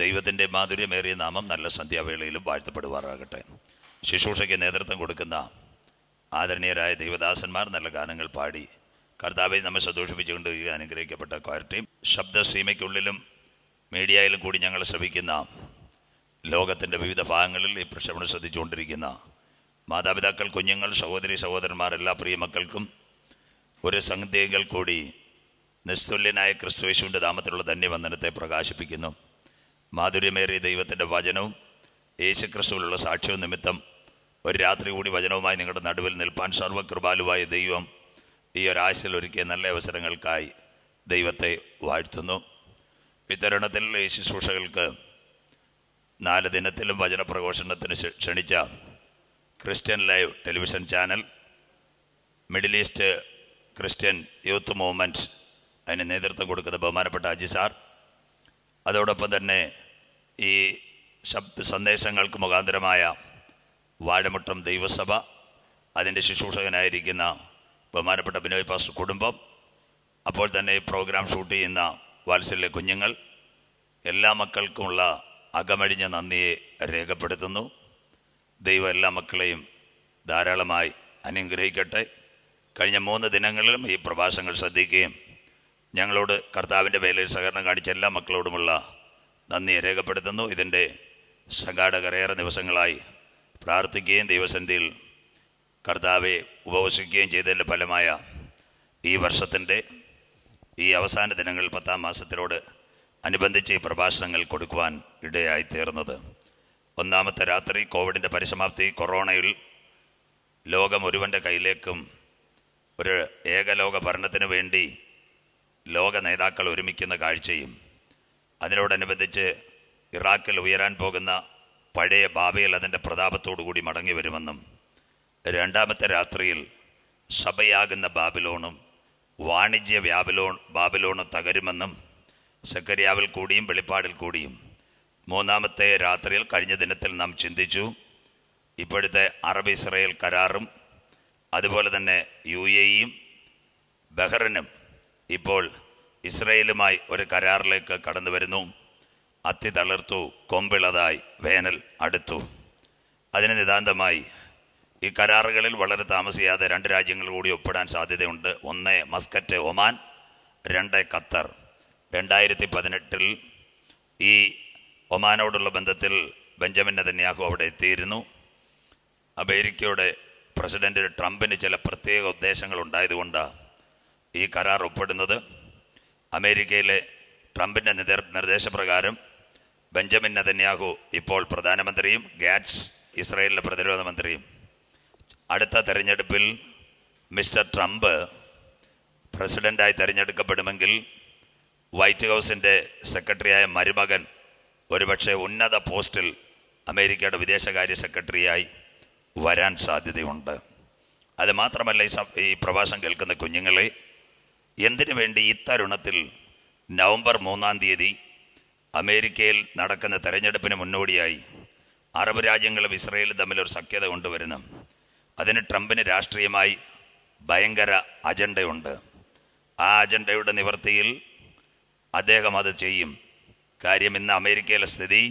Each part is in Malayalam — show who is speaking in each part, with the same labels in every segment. Speaker 1: ദൈവത്തിൻ്റെ മാധുര്യമേറിയ നാമം നല്ല സന്ധ്യാവേളയിലും വാഴ്ത്തപ്പെടുവാറാകട്ടെ ശുശ്രൂഷയ്ക്ക് നേതൃത്വം കൊടുക്കുന്ന ആദരണീയരായ ദൈവദാസന്മാർ നല്ല ഗാനങ്ങൾ പാടി കർത്താവെ നമ്മെ സന്തോഷിപ്പിച്ചുകൊണ്ട് ഈ അനുഗ്രഹിക്കപ്പെട്ട ക്വയർ ശബ്ദസീമയ്ക്കുള്ളിലും മീഡിയയിലും കൂടി ഞങ്ങൾ ശ്രമിക്കുന്ന ലോകത്തിൻ്റെ വിവിധ ഭാഗങ്ങളിൽ ഈ പ്രക്ഷേപണം ശ്രദ്ധിച്ചുകൊണ്ടിരിക്കുന്ന മാതാപിതാക്കൾ കുഞ്ഞുങ്ങൾ സഹോദരി സഹോദരന്മാർ എല്ലാ പ്രിയമക്കൾക്കും ഒരു സംഗതികൾ കൂടി നിസ്തുല്യനായ ക്രിസ്തുവേശുവിൻ്റെ നാമത്തിലുള്ള ധന്യവന്ദനത്തെ പ്രകാശിപ്പിക്കുന്നു മാധുര്യമേറിയ ദൈവത്തിൻ്റെ വചനവും യേശുക്രിസ്തുവിലുള്ള സാക്ഷ്യവും നിമിത്തം ഒരു രാത്രി കൂടി വചനവുമായി നിങ്ങളുടെ നടുവിൽ നിൽപ്പാൻ സർവകൃപാലുവായ ദൈവം ഈ ഒരാഴ്ചയിൽ ഒരുക്കിയ നല്ല അവസരങ്ങൾക്കായി ദൈവത്തെ വാഴ്ത്തുന്നു വിതരണത്തിൽ ശുശ്രൂഷകൾക്ക് നാല് ദിനത്തിലും വചനപ്രഘോഷണത്തിന് ക്ഷണിച്ച Christian live television channel middle east Christian youth movement അതിന് നേതൃത്വം കൊടുക്കുന്ന ബഹുമാനപ്പെട്ട അജി സാർ അതോടൊപ്പം തന്നെ ഈ ശബ് സന്ദേശങ്ങൾക്ക് മുഖാന്തരമായ വാഴമുട്ടം ദൈവസഭ അതിൻ്റെ ശുശ്രൂഷകനായിരിക്കുന്ന ബഹുമാനപ്പെട്ട ബിനോയ് പാസ് കുടുംബം അപ്പോൾ തന്നെ ഈ പ്രോഗ്രാം ഷൂട്ട് ചെയ്യുന്ന വാത്സല്യ കുഞ്ഞുങ്ങൾ എല്ലാ മക്കൾക്കുമുള്ള അകമഴിഞ്ഞ നന്ദിയെ രേഖപ്പെടുത്തുന്നു ദൈവം എല്ലാ മക്കളെയും ധാരാളമായി അനുഗ്രഹിക്കട്ടെ കഴിഞ്ഞ മൂന്ന് ദിനങ്ങളിലും ഈ പ്രഭാഷങ്ങൾ ശ്രദ്ധിക്കുകയും ഞങ്ങളോട് കർത്താവിൻ്റെ പേരിൽ സഹകരണം കാണിച്ച എല്ലാ മക്കളോടുമുള്ള നന്ദി രേഖപ്പെടുത്തുന്നു ഇതിൻ്റെ സംഘാടകരേറെ ദിവസങ്ങളായി പ്രാർത്ഥിക്കുകയും ദൈവസന്ധിയിൽ കർത്താവെ ഉപവസിക്കുകയും ചെയ്തതിൻ്റെ ഫലമായ ഈ വർഷത്തിൻ്റെ ഈ അവസാന ദിനങ്ങളിൽ പത്താം മാസത്തിനോട് അനുബന്ധിച്ച് ഈ പ്രഭാഷണങ്ങൾ കൊടുക്കുവാൻ ഇടയായി തീർന്നത് ഒന്നാമത്തെ രാത്രി കോവിഡിൻ്റെ പരിസമാപ്തി കൊറോണയിൽ ലോകം ഒരുവൻ്റെ കയ്യിലേക്കും ഒരു ഏകലോക ഭരണത്തിനു വേണ്ടി ലോക നേതാക്കൾ ഒരുമിക്കുന്ന കാഴ്ചയും അതിനോടനുബന്ധിച്ച് ഇറാഖിൽ ഉയരാൻ പോകുന്ന പഴയ ബാബയിൽ അതിൻ്റെ കൂടി മടങ്ങി വരുമെന്നും രണ്ടാമത്തെ രാത്രിയിൽ സഭയാകുന്ന ബാബിലോണും വാണിജ്യ വ്യാപിലോൺ ബാബിലോണും തകരുമെന്നും സെക്കരിയാവിൽ കൂടിയും വെളിപ്പാടിൽ കൂടിയും മൂന്നാമത്തെ രാത്രിയിൽ കഴിഞ്ഞ ദിനത്തിൽ നാം ചിന്തിച്ചു ഇപ്പോഴത്തെ അറബ് ഇസ്രയേൽ കരാറും അതുപോലെ തന്നെ യു എയും ബഹ്റിനും ഇപ്പോൾ ഇസ്രയേലുമായി ഒരു കരാറിലേക്ക് കടന്നു വരുന്നു അത്തി തളിർത്തു കൊമ്പിളതായി വേനൽ അടുത്തു അതിന് നിതാന്തമായി ഈ കരാറുകളിൽ വളരെ താമസിയാതെ രണ്ട് രാജ്യങ്ങൾ കൂടി ഒപ്പിടാൻ സാധ്യതയുണ്ട് ഒന്ന് മസ്കറ്റ് ഒമാൻ രണ്ട് ഖത്തർ രണ്ടായിരത്തി പതിനെട്ടിൽ ഈ ഒമാനോടുള്ള ബന്ധത്തിൽ ബെഞ്ചമിൻ നെതന്യാഹു അവിടെ എത്തിയിരുന്നു അമേരിക്കയുടെ പ്രസിഡന്റ് ട്രംപിന് ചില പ്രത്യേക ഉദ്ദേശങ്ങൾ ഉണ്ടായതുകൊണ്ടാണ് ഈ കരാർ ഒപ്പിടുന്നത് അമേരിക്കയിലെ ട്രംപിൻ്റെ നിർദ്ദേശപ്രകാരം ബെഞ്ചമിൻ നതന്യാഹു ഇപ്പോൾ പ്രധാനമന്ത്രിയും ഗാറ്റ്സ് ഇസ്രയേലിലെ പ്രതിരോധ മന്ത്രിയും അടുത്ത തെരഞ്ഞെടുപ്പിൽ മിസ്റ്റർ ട്രംപ് പ്രസിഡൻ്റായി തിരഞ്ഞെടുക്കപ്പെടുമെങ്കിൽ വൈറ്റ് ഹൗസിൻ്റെ സെക്രട്ടറിയായ മരുമകൻ ഒരുപക്ഷെ ഉന്നത പോസ്റ്റിൽ അമേരിക്കയുടെ വിദേശകാര്യ സെക്രട്ടറിയായി വരാൻ സാധ്യതയുണ്ട് അതുമാത്രമല്ല ഈ പ്രവാസം കേൾക്കുന്ന കുഞ്ഞുങ്ങളെ എന്തിനു വേണ്ടി ഈ തരുണത്തിൽ നവംബർ മൂന്നാം തീയതി അമേരിക്കയിൽ നടക്കുന്ന തെരഞ്ഞെടുപ്പിന് മുന്നോടിയായി അറബ് രാജ്യങ്ങളും ഇസ്രയേലും തമ്മിലൊരു സഖ്യത കൊണ്ടുവരുന്നു അതിന് ട്രംപിന് രാഷ്ട്രീയമായി ഭയങ്കര അജണ്ടയുണ്ട് ആ അജണ്ടയുടെ നിവർത്തിയിൽ അദ്ദേഹം അത് ചെയ്യും കാര്യം ഇന്ന് അമേരിക്കയിലെ സ്ഥിതി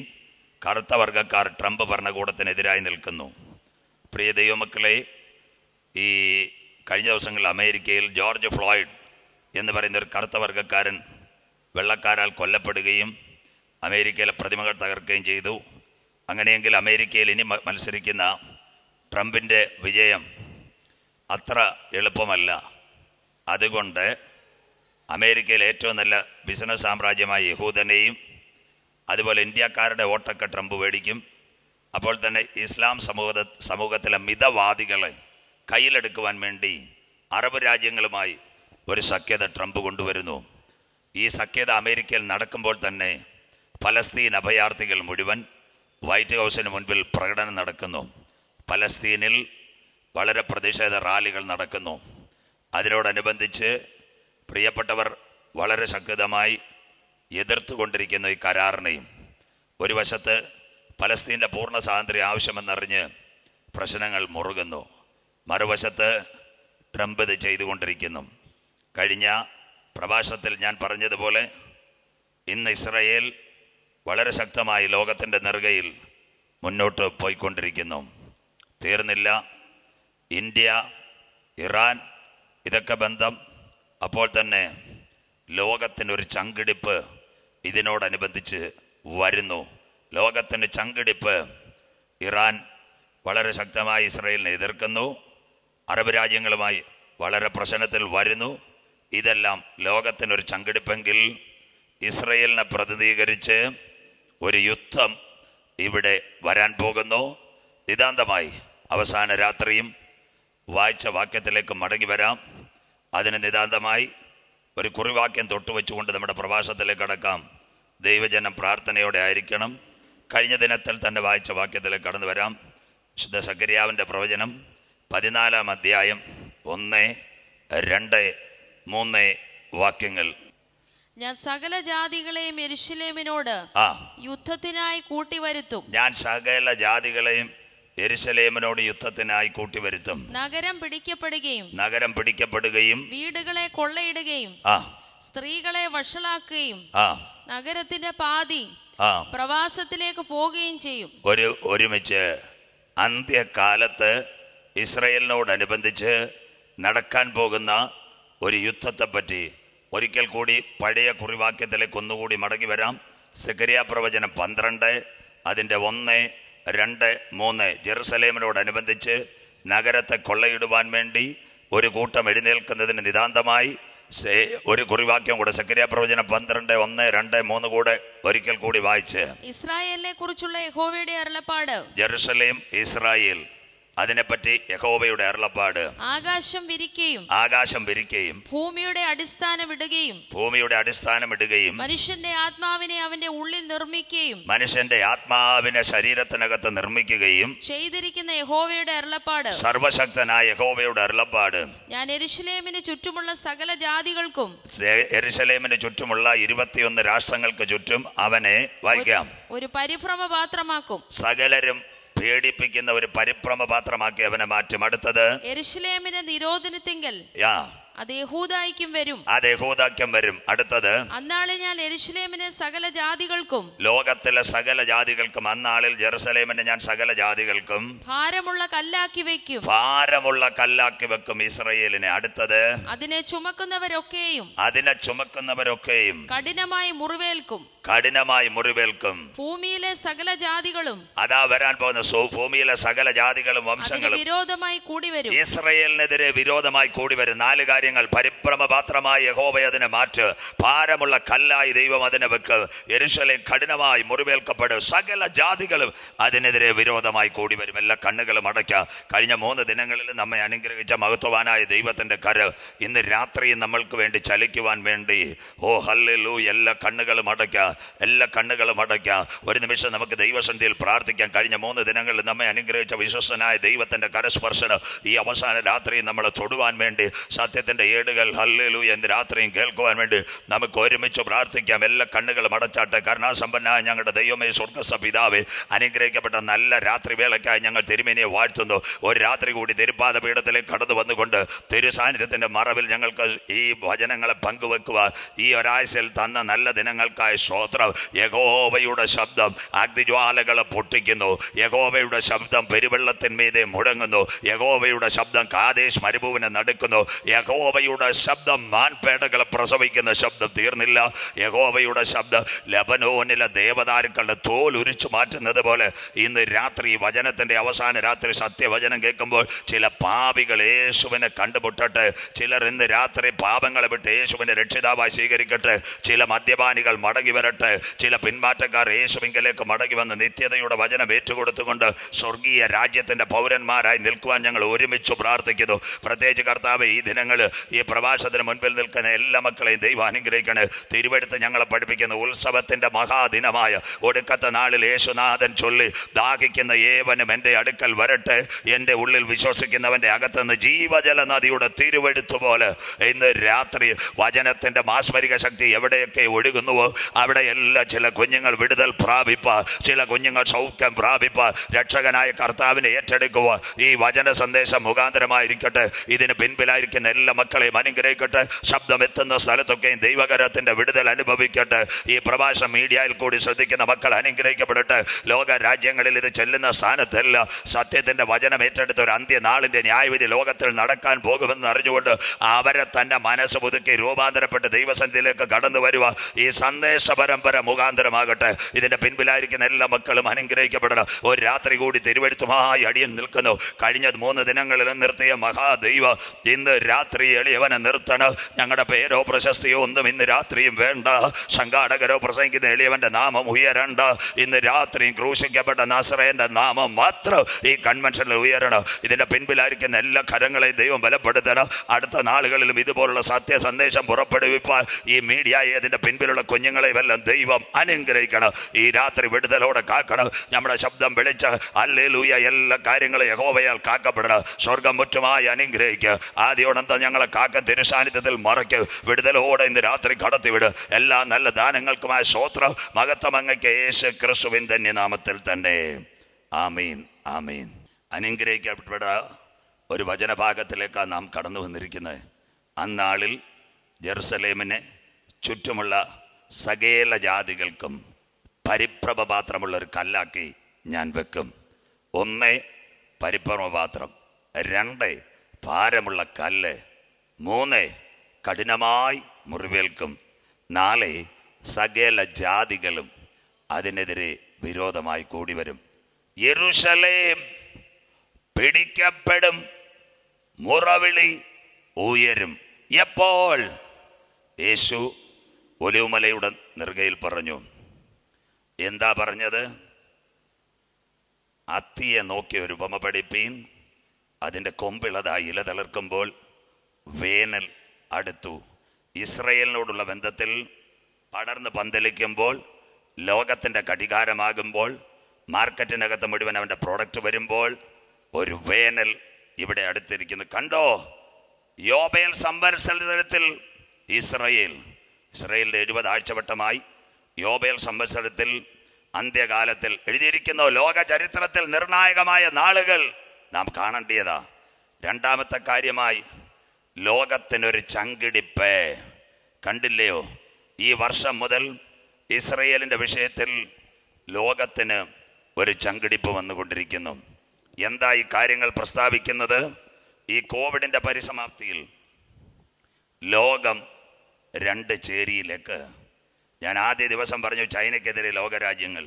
Speaker 1: കറുത്ത വർഗക്കാർ ട്രംപ് ഭരണകൂടത്തിനെതിരായി നിൽക്കുന്നു പ്രിയ ദൈവമക്കളെ ഈ കഴിഞ്ഞ ദിവസങ്ങളിൽ അമേരിക്കയിൽ ജോർജ് ഫ്ലോയിഡ് എന്ന് പറയുന്ന ഒരു കറുത്ത വർഗ്ഗക്കാരൻ വെള്ളക്കാരാൽ കൊല്ലപ്പെടുകയും അമേരിക്കയിലെ പ്രതിമകൾ തകർക്കുകയും ചെയ്തു അങ്ങനെയെങ്കിൽ അമേരിക്കയിൽ ഇനി മത്സരിക്കുന്ന ട്രംപിൻ്റെ വിജയം അത്ര എളുപ്പമല്ല അതുകൊണ്ട് അമേരിക്കയിൽ ഏറ്റവും നല്ല ബിസിനസ് സാമ്രാജ്യമായ യഹൂദനെയും അതുപോലെ ഇന്ത്യക്കാരുടെ ഓട്ടൊക്കെ ട്രംപ് മേടിക്കും അപ്പോൾ തന്നെ ഇസ്ലാം സമൂഹ സമൂഹത്തിലെ മിതവാദികളെ കയ്യിലെടുക്കുവാൻ വേണ്ടി അറബ് രാജ്യങ്ങളുമായി ഒരു സഖ്യത ട്രംപ് കൊണ്ടുവരുന്നു ഈ സഖ്യത അമേരിക്കയിൽ നടക്കുമ്പോൾ തന്നെ ഫലസ്തീൻ അഭയാർത്ഥികൾ മുഴുവൻ വൈറ്റ് ഹൗസിന് മുൻപിൽ പ്രകടനം നടക്കുന്നു ഫലസ്തീനിൽ വളരെ പ്രതിഷേധ റാലികൾ നടക്കുന്നു അതിനോടനുബന്ധിച്ച് പ്രിയപ്പെട്ടവർ വളരെ ശക്തമായി എതിർത്തുകൊണ്ടിരിക്കുന്നു ഈ കരാറിനെയും ഒരു വശത്ത് ഫലസ്തീൻ്റെ പൂർണ്ണ സ്വാതന്ത്ര്യം ആവശ്യമെന്നറിഞ്ഞ് പ്രശ്നങ്ങൾ മുറുകുന്നു മറുവശത്ത് ട്രംപ് ഇത് ചെയ്തുകൊണ്ടിരിക്കുന്നു കഴിഞ്ഞ പ്രഭാഷണത്തിൽ ഞാൻ പറഞ്ഞതുപോലെ ഇന്ന് ഇസ്രയേൽ വളരെ ശക്തമായി ലോകത്തിൻ്റെ നെറുകയിൽ മുന്നോട്ട് പോയിക്കൊണ്ടിരിക്കുന്നു തീർന്നില്ല ഇന്ത്യ ഇറാൻ ഇതൊക്കെ ബന്ധം അപ്പോൾ തന്നെ ലോകത്തിനൊരു ചങ്കിടിപ്പ് ഇതിനോടനുബന്ധിച്ച് വരുന്നു ലോകത്തിൻ്റെ ചങ്കിടിപ്പ് ഇറാൻ വളരെ ശക്തമായി ഇസ്രയേലിനെ എതിർക്കുന്നു അറബ് രാജ്യങ്ങളുമായി വളരെ പ്രശ്നത്തിൽ വരുന്നു ഇതെല്ലാം ലോകത്തിനൊരു ചങ്കെടുപ്പെങ്കിൽ ഇസ്രയേലിനെ പ്രതിനിധീകരിച്ച് ഒരു യുദ്ധം ഇവിടെ വരാൻ പോകുന്നു നിതാന്തമായി അവസാന രാത്രിയും വായിച്ച വാക്യത്തിലേക്ക് മടങ്ങി വരാം അതിന് നിതാന്തമായി ഒരു കുറിവാക്യം തൊട്ടുവെച്ചുകൊണ്ട് നമ്മുടെ പ്രഭാഷണത്തിലേക്ക് കടക്കാം ദൈവജനം പ്രാർത്ഥനയോടെ ആയിരിക്കണം കഴിഞ്ഞ ദിനത്തിൽ തന്നെ വായിച്ച വാക്യത്തിലേക്ക് കടന്നു വരാം ശുദ്ധ സക്കരിയാവിൻ്റെ പ്രവചനം പതിനാലാം അധ്യായം ഒന്ന് രണ്ട് മൂന്ന് വാക്യങ്ങൾ
Speaker 2: ഞാൻ സകല ജാതികളെയും എരിശിലേമിനോട്
Speaker 1: യുദ്ധത്തിനായി കൂട്ടിവരുത്തും ഞാൻ സകല ജാതികളെയും എരിശലേമിനോട് യുദ്ധത്തിനായി കൂട്ടിവരുത്തും
Speaker 2: നഗരം പിടിക്കപ്പെടുകയും
Speaker 1: നഗരം പിടിക്കപ്പെടുകയും
Speaker 2: വീടുകളെ കൊള്ളയിടുകയും സ്ത്രീകളെ വഷളാക്കുകയും നഗരത്തിന്റെ പാതി പ്രവാസത്തിലേക്ക് പോവുകയും ചെയ്യും
Speaker 1: ഒരു ഒരുമിച്ച് അന്ത്യകാലത്ത് ഇസ്രയേലിനോടനുബന്ധിച്ച് നടക്കാൻ പോകുന്ന ഒരു യുദ്ധത്തെ പറ്റി ഒരിക്കൽ കൂടി പഴയ കുറിവാക്യത്തിലേക്ക് ഒന്നുകൂടി മടങ്ങി വരാം സെക്കരിയ പ്രവചനം പന്ത്രണ്ട് അതിൻ്റെ ഒന്ന് രണ്ട് മൂന്ന് ജെറുസലേമിനോടനുബന്ധിച്ച് നഗരത്തെ കൊള്ളയിടുവാൻ വേണ്ടി ഒരു കൂട്ടം എഴുന്നേൽക്കുന്നതിന് നിതാന്തമായി ഒരു കുറിവാക്യം കൂടെ സക്രിയ പ്രവചനം പന്ത്രണ്ട് ഒന്ന് രണ്ട് മൂന്ന് കൂടെ ഒരിക്കൽ കൂടി വായിച്ച്
Speaker 2: ഇസ്രായേലിനെ കുറിച്ചുള്ള യഹോവയുടെ
Speaker 1: ജെറുസലേം ഇസ്രായേൽ അതിനെപ്പറ്റി യഹോബയുടെ അരുളപ്പാട്
Speaker 2: ആകാശം വിരിക്കുകയും
Speaker 1: ആകാശം വിരിക്കുകയും
Speaker 2: ഭൂമിയുടെ അടിസ്ഥാനം ഇടുകയും
Speaker 1: ഭൂമിയുടെ അടിസ്ഥാനം ഇടുകയും
Speaker 2: മനുഷ്യന്റെ ആത്മാവിനെ അവന്റെ ഉള്ളിൽ നിർമ്മിക്കുകയും
Speaker 1: മനുഷ്യന്റെ ആത്മാവിനെ ശരീരത്തിനകത്ത് നിർമ്മിക്കുകയും
Speaker 2: ചെയ്തിരിക്കുന്ന യഹോവയുടെ അരുളപ്പാട്
Speaker 1: സർവശക്തനായ യഹോവയുടെ അരുളപ്പാട്
Speaker 2: ഞാൻ എരിശലേമിന് ചുറ്റുമുള്ള സകല ജാതികൾക്കും
Speaker 1: എരിശലേമിന് ചുറ്റുമുള്ള ഇരുപത്തിയൊന്ന് രാഷ്ട്രങ്ങൾക്ക് ചുറ്റും അവനെ വായിക്കാം
Speaker 2: ഒരു പരിഭ്രമ പാത്രമാക്കും
Speaker 1: സകലരും പേടിപ്പിക്കുന്ന ഒരു പരിഭ്രമ പാത്രമാക്കി അവനെ മാറ്റും അടുത്തത്
Speaker 2: നിരോധനത്തിങ്കൽ യഹൂദായിക്കും വരും
Speaker 1: വരും അടുത്തത്
Speaker 2: അന്നാളിൽ ഞാൻ എരുഷലേമിനെ സകല ജാതികൾക്കും
Speaker 1: ലോകത്തിലെ സകല ജാതികൾക്കും അന്നാളിൽ ജെറുസലേമിനെ ഞാൻ സകല ജാതികൾക്കും
Speaker 2: ഭാരമുള്ള കല്ലാക്കി വെക്കും
Speaker 1: ഭാരമുള്ള കല്ലാക്കി വെക്കും ഇസ്രയേലിനെ അടുത്തത്
Speaker 2: അതിനെ ചുമക്കുന്നവരൊക്കെയും
Speaker 1: അതിനെ ചുമക്കുന്നവരൊക്കെയും
Speaker 2: കഠിനമായി മുറിവേൽക്കും
Speaker 1: കഠിനമായി മുറിവേൽക്കും
Speaker 2: ഭൂമിയിലെ സകല ജാതികളും
Speaker 1: അതാ വരാൻ പോകുന്ന ഭൂമിയിലെ സകല ജാതികളും വംശങ്ങളും
Speaker 2: വിരോധമായി കൂടി
Speaker 1: വരും ഇസ്രയേലിനെതിരെ വിരോധമായി കൂടി വരും നാല് കാര്യങ്ങൾ പരിഭ്രമപാത്രമായി യഹോബ അതിനെ മാറ്റ് ഭാരമുള്ള കല്ലായി ദൈവം അതിനെ വെക്ക് എരുശലെ കഠിനമായി മുറിവേൽക്കപ്പെടും സകല ജാതികളും അതിനെതിരെ വിരോധമായി കൂടി വരും എല്ലാ കണ്ണുകളും അടയ്ക്കാം കഴിഞ്ഞ മൂന്ന് ദിനങ്ങളിൽ നമ്മെ അനുഗ്രഹിച്ച മഹത്വവാനായ ദൈവത്തിന്റെ കര ഇന്ന് രാത്രിയും നമ്മൾക്ക് വേണ്ടി ചലിക്കുവാൻ വേണ്ടി ഓ ഹല്ലു എല്ലാ കണ്ണുകളും അടയ്ക്കാം എല്ലാ കണ്ണുകളും അടയ്ക്കാം ഒരു നിമിഷം നമുക്ക് ദൈവസന്ധിയിൽ പ്രാർത്ഥിക്കാം കഴിഞ്ഞ മൂന്ന് ദിനങ്ങളിൽ നമ്മെ അനുഗ്രഹിച്ച വിശ്വസനായ ദൈവത്തിൻ്റെ കരസ്പർശനം ഈ അവസാന രാത്രി നമ്മൾ തൊടുവാൻ വേണ്ടി സത്യത്തിൻ്റെ ഏടുകൾ ഹല്ലലു എന്ന് രാത്രിയും കേൾക്കുവാൻ വേണ്ടി നമുക്ക് ഒരുമിച്ച് പ്രാർത്ഥിക്കാം എല്ലാ കണ്ണുകളും അടച്ചാട്ടെ കരുണാസമ്പന്നായ ഞങ്ങളുടെ ദൈവമേ സ്വർഗസ്ഥ പിതാവ് അനുഗ്രഹിക്കപ്പെട്ട നല്ല രാത്രി വേളയ്ക്കായി ഞങ്ങൾ തിരുമേനിയെ വാഴ്ത്തുന്നു ഒരു രാത്രി കൂടി തിരുപ്പാത പീഠത്തിലേക്ക് കടന്നു വന്നുകൊണ്ട് തിരുസാന്നിധ്യത്തിൻ്റെ മറവിൽ ഞങ്ങൾക്ക് ഈ വചനങ്ങളെ പങ്കുവെക്കുക ഈ ഒരാഴ്ചയിൽ തന്ന നല്ല ദിനങ്ങൾക്കായി സ്തോത്രം യഹോവയുടെ ശബ്ദം അഗ്നിജ്വാലകളെ പൊട്ടിക്കുന്നു യഹോവയുടെ ശബ്ദം പെരുവെള്ളത്തിന്മീതെ മുടങ്ങുന്നു യഹോവയുടെ ശബ്ദം കാതേശ് മരുഭുവിനെ നടുക്കുന്നു യഹോവയുടെ ശബ്ദം മാൻപേടകളെ പ്രസവിക്കുന്ന ശബ്ദം തീർന്നില്ല യഹോവയുടെ ശബ്ദം ലബനോനിലെ ദേവതാരുക്കളുടെ തോൽ ഉരിച്ചു മാറ്റുന്നത് പോലെ ഇന്ന് രാത്രി വചനത്തിൻ്റെ അവസാന രാത്രി സത്യവചനം കേൾക്കുമ്പോൾ ചില പാപികൾ യേശുവിനെ കണ്ടുമുട്ടട്ടെ ചിലർ ഇന്ന് രാത്രി പാപങ്ങളെ വിട്ട് യേശുവിനെ രക്ഷിതാവായി സ്വീകരിക്കട്ടെ ചില മദ്യപാനികൾ മടങ്ങി വരട്ടെ കേട്ട് ചില പിന്മാറ്റക്കാർ യേശുവിങ്കലേക്ക് മടങ്ങി വന്ന് നിത്യതയുടെ വചനം ഏറ്റുകൊടുത്തുകൊണ്ട് സ്വർഗീയ രാജ്യത്തിൻ്റെ പൗരന്മാരായി നിൽക്കുവാൻ ഞങ്ങൾ ഒരുമിച്ച് പ്രാർത്ഥിക്കുന്നു പ്രത്യേകിച്ച് കർത്താവ് ഈ ദിനങ്ങൾ ഈ പ്രവാസത്തിന് മുൻപിൽ നിൽക്കുന്ന എല്ലാ മക്കളെയും ദൈവം അനുഗ്രഹിക്കണേ തിരുവെടുത്ത് ഞങ്ങളെ പഠിപ്പിക്കുന്ന ഉത്സവത്തിൻ്റെ മഹാദിനമായ ഒടുക്കത്തെ നാളിൽ യേശുനാഥൻ ചൊല്ലി ദാഹിക്കുന്ന ഏവനും എൻ്റെ അടുക്കൽ വരട്ടെ എൻ്റെ ഉള്ളിൽ വിശ്വസിക്കുന്നവൻ്റെ അകത്തുനിന്ന് ജീവജല നദിയുടെ തിരുവെടുത്ത് പോലെ ഇന്ന് രാത്രി വചനത്തിൻ്റെ മാസ്മരിക ശക്തി എവിടെയൊക്കെ ഒഴുകുന്നുവോ അവിടെ ഇവിടെയെല്ലാം ചില കുഞ്ഞുങ്ങൾ വിടുതൽ പ്രാപിപ്പാർ ചില കുഞ്ഞുങ്ങൾ സൗഖ്യം പ്രാപിപ്പാർ രക്ഷകനായ കർത്താവിനെ ഏറ്റെടുക്കുവാൻ ഈ വചന സന്ദേശം മുഖാന്തരമായിരിക്കട്ടെ ഇതിന് പിൻപിലായിരിക്കുന്ന എല്ലാ മക്കളെയും അനുഗ്രഹിക്കട്ടെ ശബ്ദം എത്തുന്ന സ്ഥലത്തൊക്കെയും ദൈവകരത്തിൻ്റെ വിടുതൽ അനുഭവിക്കട്ടെ ഈ പ്രഭാഷണം മീഡിയയിൽ കൂടി ശ്രദ്ധിക്കുന്ന മക്കൾ അനുഗ്രഹിക്കപ്പെടട്ടെ ലോക രാജ്യങ്ങളിൽ ഇത് ചെല്ലുന്ന സ്ഥാനത്തല്ല സത്യത്തിൻ്റെ വചനം ഏറ്റെടുത്ത ഒരു അന്ത്യനാളിൻ്റെ ന്യായവിധി ലോകത്തിൽ നടക്കാൻ പോകുമെന്ന് അറിഞ്ഞുകൊണ്ട് അവരെ തൻ്റെ മനസ്സ് പുതുക്കി രൂപാന്തരപ്പെട്ട് ദൈവസന്നിധിയിലേക്ക് കടന്നു വരുക ഈ സന്ദേശപര പരമ്പര മുഖാന്തരമാകട്ടെ ഇതിൻ്റെ പിൻപിലായിരിക്കുന്ന എല്ലാ മക്കളും അനുഗ്രഹിക്കപ്പെടണം ഒരു രാത്രി കൂടി തിരുവെടുത്തുമായി അടിയൻ നിൽക്കുന്നു കഴിഞ്ഞ മൂന്ന് ദിനങ്ങളിൽ നിർത്തിയ മഹാദൈവ ഇന്ന് രാത്രി എളിയവനെ നിർത്തണം ഞങ്ങളുടെ പേരോ പ്രശസ്തിയോ ഒന്നും ഇന്ന് രാത്രിയും വേണ്ട സംഘാടകരോ പ്രസംഗിക്കുന്ന എളിയവൻ്റെ നാമം ഉയരണ്ട ഇന്ന് രാത്രി ക്രൂശിക്കപ്പെട്ട നാസറേൻ്റെ നാമം മാത്രം ഈ കൺവെൻഷനിൽ ഉയരണം ഇതിൻ്റെ പിൻപിലായിരിക്കുന്ന എല്ലാ കരങ്ങളെയും ദൈവം ബലപ്പെടുത്തണം അടുത്ത നാളുകളിലും ഇതുപോലുള്ള സത്യസന്ദേശം സന്ദേശം പുറപ്പെടുവിപ്പാൻ ഈ മീഡിയയെ അതിന്റെ പിൻപിലുള്ള കുഞ്ഞുങ്ങളെ വല്ല ദൈവം അനുഗ്രഹിക്കണം ഈ രാത്രി വിടുതലോടെ കാക്കണം നമ്മുടെ ശബ്ദം വിളിച്ച് അല്ലേലൂയ എല്ലാ കാര്യങ്ങളും യഹോവയാൽ കാക്കപ്പെടണം സ്വർഗം മുറ്റുമായി അനുഗ്രഹിക്കുക ആദ്യോടന്ത ഞങ്ങളെ കാക്ക തിരുസാന്നിധ്യത്തിൽ മറയ്ക്ക് വിടുതലോടെ ഇന്ന് രാത്രി കടത്തിവിട് എല്ലാ നല്ല ദാനങ്ങൾക്കുമായ സ്വോത്രം മകത്തമങ്ങയ്ക്ക് യേശു ക്രിസ്തുവിൻ നാമത്തിൽ തന്നെ ആമീൻ ആമീൻ അനുഗ്രഹിക്കപ്പെട്ട ഒരു വചനഭാഗത്തിലേക്കാണ് നാം കടന്നു വന്നിരിക്കുന്നത് അന്നാളിൽ ജെറുസലേമിനെ ചുറ്റുമുള്ള സകേല ജാതികൾക്കും പരിഭ്രമപാത്രമുള്ള ഒരു കല്ലാക്കി ഞാൻ വെക്കും ഒന്ന് പരിഭ്രമപാത്രം രണ്ട് ഭാരമുള്ള കല്ല് മൂന്ന് കഠിനമായി മുറിവേൽക്കും നാല് സകേല ജാതികളും അതിനെതിരെ വിരോധമായി കൂടി വരും യെരുഷലേം പിടിക്കപ്പെടും മുറവിളി ഉയരും എപ്പോൾ യേശു ഒലിവുമലയുടെ നെറുകയിൽ പറഞ്ഞു എന്താ പറഞ്ഞത് അത്തിയെ നോക്കി ഒരു ഉപമ പഠിപ്പീൻ അതിൻ്റെ കൊമ്പിളതായി ഇല തളിർക്കുമ്പോൾ വേനൽ അടുത്തു ഇസ്രയേലിനോടുള്ള ബന്ധത്തിൽ പടർന്ന് പന്തലിക്കുമ്പോൾ ലോകത്തിൻ്റെ കടികാരമാകുമ്പോൾ മാർക്കറ്റിനകത്ത് മുഴുവൻ അവൻ്റെ പ്രോഡക്റ്റ് വരുമ്പോൾ ഒരു വേനൽ ഇവിടെ അടുത്തിരിക്കുന്നു കണ്ടോ യോബേൽ സംവത്സരത്തിൽ ഇസ്രയേൽ ഇസ്രയേലിൻ്റെ എഴുപത് ആഴ്ചവട്ടമായി യോബേൽ സംവത്സരത്തിൽ അന്ത്യകാലത്തിൽ എഴുതിയിരിക്കുന്ന ലോക ചരിത്രത്തിൽ നിർണായകമായ നാളുകൾ നാം കാണേണ്ടിയതാ രണ്ടാമത്തെ കാര്യമായി ലോകത്തിനൊരു ചങ്കിടിപ്പ് കണ്ടില്ലയോ ഈ വർഷം മുതൽ ഇസ്രയേലിൻ്റെ വിഷയത്തിൽ ലോകത്തിന് ഒരു ചങ്കിടിപ്പ് വന്നുകൊണ്ടിരിക്കുന്നു എന്താ ഈ കാര്യങ്ങൾ പ്രസ്താവിക്കുന്നത് ഈ കോവിഡിൻ്റെ പരിസമാപ്തിയിൽ ലോകം രണ്ട് ചേരിയിലേക്ക് ഞാൻ ആദ്യ ദിവസം പറഞ്ഞു ചൈനയ്ക്കെതിരെ ലോകരാജ്യങ്ങൾ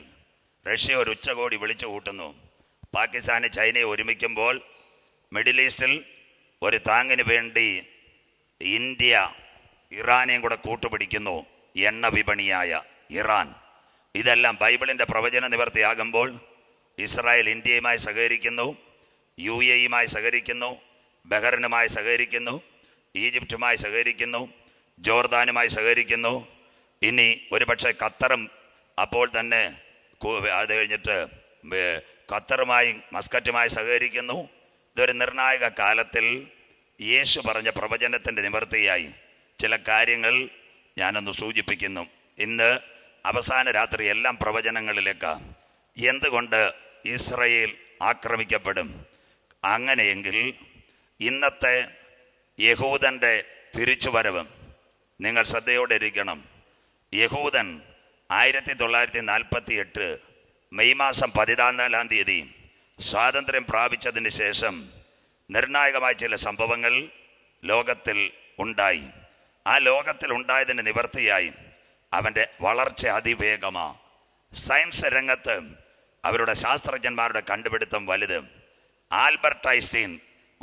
Speaker 1: റഷ്യ ഒരു ഉച്ചകോടി വിളിച്ചു കൂട്ടുന്നു പാകിസ്ഥാന് ചൈനയെ ഒരുമിക്കുമ്പോൾ മിഡിൽ ഈസ്റ്റിൽ ഒരു താങ്ങിന് വേണ്ടി ഇന്ത്യ ഇറാനെയും കൂടെ കൂട്ടുപിടിക്കുന്നു എണ്ണ വിപണിയായ ഇറാൻ ഇതെല്ലാം ബൈബിളിൻ്റെ പ്രവചന നിവർത്തിയാകുമ്പോൾ ഇസ്രായേൽ ഇന്ത്യയുമായി സഹകരിക്കുന്നു യു എയുമായി സഹകരിക്കുന്നു ബഹറിനുമായി സഹകരിക്കുന്നു ഈജിപ്റ്റുമായി സഹകരിക്കുന്നു ജോർദാനുമായി സഹകരിക്കുന്നു ഇനി ഒരുപക്ഷെ ഖത്തറും അപ്പോൾ തന്നെ അത് കഴിഞ്ഞിട്ട് ഖത്തറുമായി മസ്കറ്റുമായി സഹകരിക്കുന്നു ഇതൊരു നിർണായക കാലത്തിൽ യേശു പറഞ്ഞ പ്രവചനത്തിൻ്റെ നിവൃത്തിയായി ചില കാര്യങ്ങൾ ഞാനൊന്ന് സൂചിപ്പിക്കുന്നു ഇന്ന് അവസാന രാത്രി എല്ലാം പ്രവചനങ്ങളിലേക്ക് എന്തുകൊണ്ട് ഇസ്രയേൽ ആക്രമിക്കപ്പെടും അങ്ങനെയെങ്കിൽ ഇന്നത്തെ യഹൂദൻ്റെ തിരിച്ചുവരവും നിങ്ങൾ ശ്രദ്ധയോടെ ഇരിക്കണം യഹൂദൻ ആയിരത്തി തൊള്ളായിരത്തി നാൽപ്പത്തി എട്ട് മെയ് മാസം പതിനാലാം തീയതി സ്വാതന്ത്ര്യം പ്രാപിച്ചതിന് ശേഷം നിർണായകമായ ചില സംഭവങ്ങൾ ലോകത്തിൽ ഉണ്ടായി ആ ലോകത്തിൽ ഉണ്ടായതിന് നിവർത്തിയായി അവൻ്റെ വളർച്ച അതിവേഗമാ സയൻസ് രംഗത്ത് അവരുടെ ശാസ്ത്രജ്ഞന്മാരുടെ കണ്ടുപിടുത്തം വലുത് ആൽബർട്ട് ഐസ്റ്റീൻ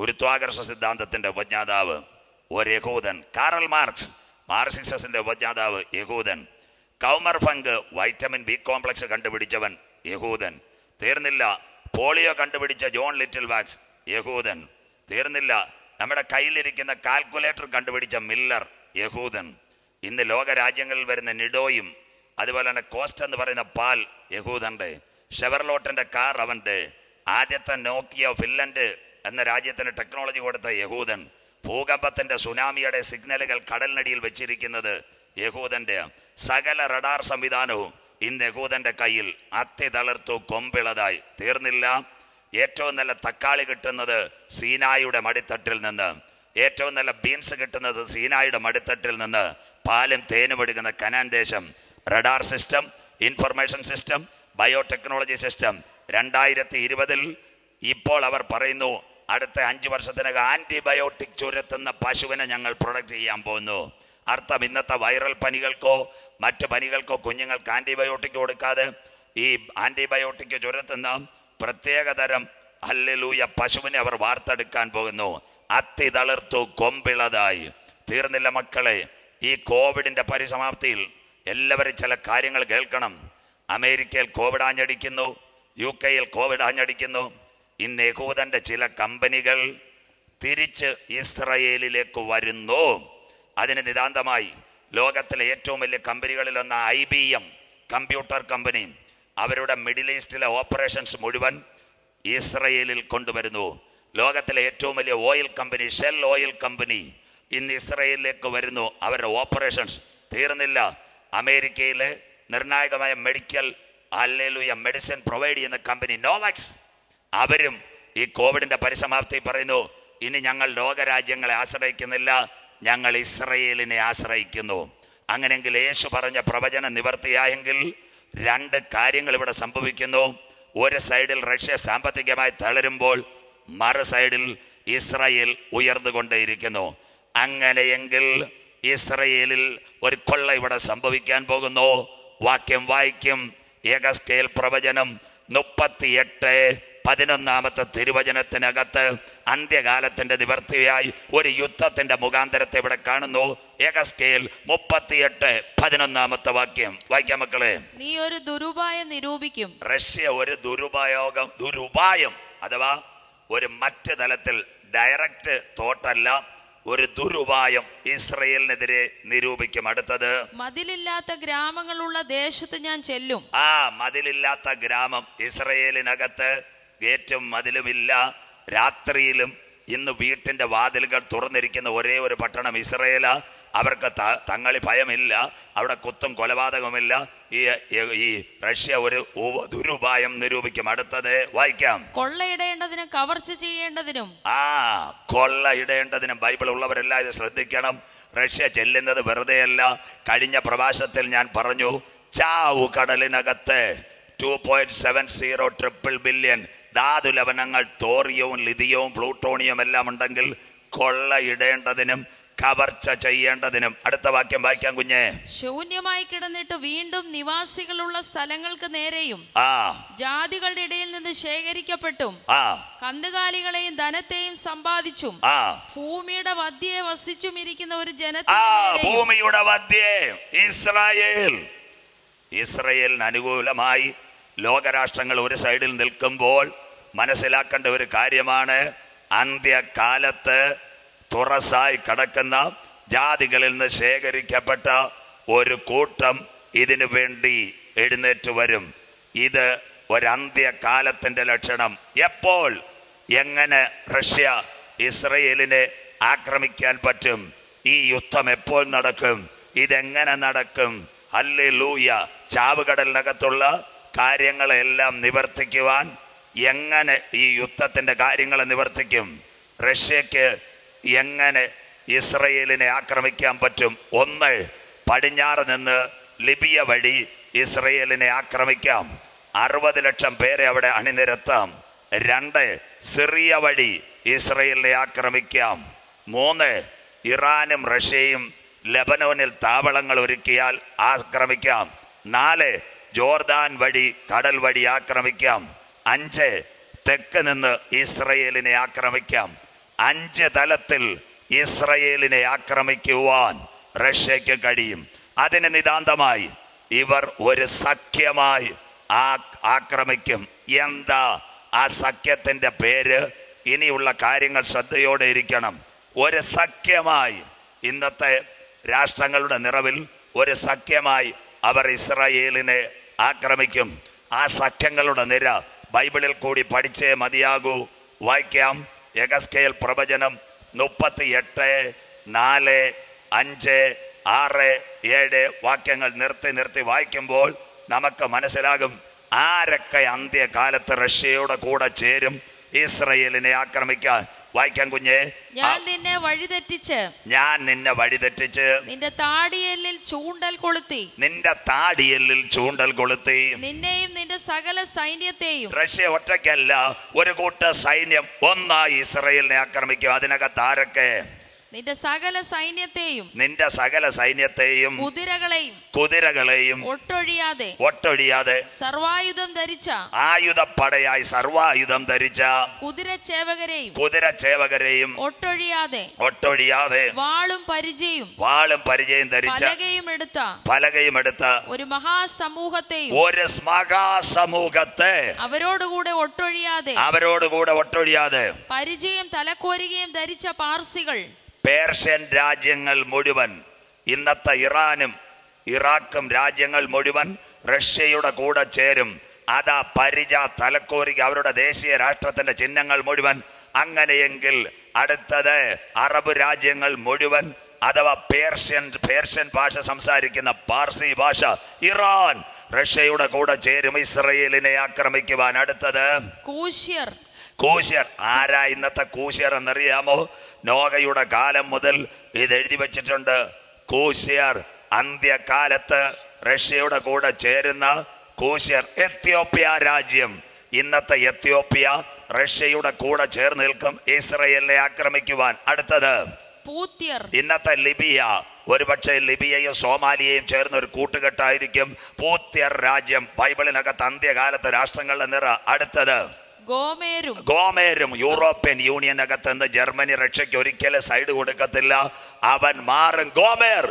Speaker 1: ഗുരുത്വാകർഷ സിദ്ധാന്തത്തിൻ്റെ ഉപജ്ഞാതാവ് ഒരു യഹൂദൻ കാറൽ മാർക്സ് മാർസിസസിന്റെ ഉപജ്ഞാതാവ് യഹൂദൻ കൗമർ ഫങ്ക് വൈറ്റമിൻ ബി കോംപ്ലക്സ് കണ്ടുപിടിച്ചവൻ യഹൂദൻ തീർന്നില്ല പോളിയോ കണ്ടുപിടിച്ച ജോൺ ലിറ്റിൽ വാക്സ് യഹൂദൻ തീർന്നില്ല നമ്മുടെ കയ്യിലിരിക്കുന്ന കാൽക്കുലേറ്റർ കണ്ടുപിടിച്ച മില്ലർ യഹൂദൻ ഇന്ന് ലോകരാജ്യങ്ങളിൽ വരുന്ന നിഡോയും അതുപോലെ തന്നെ കോസ്റ്റ് എന്ന് പറയുന്ന പാൽ യഹൂദൻ്റെ ഷെവർലോട്ടിൻ്റെ കാർ അവൻ്റെ ആദ്യത്തെ നോക്കിയ ഫിൻലൻഡ് എന്ന രാജ്യത്തിന് ടെക്നോളജി കൊടുത്ത യഹൂദൻ ഭൂകമ്പത്തിന്റെ സുനാമിയുടെ സിഗ്നലുകൾ കടലിനടിയിൽ വെച്ചിരിക്കുന്നത് യഹൂദന്റെ സകല റഡാർ സംവിധാനവും ഇന്ന് യഹൂദന്റെ കയ്യിൽ അത്തിതളർത്തു കൊമ്പിളതായി തീർന്നില്ല ഏറ്റവും നല്ല തക്കാളി കിട്ടുന്നത് സീനായുടെ മടിത്തട്ടിൽ നിന്ന് ഏറ്റവും നല്ല ബീൻസ് കിട്ടുന്നത് സീനായുടെ മടിത്തട്ടിൽ നിന്ന് പാലും തേനും എടുക്കുന്ന കനാൻ ദേശം radar system information system biotechnology system രണ്ടായിരത്തി ഇരുപതിൽ ഇപ്പോൾ അവർ പറയുന്നു അടുത്ത അഞ്ച് വർഷത്തിനകം ആന്റിബയോട്ടിക് ചുരത്തുന്ന പശുവിനെ ഞങ്ങൾ പ്രൊഡക്റ്റ് ചെയ്യാൻ പോകുന്നു അർത്ഥം ഇന്നത്തെ വൈറൽ പനികൾക്കോ മറ്റ് പനികൾക്കോ കുഞ്ഞുങ്ങൾക്ക് ആന്റിബയോട്ടിക് കൊടുക്കാതെ ഈ ആന്റിബയോട്ടിക് ചുരത്തുന്ന പ്രത്യേകതരം ഹല്ലലൂയ പശുവിനെ അവർ വാർത്തെടുക്കാൻ പോകുന്നു അത്തി തളിർത്തു കൊമ്പിളതായി തീർന്നില്ല മക്കളെ ഈ കോവിഡിന്റെ പരിസമാപ്തിയിൽ എല്ലാവരും ചില കാര്യങ്ങൾ കേൾക്കണം അമേരിക്കയിൽ കോവിഡ് ആഞ്ഞടിക്കുന്നു യു കെയിൽ കോവിഡ് ആഞ്ഞടിക്കുന്നു ഇന്ന് യഹൂദന്റെ ചില കമ്പനികൾ തിരിച്ച് ഇസ്രയേലിലേക്ക് വരുന്നു അതിന് നിതാന്തമായി ലോകത്തിലെ ഏറ്റവും വലിയ കമ്പനികളിലൊന്ന് I B M computer company അവരുടെ മിഡിൽ ഈസ്റ്റിലെ ഓപ്പറേഷൻസ് മുഴുവൻ ഇസ്രയേലിൽ കൊണ്ടുവരുന്നു ലോകത്തിലെ ഏറ്റവും വലിയ oil company Shell oil company ഇന്ന് ഇസ്രയേലിലേക്ക് വരുന്നു അവരുടെ ഓപ്പറേഷൻസ് തീർന്നില്ല അമേരിക്കയിലെ നിർണായകമായ മെഡിക്കൽ അല്ലെങ്കിൽ മെഡിസിൻ പ്രൊവൈഡ് ചെയ്യുന്ന കമ്പനി നോവാക്സ് അവരും ഈ കോവിഡിന്റെ പരിസമാപ്തി പറയുന്നു ഇനി ഞങ്ങൾ ലോകരാജ്യങ്ങളെ ആശ്രയിക്കുന്നില്ല ഞങ്ങൾ ഇസ്രയേലിനെ ആശ്രയിക്കുന്നു അങ്ങനെങ്കിൽ യേശു പറഞ്ഞ പ്രവചനം നിവർത്തിയായെങ്കിൽ രണ്ട് കാര്യങ്ങൾ ഇവിടെ സംഭവിക്കുന്നു ഒരു സൈഡിൽ റഷ്യ സാമ്പത്തികമായി തളരുമ്പോൾ മറു സൈഡിൽ ഇസ്രയേൽ ഉയർന്നുകൊണ്ടേയിരിക്കുന്നു അങ്ങനെയെങ്കിൽ ഇസ്രയേലിൽ ഒരു കൊള്ള ഇവിടെ സംഭവിക്കാൻ പോകുന്നു വാക്യം വായിക്കും ഏകസ്കേൽ പ്രവചനം എട്ട് പതിനൊന്നാമത്തെ തിരുവചനത്തിനകത്ത് അന്ത്യകാലത്തിന്റെ നിവർത്തിയായി ഒരു യുദ്ധത്തിന്റെ മുഖാന്തരത്തെ ഇവിടെ കാണുന്നു ഏകസ്കേൽ മുപ്പത്തിയെട്ട് പതിനൊന്നാമത്തെ വാക്യം വായിക്കാം മക്കളെ
Speaker 2: നീ ഒരു ദുരുപായം നിരൂപിക്കും
Speaker 1: റഷ്യ ഒരു ദുരുപയോഗം ദുരുപായം അഥവാ ഒരു മറ്റ് തലത്തിൽ ഡയറക്റ്റ് തോട്ടല്ല ഒരു ദുരുപായം ഇസ്രയേലിനെതിരെ നിരൂപിക്കും അടുത്തത്
Speaker 2: മതിലില്ലാത്ത ഗ്രാമങ്ങളുള്ള ദേശത്ത് ഞാൻ ചെല്ലും
Speaker 1: ആ മതിലില്ലാത്ത ഗ്രാമം ഇസ്രയേലിനകത്ത് ഗേറ്റും മതിലുമില്ല രാത്രിയിലും ഇന്ന് വീട്ടിന്റെ വാതിലുകൾ തുറന്നിരിക്കുന്ന ഒരേ ഒരു പട്ടണം ഇസ്രയേല അവർക്ക് തങ്ങളി ഭയമില്ല അവിടെ കുത്തും കൊലപാതകമില്ല ഈ ഈ റഷ്യ ഒരു ദുരുപായം നിരൂപിക്കും അടുത്തത് വായിക്കാം
Speaker 2: കൊള്ളയിടേണ്ടതിനും കവർച്ച ചെയ്യേണ്ടതിനും
Speaker 1: ആ കൊള്ളയിടേണ്ടതിനും ബൈബിൾ ഉള്ളവരെല്ലാം ഇത് ശ്രദ്ധിക്കണം റഷ്യ ചെല്ലുന്നത് വെറുതെയല്ല കഴിഞ്ഞ പ്രഭാഷത്തിൽ ഞാൻ പറഞ്ഞു ചാവു കടലിനകത്ത് two point seven zero triple billion ലവനങ്ങൾ തോറിയവും ലിതിയവും പ്ലൂട്ടോണിയും എല്ലാം ഉണ്ടെങ്കിൽ കൊള്ളയിടേണ്ടതിനും കവർച്ച ചെയ്യേണ്ടതിനും അടുത്ത വാക്യം വായിക്കാം കുഞ്ഞെ
Speaker 2: ശൂന്യമായി കിടന്നിട്ട് വീണ്ടും നിവാസികളുള്ള സ്ഥലങ്ങൾക്ക് നേരെയും ആ ജാതികളുടെ ഇടയിൽ നിന്ന് ശേഖരിക്കപ്പെട്ടും ആ കന്നുകാലികളെയും ധനത്തെയും സമ്പാദിച്ചും ആ ഭൂമിയുടെ വധ്യയെ വസിച്ചും ഇരിക്കുന്ന ഒരു ജനത്തെ
Speaker 1: ഭൂമിയുടെ വധ്യേ ഇസ്രായേൽ ഇസ്രായേലിന് അനുകൂലമായി ലോകരാഷ്ട്രങ്ങൾ ഒരു സൈഡിൽ നിൽക്കുമ്പോൾ മനസ്സിലാക്കേണ്ട ഒരു കാര്യമാണ് അന്ത്യകാലത്ത് തുറസായി കിടക്കുന്ന ജാതികളിൽ നിന്ന് ശേഖരിക്കപ്പെട്ട ഒരു കൂട്ടം ഇതിനു വേണ്ടി എഴുന്നേറ്റ് വരും ഇത് ഒരന്ത്യകാലത്തിന്റെ ലക്ഷണം എപ്പോൾ എങ്ങനെ റഷ്യ ഇസ്രയേലിനെ ആക്രമിക്കാൻ പറ്റും ഈ യുദ്ധം എപ്പോൾ നടക്കും ഇതെങ്ങനെ നടക്കും അല്ലെ ലൂയ ചാവുകടലിനകത്തുള്ള കാര്യങ്ങളെല്ലാം നിവർത്തിക്കുവാൻ എങ്ങനെ ഈ യുദ്ധത്തിൻ്റെ കാര്യങ്ങൾ നിവർത്തിക്കും റഷ്യക്ക് എങ്ങനെ ഇസ്രയേലിനെ ആക്രമിക്കാൻ പറ്റും ഒന്ന് പടിഞ്ഞാറ് നിന്ന് ലിബിയ വഴി ഇസ്രയേലിനെ ആക്രമിക്കാം അറുപത് ലക്ഷം പേരെ അവിടെ അണിനിരത്താം രണ്ട് സിറിയ വഴി ഇസ്രയേലിനെ ആക്രമിക്കാം മൂന്ന് ഇറാനും റഷ്യയും ലബനോനിൽ താവളങ്ങൾ ഒരുക്കിയാൽ ആക്രമിക്കാം നാല് ജോർദാൻ വഴി കടൽ വഴി ആക്രമിക്കാം അഞ്ച് തെക്ക് നിന്ന് ഇസ്രയേലിനെ ആക്രമിക്കാം അഞ്ച് തലത്തിൽ ഇസ്രയേലിനെ ആക്രമിക്കുവാൻ റഷ്യക്ക് കഴിയും അതിന് നിതാന്തമായി ഇവർ ഒരു സഖ്യമായി ആ ആക്രമിക്കും എന്താ ആ സഖ്യത്തിൻ്റെ പേര് ഇനിയുള്ള കാര്യങ്ങൾ ശ്രദ്ധയോടെ ഇരിക്കണം ഒരു സഖ്യമായി ഇന്നത്തെ രാഷ്ട്രങ്ങളുടെ നിറവിൽ ഒരു സഖ്യമായി അവർ ഇസ്രായേലിനെ ആക്രമിക്കും ആ സഖ്യങ്ങളുടെ നിര ബൈബിളിൽ കൂടി പഠിച്ചേ മതിയാകൂ വായിക്കാം യഗസ്കേൽ പ്രവചനം മുപ്പത്തി എട്ട് നാല് അഞ്ച് ആറ് ഏഴ് വാക്യങ്ങൾ നിർത്തി നിർത്തി വായിക്കുമ്പോൾ നമുക്ക് മനസ്സിലാകും ആരൊക്കെ അന്ത്യകാലത്ത് റഷ്യയുടെ കൂടെ ചേരും ഇസ്രയേലിനെ ആക്രമിക്കാൻ വായിക്കാൻ കുഞ്ഞെ ഞാൻ
Speaker 2: നിന്നെ വഴിതെറ്റിച്ച്
Speaker 1: ഞാൻ നിന്നെ വഴിതെറ്റിച്ച്
Speaker 2: നിന്റെ താടിയല്ലിൽ ചൂണ്ടൽ കൊളുത്തി
Speaker 1: നിന്റെ താടിയല്ലിൽ ചൂണ്ടൽ കൊളുത്തി
Speaker 2: നിന്നെയും നിന്റെ സകല
Speaker 1: സൈന്യത്തെയും റഷ്യ ഒറ്റയ്ക്കല്ല ഒരു കൂട്ട സൈന്യം ഒന്നായി ഇസ്രയേലിനെ ആക്രമിക്കും അതിനകത്ത് ആരൊക്കെ
Speaker 2: നിന്റെ സകല സൈന്യത്തെയും
Speaker 1: നിന്റെ സകല സൈന്യത്തെയും
Speaker 2: കുതിരകളെയും
Speaker 1: കുതിരകളെയും
Speaker 2: ഒട്ടൊഴിയാതെ
Speaker 1: ഒട്ടൊഴിയാതെ
Speaker 2: സർവായുധം ധരിച്ച
Speaker 1: ആയുധപ്പടയായി സർവായുധം ധരിച്ച
Speaker 2: കുതിരച്ചേവകരെയും
Speaker 1: കുതിരച്ചേവകരെയും
Speaker 2: ഒട്ടൊഴിയാതെ
Speaker 1: ഒട്ടൊഴിയാതെ
Speaker 2: വാളും പരിചയും
Speaker 1: വാളും പരിചയം ധരിച്ച
Speaker 2: പലകയും എടുത്ത
Speaker 1: പലകയും എടുത്ത
Speaker 2: ഒരു മഹാസമൂഹത്തെയും ഒരു
Speaker 1: മഹാസമൂഹത്തെ
Speaker 2: അവരോടുകൂടെ ഒട്ടൊഴിയാതെ
Speaker 1: അവരോടുകൂടെ ഒട്ടൊഴിയാതെ
Speaker 2: പരിചയം തലക്കോരുകയും ധരിച്ച പാർസികൾ
Speaker 1: പേർഷ്യൻ രാജ്യങ്ങൾ മുഴുവൻ ഇന്നത്തെ ഇറാനും ഇറാഖും രാജ്യങ്ങൾ മുഴുവൻ റഷ്യയുടെ കൂടെ ചേരും അതാ പരിച തലക്കോരിക്ക് അവരുടെ ദേശീയ രാഷ്ട്രത്തിന്റെ ചിഹ്നങ്ങൾ മുഴുവൻ അങ്ങനെയെങ്കിൽ അടുത്തത് അറബ് രാജ്യങ്ങൾ മുഴുവൻ അഥവാ പേർഷ്യൻ പേർഷ്യൻ ഭാഷ സംസാരിക്കുന്ന പാർസി ഭാഷ ഇറാൻ റഷ്യയുടെ കൂടെ ചേരും ഇസ്രയേലിനെ ആക്രമിക്കുവാൻ അടുത്തത് കൂശ്യർ കൂശ്യർ ആരാ ഇന്നത്തെ കൂശ്യർ എന്നറിയാമോ നോകയുടെ കാലം മുതൽ ഇത് എഴുതി വച്ചിട്ടുണ്ട് കൂശ്യർ അന്ത്യകാലത്ത് റഷ്യയുടെ കൂടെ ചേരുന്ന കൂശ്യർ എത്യോപ്യ രാജ്യം ഇന്നത്തെ എത്യോപ്യ റഷ്യയുടെ കൂടെ ചേർന്ന് നിൽക്കും ഇസ്രയേലിനെ ആക്രമിക്കുവാൻ അടുത്തത് പൂത്യർ ഇന്നത്തെ ലിബിയ ഒരുപക്ഷെ ലിബിയയും സോമാലിയയും ചേർന്ന ഒരു കൂട്ടുകെട്ടായിരിക്കും പൂത്യർ രാജ്യം ബൈബിളിനകത്ത് അന്ത്യകാലത്ത് രാഷ്ട്രങ്ങളുടെ നിറ അടുത്തത്
Speaker 2: ഗോമേരും
Speaker 1: ഗോമേരും യൂറോപ്യൻ യൂണിയൻ അകത്തുനിന്ന് ജർമ്മനി റഷ്യക്ക് ഒരിക്കലും സൈഡ് കൊടുക്കത്തില്ല അവൻ മാറും ഗോമേർ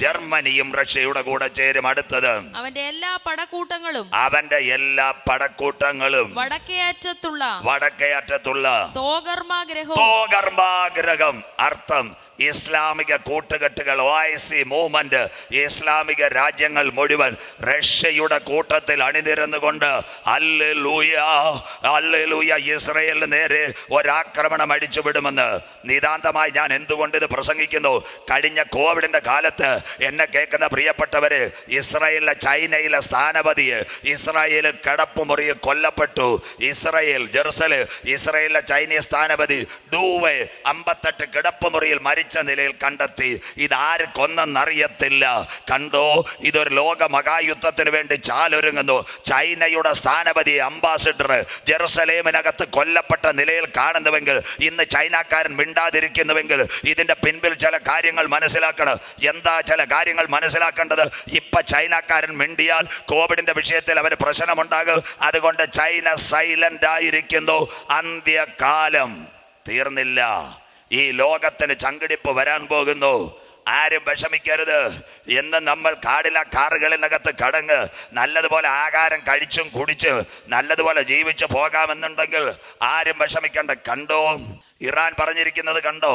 Speaker 1: ജർമ്മനിയും റഷ്യയുടെ കൂടെ ചേരും അടുത്തത്
Speaker 2: അവന്റെ എല്ലാ പടക്കൂട്ടങ്ങളും
Speaker 1: അവന്റെ എല്ലാ പടക്കൂട്ടങ്ങളും
Speaker 2: വടക്കേയറ്റത്തുള്ള
Speaker 1: വടക്കേയറ്റത്തുള്ള
Speaker 2: തോകർമാഗ്രഹം
Speaker 1: തോകർമാഗ്രഹം അർത്ഥം ഇസ്ലാമിക കൂട്ടുകെട്ടുകൾ ഒ ഐ സി മൂവ്മെന്റ് ഇസ്ലാമിക രാജ്യങ്ങൾ മുഴുവൻ റഷ്യയുടെ കൂട്ടത്തിൽ അണിനിരന്നുകൊണ്ട് അല്ലൂയ അല്ലൂയ ഇസ്രയേലിന് നേരെ ഒരാക്രമണം അടിച്ചുവിടുമെന്ന് നിതാന്തമായി ഞാൻ എന്തുകൊണ്ട് ഇത് പ്രസംഗിക്കുന്നു കഴിഞ്ഞ കോവിഡിന്റെ കാലത്ത് എന്നെ കേൾക്കുന്ന പ്രിയപ്പെട്ടവര് ഇസ്രയേലിലെ ചൈനയിലെ സ്ഥാനപതി ഇസ്രായേൽ കിടപ്പുമുറിയിൽ കൊല്ലപ്പെട്ടു ഇസ്രയേൽ ജെറുസല് ഇസ്രയേലിലെ ചൈനീസ് സ്ഥാനപതി ഡൂവെ അമ്പത്തെട്ട് കിടപ്പുമുറിയിൽ മരി മരിച്ച നിലയിൽ കണ്ടെത്തി ഇതാര് കൊന്നെന്നറിയത്തില്ല കണ്ടോ ഇതൊരു ലോക മഹായുദ്ധത്തിന് വേണ്ടി ചാലൊരുങ്ങുന്നു ചൈനയുടെ സ്ഥാനപതി അംബാസിഡർ ജെറുസലേമിനകത്ത് കൊല്ലപ്പെട്ട നിലയിൽ കാണുന്നുവെങ്കിൽ ഇന്ന് ചൈനക്കാരൻ മിണ്ടാതിരിക്കുന്നുവെങ്കിൽ ഇതിന്റെ പിൻപിൽ ചില കാര്യങ്ങൾ മനസ്സിലാക്കണം എന്താ ചില കാര്യങ്ങൾ മനസ്സിലാക്കേണ്ടത് ഇപ്പൊ ചൈനക്കാരൻ മിണ്ടിയാൽ കോവിഡിന്റെ വിഷയത്തിൽ അവന് പ്രശ്നമുണ്ടാകും അതുകൊണ്ട് ചൈന സൈലന്റ് ആയിരിക്കുന്നു അന്ത്യകാലം തീർന്നില്ല ഈ ലോകത്തിന് ചങ്കിടിപ്പ് വരാൻ പോകുന്നു ആരും വിഷമിക്കരുത് എന്ന് നമ്മൾ കാടില കാറുകളിനകത്ത് കടങ്ങ് നല്ലതുപോലെ ആഹാരം കഴിച്ചും കുടിച്ച് നല്ലതുപോലെ ജീവിച്ചു പോകാമെന്നുണ്ടെങ്കിൽ ആരും വിഷമിക്കേണ്ട കണ്ടോ ഇറാൻ പറഞ്ഞിരിക്കുന്നത് കണ്ടോ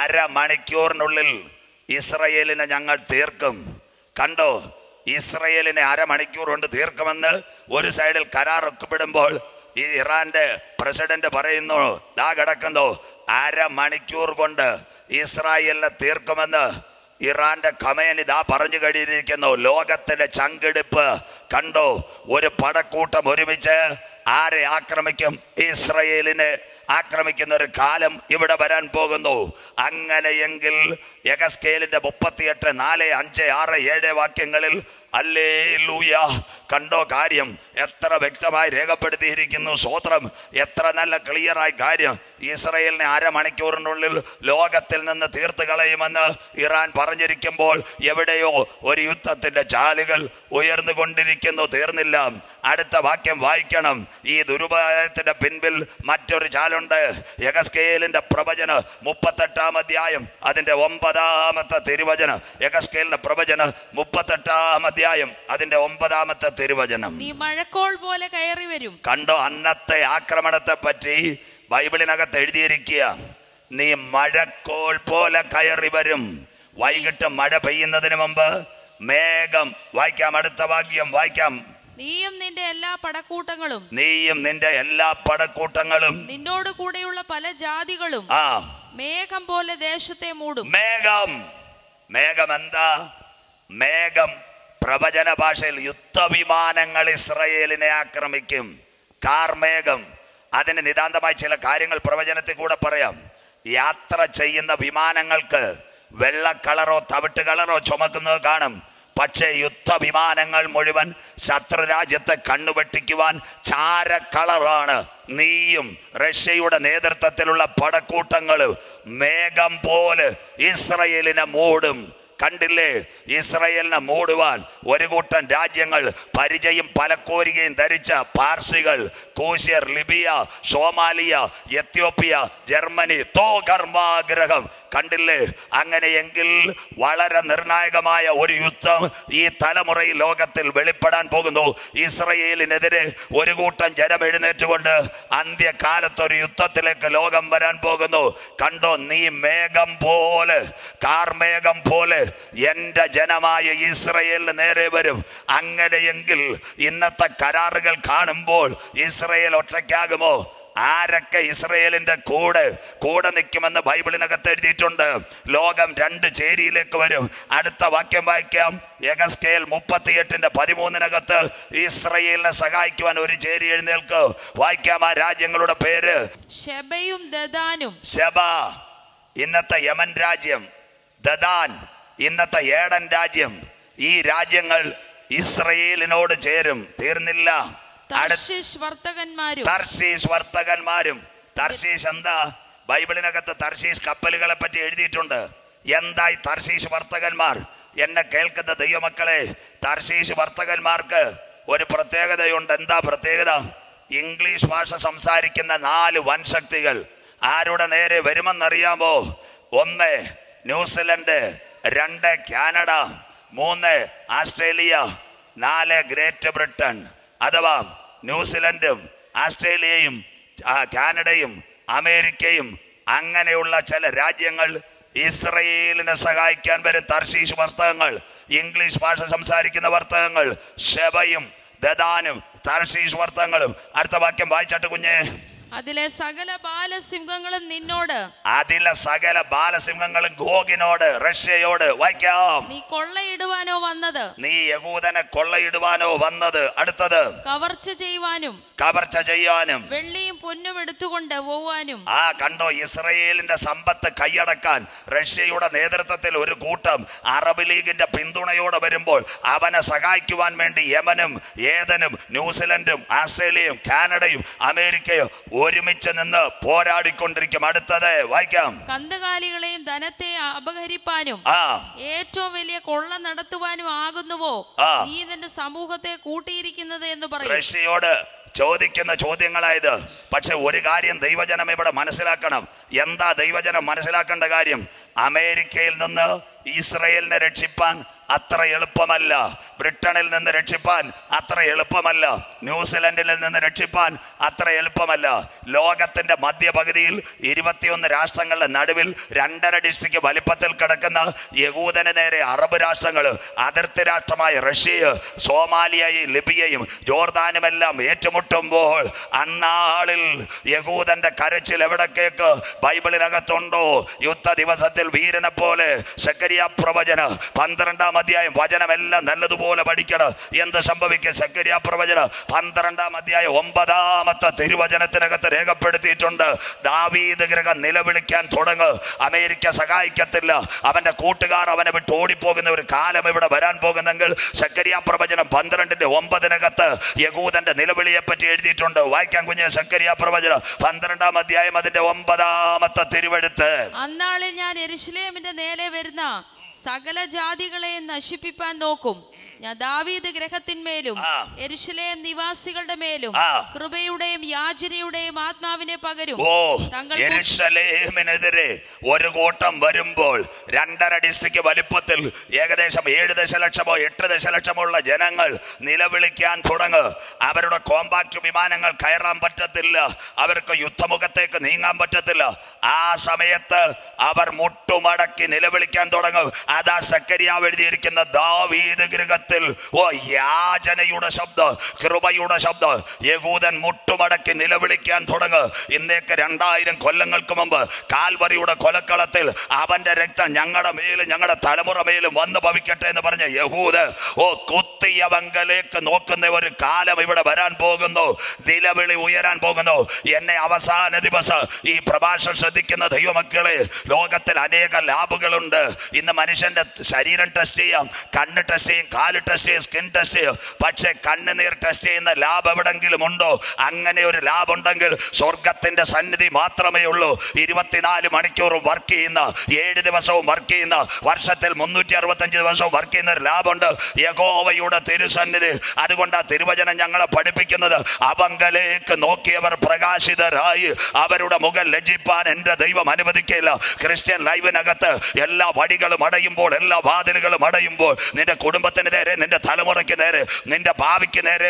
Speaker 1: അര മണിക്കൂറിനുള്ളിൽ ഇസ്രയേലിനെ ഞങ്ങൾ തീർക്കും കണ്ടോ ഇസ്രയേലിനെ അരമണിക്കൂർ കൊണ്ട് തീർക്കുമെന്ന് ഒരു സൈഡിൽ കരാർ ഒക്കപ്പെടുമ്പോൾ ഈ ഇറാന്റെ പ്രസിഡന്റ് പറയുന്നു ദാ കിടക്കുന്നു അരമണിക്കൂർ കൊണ്ട് ഇസ്രായേലിനെ തീർക്കുമെന്ന് ഇറാന്റെ കമേൻ ഇതാ പറഞ്ഞു കഴിഞ്ഞിരിക്കുന്നു ലോകത്തിന്റെ ചങ്കെടുപ്പ് കണ്ടോ ഒരു പടക്കൂട്ടം ഒരുമിച്ച് ആരെ ആക്രമിക്കും ഇസ്രയേലിനെ ആക്രമിക്കുന്ന ഒരു കാലം ഇവിടെ വരാൻ പോകുന്നു അങ്ങനെയെങ്കിൽ യഗസ്കേലിന്റെ മുപ്പത്തിയെട്ട് നാല് അഞ്ച് ആറ് ഏഴ് വാക്യങ്ങളിൽ അല്ലേ ലൂയ കണ്ടോ കാര്യം എത്ര വ്യക്തമായി രേഖപ്പെടുത്തിയിരിക്കുന്നു സ്വോത്രം എത്ര നല്ല ക്ലിയറായി കാര്യം ഇസ്രയേലിനെ അരമണിക്കൂറിനുള്ളിൽ ലോകത്തിൽ നിന്ന് തീർത്ത് കളയുമെന്ന് ഇറാൻ പറഞ്ഞിരിക്കുമ്പോൾ എവിടെയോ ഒരു യുദ്ധത്തിൻ്റെ ചാലുകൾ ഉയർന്നു കൊണ്ടിരിക്കുന്നു തീർന്നില്ല അടുത്ത വാക്യം വായിക്കണം ഈ ദുരുപായത്തിൻ്റെ പിൻപിൽ മറ്റൊരു ചാല ഖുർആാനിലുണ്ട് യഗസ്കേലിന്റെ പ്രവചന മുപ്പത്തെട്ടാം അധ്യായം അതിന്റെ ഒമ്പതാമത്തെ തിരുവചനം യഗസ്കേലിന്റെ പ്രവചന മുപ്പത്തെട്ടാം അധ്യായം അതിന്റെ ഒമ്പതാമത്തെ തിരുവചനം നീ
Speaker 2: മഴക്കോൾ പോലെ കയറി വരും
Speaker 1: കണ്ടോ അന്നത്തെ ആക്രമണത്തെ പറ്റി ബൈബിളിനകത്ത് എഴുതിയിരിക്കുക നീ മഴക്കോൾ പോലെ കയറി വരും വൈകിട്ട് മഴ പെയ്യുന്നതിന് മുമ്പ് മേഘം വായിക്കാം അടുത്ത വാക്യം വായിക്കാം
Speaker 2: നീയും നിന്റെ എല്ലാ പടക്കൂട്ടങ്ങളും
Speaker 1: നീയും നിന്റെ എല്ലാ പടക്കൂട്ടങ്ങളും
Speaker 2: നിന്നോട് കൂടെയുള്ള പല ജാതികളും ആ മേഘം പോലെ ദേശത്തെ മൂടും മേഘം
Speaker 1: മേഘം എന്താ മേഘം പ്രവചന ഭാഷയിൽ യുദ്ധവിമാനങ്ങൾ ഇസ്രയേലിനെ ആക്രമിക്കും കാർമേഘം അതിന് നിതാന്തമായി ചില കാര്യങ്ങൾ പ്രവചനത്തിൽ കൂടെ പറയാം യാത്ര ചെയ്യുന്ന വിമാനങ്ങൾക്ക് വെള്ള കളറോ തവിട്ട് കളറോ ചുമക്കുന്നത് കാണും പക്ഷേ യുദ്ധവിമാനങ്ങൾ മുഴുവൻ ശത്രുരാജ്യത്തെ കണ്ണുവെട്ടിക്കുവാൻ ചാര കളറാണ് നീയും റഷ്യയുടെ നേതൃത്വത്തിലുള്ള പടക്കൂട്ടങ്ങൾ മേഘം പോലെ ഇസ്രയേലിനെ മൂടും കണ്ടില്ലേ ഇസ്രയേലിനെ മൂടുവാൻ ഒരു കൂട്ടം രാജ്യങ്ങൾ പരിചയം പലക്കോരുകയും ധരിച്ച പാർസികൾ കൂശ്യർ ലിബിയ സോമാലിയ എത്യോപ്യ ജർമ്മനി കർമാഗ്രഹം കണ്ടില്ലേ അങ്ങനെയെങ്കിൽ വളരെ നിർണായകമായ ഒരു യുദ്ധം ഈ തലമുറയിൽ ലോകത്തിൽ വെളിപ്പെടാൻ പോകുന്നു ഇസ്രയേലിനെതിരെ ഒരു കൂട്ടം ജനം എഴുന്നേറ്റുകൊണ്ട് അന്ത്യകാലത്ത് ഒരു യുദ്ധത്തിലേക്ക് ലോകം വരാൻ പോകുന്നു കണ്ടോ നീ മേഘം പോലെ കാർമേഘം പോലെ എൻ്റെ ജനമായ ഇസ്രയേലിന് നേരെ വരും അങ്ങനെയെങ്കിൽ ഇന്നത്തെ കരാറുകൾ കാണുമ്പോൾ ഇസ്രയേൽ ഒറ്റയ്ക്കാകുമോ ആരൊക്കെ ഇസ്രയേലിന്റെ കൂടെ കൂടെ നിൽക്കുമെന്ന് ബൈബിളിനകത്ത് എഴുതിയിട്ടുണ്ട് ലോകം രണ്ട് ചേരിയിലേക്ക് വരും അടുത്ത വാക്യം വായിക്കാം എഗസ്കേൽ മുപ്പത്തിയെട്ടിന്റെ പതിമൂന്നിനകത്ത് ഇസ്രയേലിനെ സഹായിക്കുവാൻ ഒരു ചേരി എഴുന്നേൽക്ക് വായിക്കാം ആ രാജ്യങ്ങളുടെ പേര്
Speaker 2: ഷെബയും ദദാനും ഷെബ
Speaker 1: ഇന്നത്തെ യമൻ രാജ്യം ദദാൻ ഇന്നത്തെ ഏടൻ രാജ്യം ഈ രാജ്യങ്ങൾ ഇസ്രയേലിനോട് ചേരും തീർന്നില്ല തർശീഷ് വർത്തകന്മാരും തർശീഷ് തർശീഷ് ബൈബിളിനകത്ത് തർശീസ് കപ്പലുകളെ പറ്റി എഴുതിയിട്ടുണ്ട് എന്തായി തർശീഷ് വർത്തകന്മാർ എന്നെ കേൾക്കുന്ന ദൈവമക്കളെ തർശീഷ് വർത്തകന്മാർക്ക് ഒരു പ്രത്യേകതയുണ്ട് എന്താ പ്രത്യേകത ഇംഗ്ലീഷ് ഭാഷ സംസാരിക്കുന്ന നാല് വൻശക്തികൾ ആരുടെ നേരെ വരുമെന്നറിയാമോ ഒന്ന് ന്യൂസിലൻഡ് രണ്ട് കാനഡ മൂന്ന് ആസ്ട്രേലിയ നാല് ഗ്രേറ്റ് ബ്രിട്ടൻ അഥവാ ന്യൂസിലൻഡും ആസ്ട്രേലിയയും കാനഡയും അമേരിക്കയും അങ്ങനെയുള്ള ചില രാജ്യങ്ങൾ ഇസ്രയേലിനെ സഹായിക്കാൻ വരെ തർശീഷ് വർത്തകങ്ങൾ ഇംഗ്ലീഷ് ഭാഷ സംസാരിക്കുന്ന വർത്തകങ്ങൾ ശബയും ദദാനും തർശീഷ് വർത്തകങ്ങളും അടുത്ത വാക്യം വായിച്ചാട്ട് കുഞ്ഞേ
Speaker 2: അതിലെ സകല ബാലസിംഹങ്ങളും നിന്നോട്
Speaker 1: അതിലെ സകല ബാലസിംഹങ്ങളും ഗോഗിനോട് റഷ്യയോട് വായിക്കാം നീ
Speaker 2: കൊള്ളയിടുവാനോ വന്നത്
Speaker 1: നീ യഹൂദനെ കൊള്ളയിടുവാനോ വന്നത് അടുത്തത്
Speaker 2: കവർച്ച ചെയ്യുവാനും
Speaker 1: കവർച്ച ചെയ്യാനും
Speaker 2: വെള്ളിയും പൊന്നും എടുത്തുകൊണ്ട് പോവാനും
Speaker 1: ആ കണ്ടോ ഇസ്രയേലിന്റെ സമ്പത്ത് കൈയടക്കാൻ റഷ്യയുടെ നേതൃത്വത്തിൽ ഒരു കൂട്ടം അറബ് ലീഗിന്റെ പിന്തുണയോടെ വരുമ്പോൾ അവനെ സഹായിക്കുവാൻ വേണ്ടി യമനും ഏതനും ന്യൂസിലൻഡും ആസ്ട്രേലിയയും കാനഡയും അമേരിക്കയും ഒരുമിച്ച് നിന്ന് പോരാടിക്കൊണ്ടിരിക്കും അടുത്തത് വായിക്കാം
Speaker 2: കന്നുകാലികളെയും ധനത്തെ അപഹരിപ്പാനും ഏറ്റവും വലിയ കൊള്ള നടത്തുവാനും ആകുന്നുവോ നീ നിന്റെ സമൂഹത്തെ കൂട്ടിയിരിക്കുന്നത് എന്ന് പറയും
Speaker 1: ചോദിക്കുന്ന ചോദ്യങ്ങളായത് പക്ഷെ ഒരു കാര്യം ദൈവജനം ഇവിടെ മനസ്സിലാക്കണം എന്താ ദൈവജനം മനസ്സിലാക്കേണ്ട കാര്യം അമേരിക്കയിൽ നിന്ന് ഇസ്രയേലിനെ രക്ഷിപ്പാൻ അത്ര എളുപ്പമല്ല ബ്രിട്ടനിൽ നിന്ന് രക്ഷിപ്പാൻ അത്ര എളുപ്പമല്ല ന്യൂസിലൻഡിൽ നിന്ന് രക്ഷിപ്പാൻ അത്ര എളുപ്പമല്ല ലോകത്തിൻ്റെ മധ്യപകുതിയിൽ ഇരുപത്തിയൊന്ന് രാഷ്ട്രങ്ങളുടെ നടുവിൽ രണ്ടര ഡിസ്ട്രിക്ട് വലിപ്പത്തിൽ കിടക്കുന്ന യഹൂദന് നേരെ അറബ് രാഷ്ട്രങ്ങൾ അതിർത്തി രാഷ്ട്രമായ റഷ്യ സോമാലിയയും ലിബിയയും ജോർദാനുമെല്ലാം ഏറ്റുമുട്ടുമ്പോൾ അന്നാളിൽ യഹൂദന്റെ കരച്ചിൽ എവിടക്കേക്ക് ബൈബിളിനകത്തുണ്ടോ യുദ്ധ ദിവസത്തിൽ വീരനെ പോലെ ശക്കരിയ പ്രവചന പന്ത്രണ്ടാം അധ്യായം വചനമെല്ലാം നല്ലതുപോലെ പഠിക്കണം എന്ത് സംഭവിക്കും സക്കരിയ പ്രവചനം പന്ത്രണ്ടാം അധ്യായം ഒമ്പതാമത്തെ തിരുവചനത്തിനകത്ത് രേഖപ്പെടുത്തിയിട്ടുണ്ട് ദാവീദ് ഗ്രഹം നിലവിളിക്കാൻ തുടങ്ങ് അമേരിക്ക സഹായിക്കത്തില്ല അവൻ്റെ കൂട്ടുകാർ അവനെ വിട്ട് ഓടിപ്പോകുന്ന ഒരു കാലം ഇവിടെ വരാൻ പോകുന്നെങ്കിൽ സക്കരിയ പ്രവചനം പന്ത്രണ്ടിൻ്റെ ഒമ്പതിനകത്ത് യകൂദൻ്റെ പറ്റി എഴുതിയിട്ടുണ്ട് വായിക്കാൻ കുഞ്ഞ് സക്കരിയ പ്രവചനം പന്ത്രണ്ടാം അധ്യായം അതിന്റെ ഒമ്പതാമത്തെ തിരുവെടുത്ത്
Speaker 2: അന്നാളിൽ ഞാൻ എരിശിലേമിന്റെ നേരെ വരുന്ന സകല ജാതികളെ നശിപ്പിക്കാൻ നോക്കും ഞാൻ ദാവീദ് ഗ്രഹത്തിന്മേലും എരിശിലേം നിവാസികളുടെ മേലും കൃപയുടെയും യാചനയുടെയും ആത്മാവിനെ പകരും ഓ
Speaker 1: എരിശലേമിനെതിരെ ഒരു കൂട്ടം വരുമ്പോൾ രണ്ടര ഡിസ്ട്രിക്ട് വലിപ്പത്തിൽ ഏകദേശം ഏഴ് ദശലക്ഷമോ എട്ട് ദശലക്ഷമോ ജനങ്ങൾ നിലവിളിക്കാൻ തുടങ്ങും അവരുടെ കോമ്പാക്ട് വിമാനങ്ങൾ കയറാൻ പറ്റത്തില്ല അവർക്ക് യുദ്ധമുഖത്തേക്ക് നീങ്ങാൻ പറ്റത്തില്ല ആ സമയത്ത് അവർ മുട്ടുമടക്കി നിലവിളിക്കാൻ തുടങ്ങും അതാ സക്കരിയാവ് എഴുതിയിരിക്കുന്ന ദാവീദ് ഗൃഹത്തിൽ ശബ്ദത്തിൽ ഓ യാചനയുടെ ശബ്ദം കൃപയുടെ ശബ്ദം യഹൂദൻ മുട്ടുമടക്കി നിലവിളിക്കാൻ തുടങ്ങ് ഇന്നേക്ക് രണ്ടായിരം കൊല്ലങ്ങൾക്ക് മുമ്പ് കാൽവറിയുടെ കൊലക്കളത്തിൽ അവന്റെ രക്തം ഞങ്ങളുടെ മേലും ഞങ്ങളുടെ തലമുറ മേലും വന്ന് ഭവിക്കട്ടെ എന്ന് പറഞ്ഞ യഹൂദ് ഓ കുത്തിയവങ്കലേക്ക് നോക്കുന്ന ഒരു കാലം ഇവിടെ വരാൻ പോകുന്നു നിലവിളി ഉയരാൻ പോകുന്നു എന്നെ അവസാന ദിവസം ഈ പ്രഭാഷണം ശ്രദ്ധിക്കുന്ന ദൈവമക്കളെ ലോകത്തിൽ അനേക ലാബുകളുണ്ട് ഇന്ന് മനുഷ്യന്റെ ശരീരം ടെസ്റ്റ് ചെയ്യാം കണ്ണ് ടെസ്റ്റ് ചെയ്യും കാല് ടെസ്റ്റ് ചെയ്യും സ്കിൻ ടെസ്റ്റ് ചെയ്യും പക്ഷേ കണ്ണുനീർ ടെസ്റ്റ് ചെയ്യുന്ന ലാബ് എവിടെങ്കിലും ഉണ്ടോ അങ്ങനെ ഒരു ലാബ് ഉണ്ടെങ്കിൽ സ്വർഗത്തിന്റെ സന്നിധി മാത്രമേ ഉള്ളൂ ഇരുപത്തിനാല് മണിക്കൂറും വർക്ക് ചെയ്യുന്ന ഏഴ് ദിവസവും വർക്ക് ചെയ്യുന്ന വർഷത്തിൽ മുന്നൂറ്റി അറുപത്തഞ്ച് ദിവസവും വർക്ക് ചെയ്യുന്ന ഒരു ലാബുണ്ട് യഗോവയുടെ തിരുസന്നിധി അതുകൊണ്ട് ആ തിരുവചനം ഞങ്ങളെ പഠിപ്പിക്കുന്നത് അവങ്കലേക്ക് നോക്കിയവർ പ്രകാശിതരായി അവരുടെ മുഖം ലജിപ്പാൻ എൻ്റെ ദൈവം അനുവദിക്കില്ല ക്രിസ്ത്യൻ ലൈവിനകത്ത് എല്ലാ വടികളും അടയുമ്പോൾ എല്ലാ വാതിലുകളും അടയുമ്പോൾ നിന്റെ കുടുംബത്തിനെതിരെ നേരെ നിന്റെ തലമുറയ്ക്ക് നേരെ നിന്റെ ഭാവിക്ക് നേരെ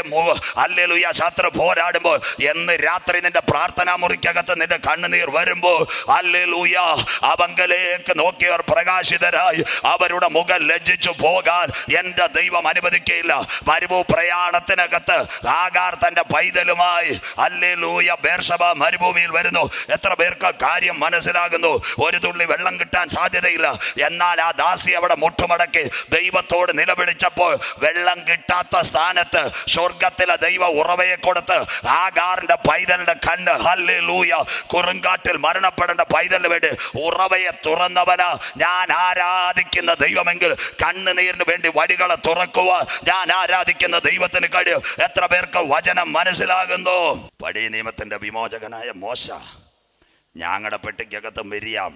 Speaker 1: അല്ലേലുയ ശത്രു പോരാടുമ്പോൾ എന്ന് രാത്രി നിന്റെ പ്രാർത്ഥനാ മുറിക്കകത്ത് നിന്റെ കണ്ണുനീർ വരുമ്പോൾ അല്ലേലൂയ അവങ്കലേക്ക് നോക്കിയവർ പ്രകാശിതരായി അവരുടെ മുഖം ലജ്ജിച്ചു പോകാൻ എൻ്റെ ദൈവം അനുവദിക്കുകയില്ല മരുഭൂ പ്രയാണത്തിനകത്ത് ആകാർ തൻ്റെ പൈതലുമായി അല്ലേലൂയ ബേർഷബ മരുഭൂമിയിൽ വരുന്നു എത്ര പേർക്ക് കാര്യം മനസ്സിലാകുന്നു ഒരു തുള്ളി വെള്ളം കിട്ടാൻ സാധ്യതയില്ല എന്നാൽ ആ ദാസി അവിടെ മുട്ടുമടക്കി ദൈവത്തോട് നിലവിളിച്ചപ്പോൾ പോകുമ്പോൾ വെള്ളം കിട്ടാത്ത സ്ഥാനത്ത് സ്വർഗത്തിലെ ദൈവ ഉറവയെ കൊടുത്ത് ആകാറിന്റെ പൈതലിന്റെ കണ്ണ് ഹല്ല് ലൂയ കുറുങ്കാട്ടിൽ മരണപ്പെടേണ്ട പൈതലിന് വേണ്ടി ഉറവയെ തുറന്നവന ഞാൻ ആരാധിക്കുന്ന ദൈവമെങ്കിൽ കണ്ണുനീരിന് വേണ്ടി വടികളെ തുറക്കുക ഞാൻ ആരാധിക്കുന്ന ദൈവത്തിന് കഴിയും എത്ര പേർക്ക് വചനം മനസ്സിലാകുന്നു പടി നിയമത്തിന്റെ വിമോചകനായ മോശ ഞങ്ങളുടെ പെട്ടിക്കകത്ത് മെരിയാം